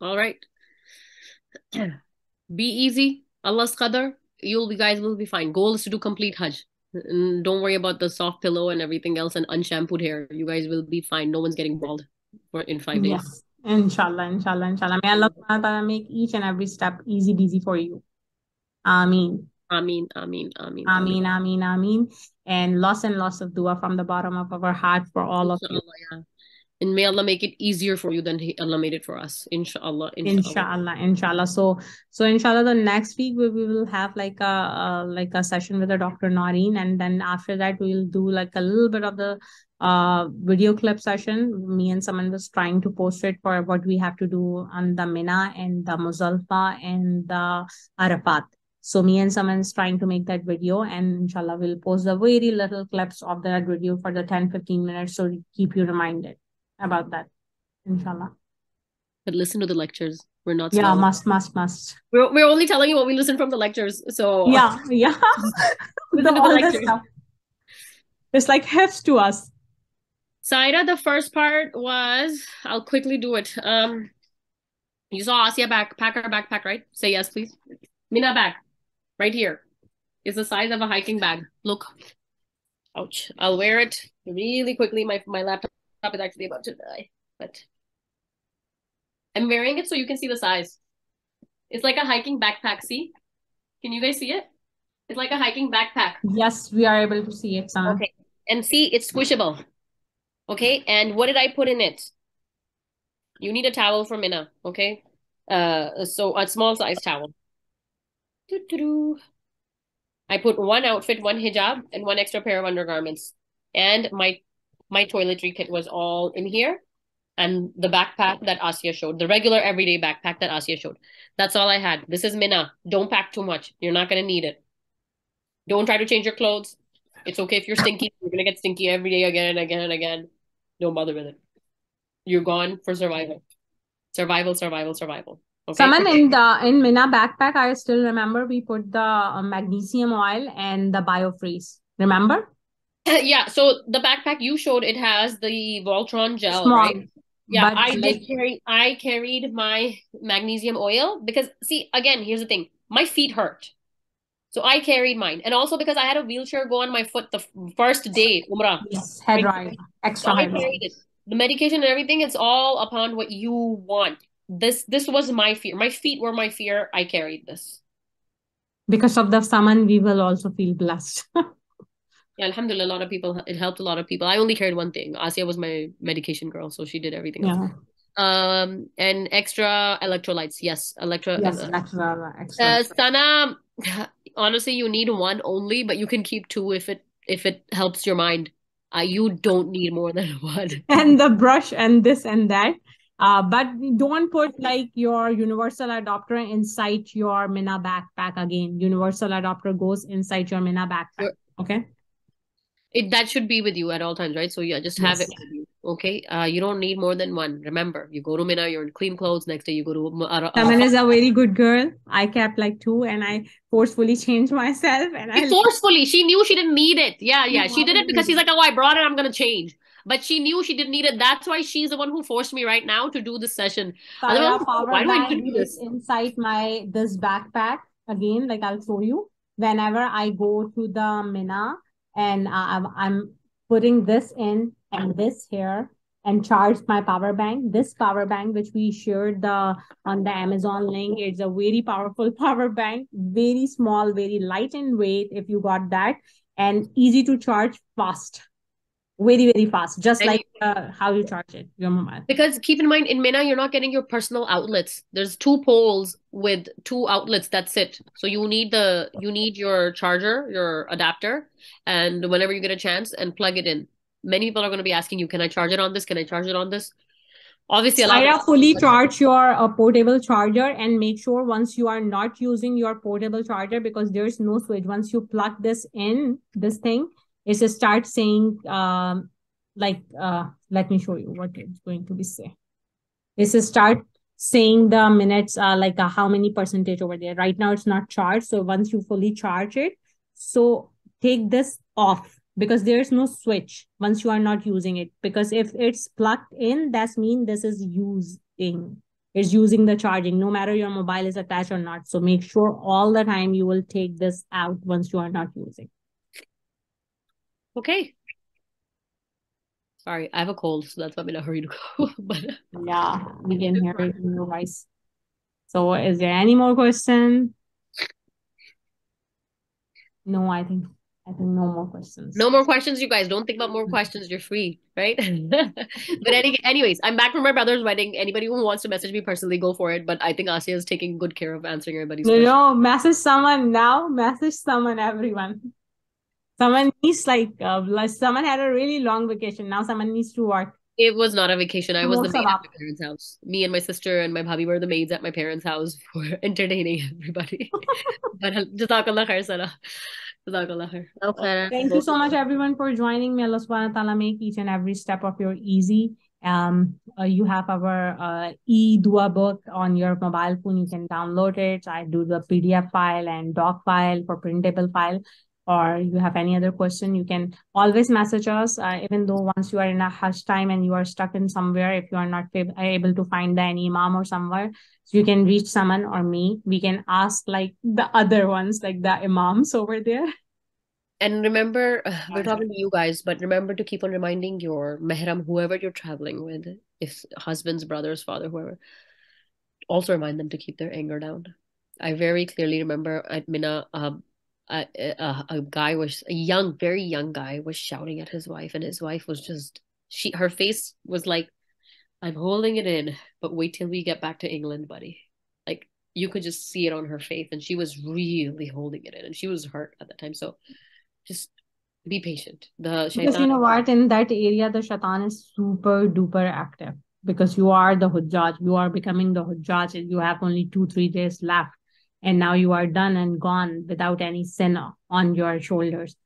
All right. <clears throat> Be easy. Allah's qadr. You'll be guys will be fine. Goal is to do complete Hajj. And don't worry about the soft pillow and everything else and unshampooed hair. You guys will be fine. No one's getting bald for in five days. Yes. Inshallah, inshallah, inshallah. May Allah ta'ala make each and every step easy, easy for you. Ameen. Ameen, ameen, ameen. Ameen, ameen, ameen. And lots and lots of dua from the bottom of our heart for all of you. Yeah. And may Allah make it easier for you than he, Allah made it for us. Inshallah. Inshallah. inshallah inshallah so so inshallah the next week we, we will have like a, uh like a session with the dr Noreen and then after that we'll do like a little bit of the uh video clip session me and someone was trying to post it for what we have to do on the mina and the Muzdalifah and the arafat so me and someone's trying to make that video and inshallah we'll post the very little clips of that video for the 10 15 minutes so keep you reminded about that inshallah But listen to the lectures. We're not yeah must must must We're, we're only telling you what we listen from the lectures. So yeah yeah <laughs> <laughs> Listen The- to the all lectures. stuff. it's like hefts to us Saida, the first part was I'll quickly do it. Um you saw Asia backpacker backpack, right? Say yes, please. Mina bag. Right here. Is the size of a hiking bag. Look. Ouch. I'll wear it really quickly. My my laptop is actually about to die. But I'm wearing it so you can see the size. It's like a hiking backpack. See? Can you guys see it? It's like a hiking backpack. yes we are able to see it Sana. Okay. And see, it's squishable. Okay. And what did I put in it? You need a towel for Mina. Okay. Uh, so a small size towel. Doo-doo-doo. I put one outfit, one hijab, and one extra pair of undergarments. And my my toiletry kit was all in here. And the backpack that Asia showed, the regular everyday backpack that Asia showed. That's all I had. This is Mina. Don't pack too much. You're not gonna need it. Don't try to change your clothes. It's okay if you're stinky. You're gonna get stinky every day again and again and again. Don't bother with it. You're gone for survival. Survival, survival, survival. Okay. Someone in the in Mina backpack, I still remember we put the uh, magnesium oil and the biofreeze. Remember? <laughs> yeah, so the backpack you showed, it has the Voltaren gel, Small. right? Yeah, But I like- did carry I carried my magnesium oil because see again, here's the thing. My feet hurt. So I carried mine. And also because I had a wheelchair go on my foot the first day, Umrah. Yes, head Right. So extra I head right. carried it. The medication and everything, it's all upon what you want. This this was my fear. My feet were my fear. I carried this. Because of the summon, we will also feel blessed. <laughs> Yeah, alhamdulillah, a lot of people it helped a lot of people. I only carried one thing. Asia was my medication girl, so she did everything else. yeah. Um, and extra electrolytes. Yes, electro. Yes, uh, extra, extra. uh, Sana, <laughs> honestly, you need one only, but you can keep two if it if it helps your mind. Uh, you don't need more than <laughs> one. <laughs> and the brush and this and that. Uh, but don't put like your universal adapter inside your Mina backpack again. Universal adapter goes inside your Mina backpack. Sure. Okay. It that should be with you at all times, right? So yeah, just have Yes. it with you. Okay. Uh, you don't need more than one. Remember, you go to Mina, you're in clean clothes. Next day, you go to uh, Someone is a very good girl. I kept like two and I forcefully <laughs> changed myself and I forcefully. She knew she didn't need it. Yeah, yeah. She did it because she's like, oh, I brought it. I'm gonna change. But she knew she didn't need it. That's why she's the one who forced me right now to do this session. Sarah Otherwise, power why do I need to do this? inside my this backpack again. Like I'll show you whenever I go to the Mina and uh, I'm I'm putting this in and this here and charge my power bank. This power bank, which we shared the on the Amazon link, it's a very powerful <laughs> power bank, very small, very light in weight. If you got that, and easy to charge, fast, very very fast, just And like uh, how you charge it your mobile. Because keep in mind, in Mina, you're not getting your personal outlets. There's two poles with two outlets. That's it. So you need the you need your charger, your adapter, and whenever you get a chance, and plug it in. Many people are going to be asking you, "Can I charge it on this? Can I charge it on this?" Obviously, lot fully charge your uh, portable charger and make sure once you are not using your portable charger because there's no switch. Once you plug this in, this thing, it will start saying, um, like, uh, let me show you what it's going to be say. It will start saying the minutes, uh, like uh, how many percentage over there. Right now, it's not charged. So once you fully charge it, so take this off because there's no switch once you are not using it because if it's plugged in that's mean this is using it's using the charging no matter your mobile is attached or not so make sure all the time you will take this out once you are not using Okay. Sorry, I have a cold, so that's why I'm in a hurry to go. <laughs> but yeah, we can hear it in your voice. So, is there any more question? No, I think I think no more questions. No more questions, you guys. Don't think about more questions. You're free, right? <laughs> but any, anyways, I'm back from my brother's wedding. Anybody who wants to message me personally, go for it. But I think Asia is taking good care of answering everybody's no. No, message someone now. Message someone, everyone. Someone needs like, uh, someone had a really long vacation. Now someone needs to work. It was not a vacation. I was the maid at my parents' house. Me and my sister and my bhabhi were the maids at my parents' house <laughs> for entertaining everybody. <laughs> but jazakallah khair, Sana. Thank you so much, everyone, for joining. me. Allah subhanahu wa ta'ala make each and every step of your easy. Um, uh, you have our uh, e-dua book on your mobile phone. You can download it. I do the PDF file and doc file for printable file. Or you have any other question, you can always message us. Uh, even though once you are in a hush time and you are stuck in somewhere, if you are not able to find any imam or somewhere, so you can reach someone or me. We can ask like the other ones, like the imams over there. And remember, uh, <sighs> we're talking to you guys, but remember to keep on reminding your mehram, whoever you're traveling with, if husbands, brothers, father, whoever, also remind them to keep their anger down. I very clearly remember at Mina, um, a, a, a guy was a young, very young guy was shouting at his wife, and his wife was just she her face was like I'm holding it in, but wait till we get back to England, buddy. Like you could just see it on her face, and she was really holding it in, and she was hurt at that time. So just be patient. The shaitan- because you know what, in that area, the shaitan is super duper active because you are the hujjaj, you are becoming the hujjaj, and you have only two three days left, and now you are done and gone without any sin on your shoulders.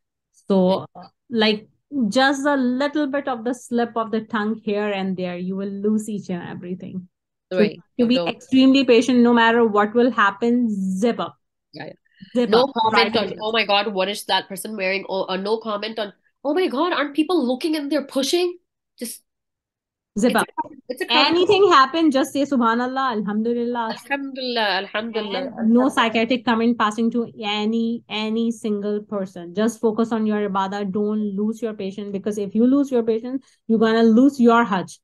So, like just a little bit of the slip of the tongue here and there, you will lose each and everything. Right. So to be extremely patient, no matter what will happen, zip up. Yeah. Zip no up, comment on, oh my God, what is that person wearing? Or, or no comment on, oh my God, aren't people looking and they're pushing? Just Zip up. It's Anything happen, just say Subhanallah, Alhamdulillah. Alhamdulillah, Alhamdulillah. And no psychiatric comment passing to any any single person. Just focus on your ibadah. Don't lose your patience because if you lose your patience, you're gonna lose your hajj.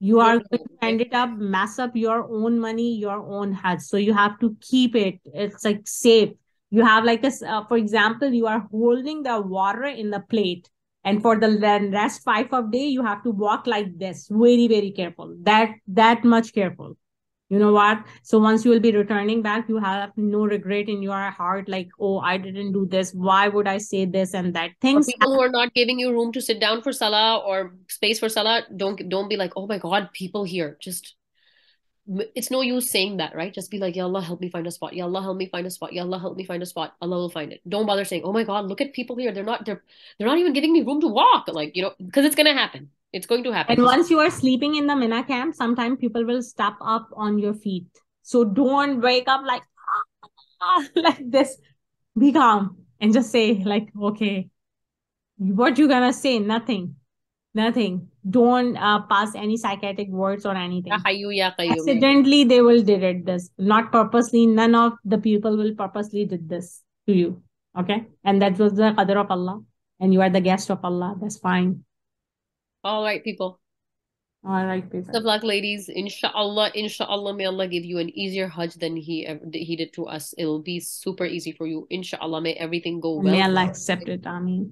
You are going to end it up, mess up your own money, your own hajj. So you have to keep it. It's like safe. You have like a, uh, for example, you are holding the water in the plate and for the last five of day you have to walk like this. Very very careful. That that much careful. You know what? So once you will be returning back you have no regret in your heart like oh i didn't do this. Why would i say this and that? Things people who are not giving you room to sit down for salah or space for salah don't don't be like oh my god people here just it's no use saying that, right? Just be like, Ya Allah, help me find a spot. Ya Allah, help me find a spot. Ya Allah, help me find a spot. Allah will find it. Don't bother saying, Oh my God, look at people here. They're not, they're, they're not even giving me room to walk. Like, you know, because it's gonna happen. It's going to happen. And once you are sleeping in the Mina camp, sometimes people will step up on your feet. So don't wake up like, ah, <laughs> like this. Be calm and just say, like, okay, what you gonna say? Nothing. Nothing. Don't uh, pass any psychiatric words or anything. Accidentally, they will did it this. Not purposely. None of the people will purposely did this to you. Okay? And that was the qadr of Allah. And you are the guest of Allah. That's fine. All right, people. All right, people. Of luck, ladies. Inshallah, inshallah, may Allah give you an easier Hajj than He He did to us. It'll be super easy for you. Inshallah, may everything go well. May Allah accept it. Ameen.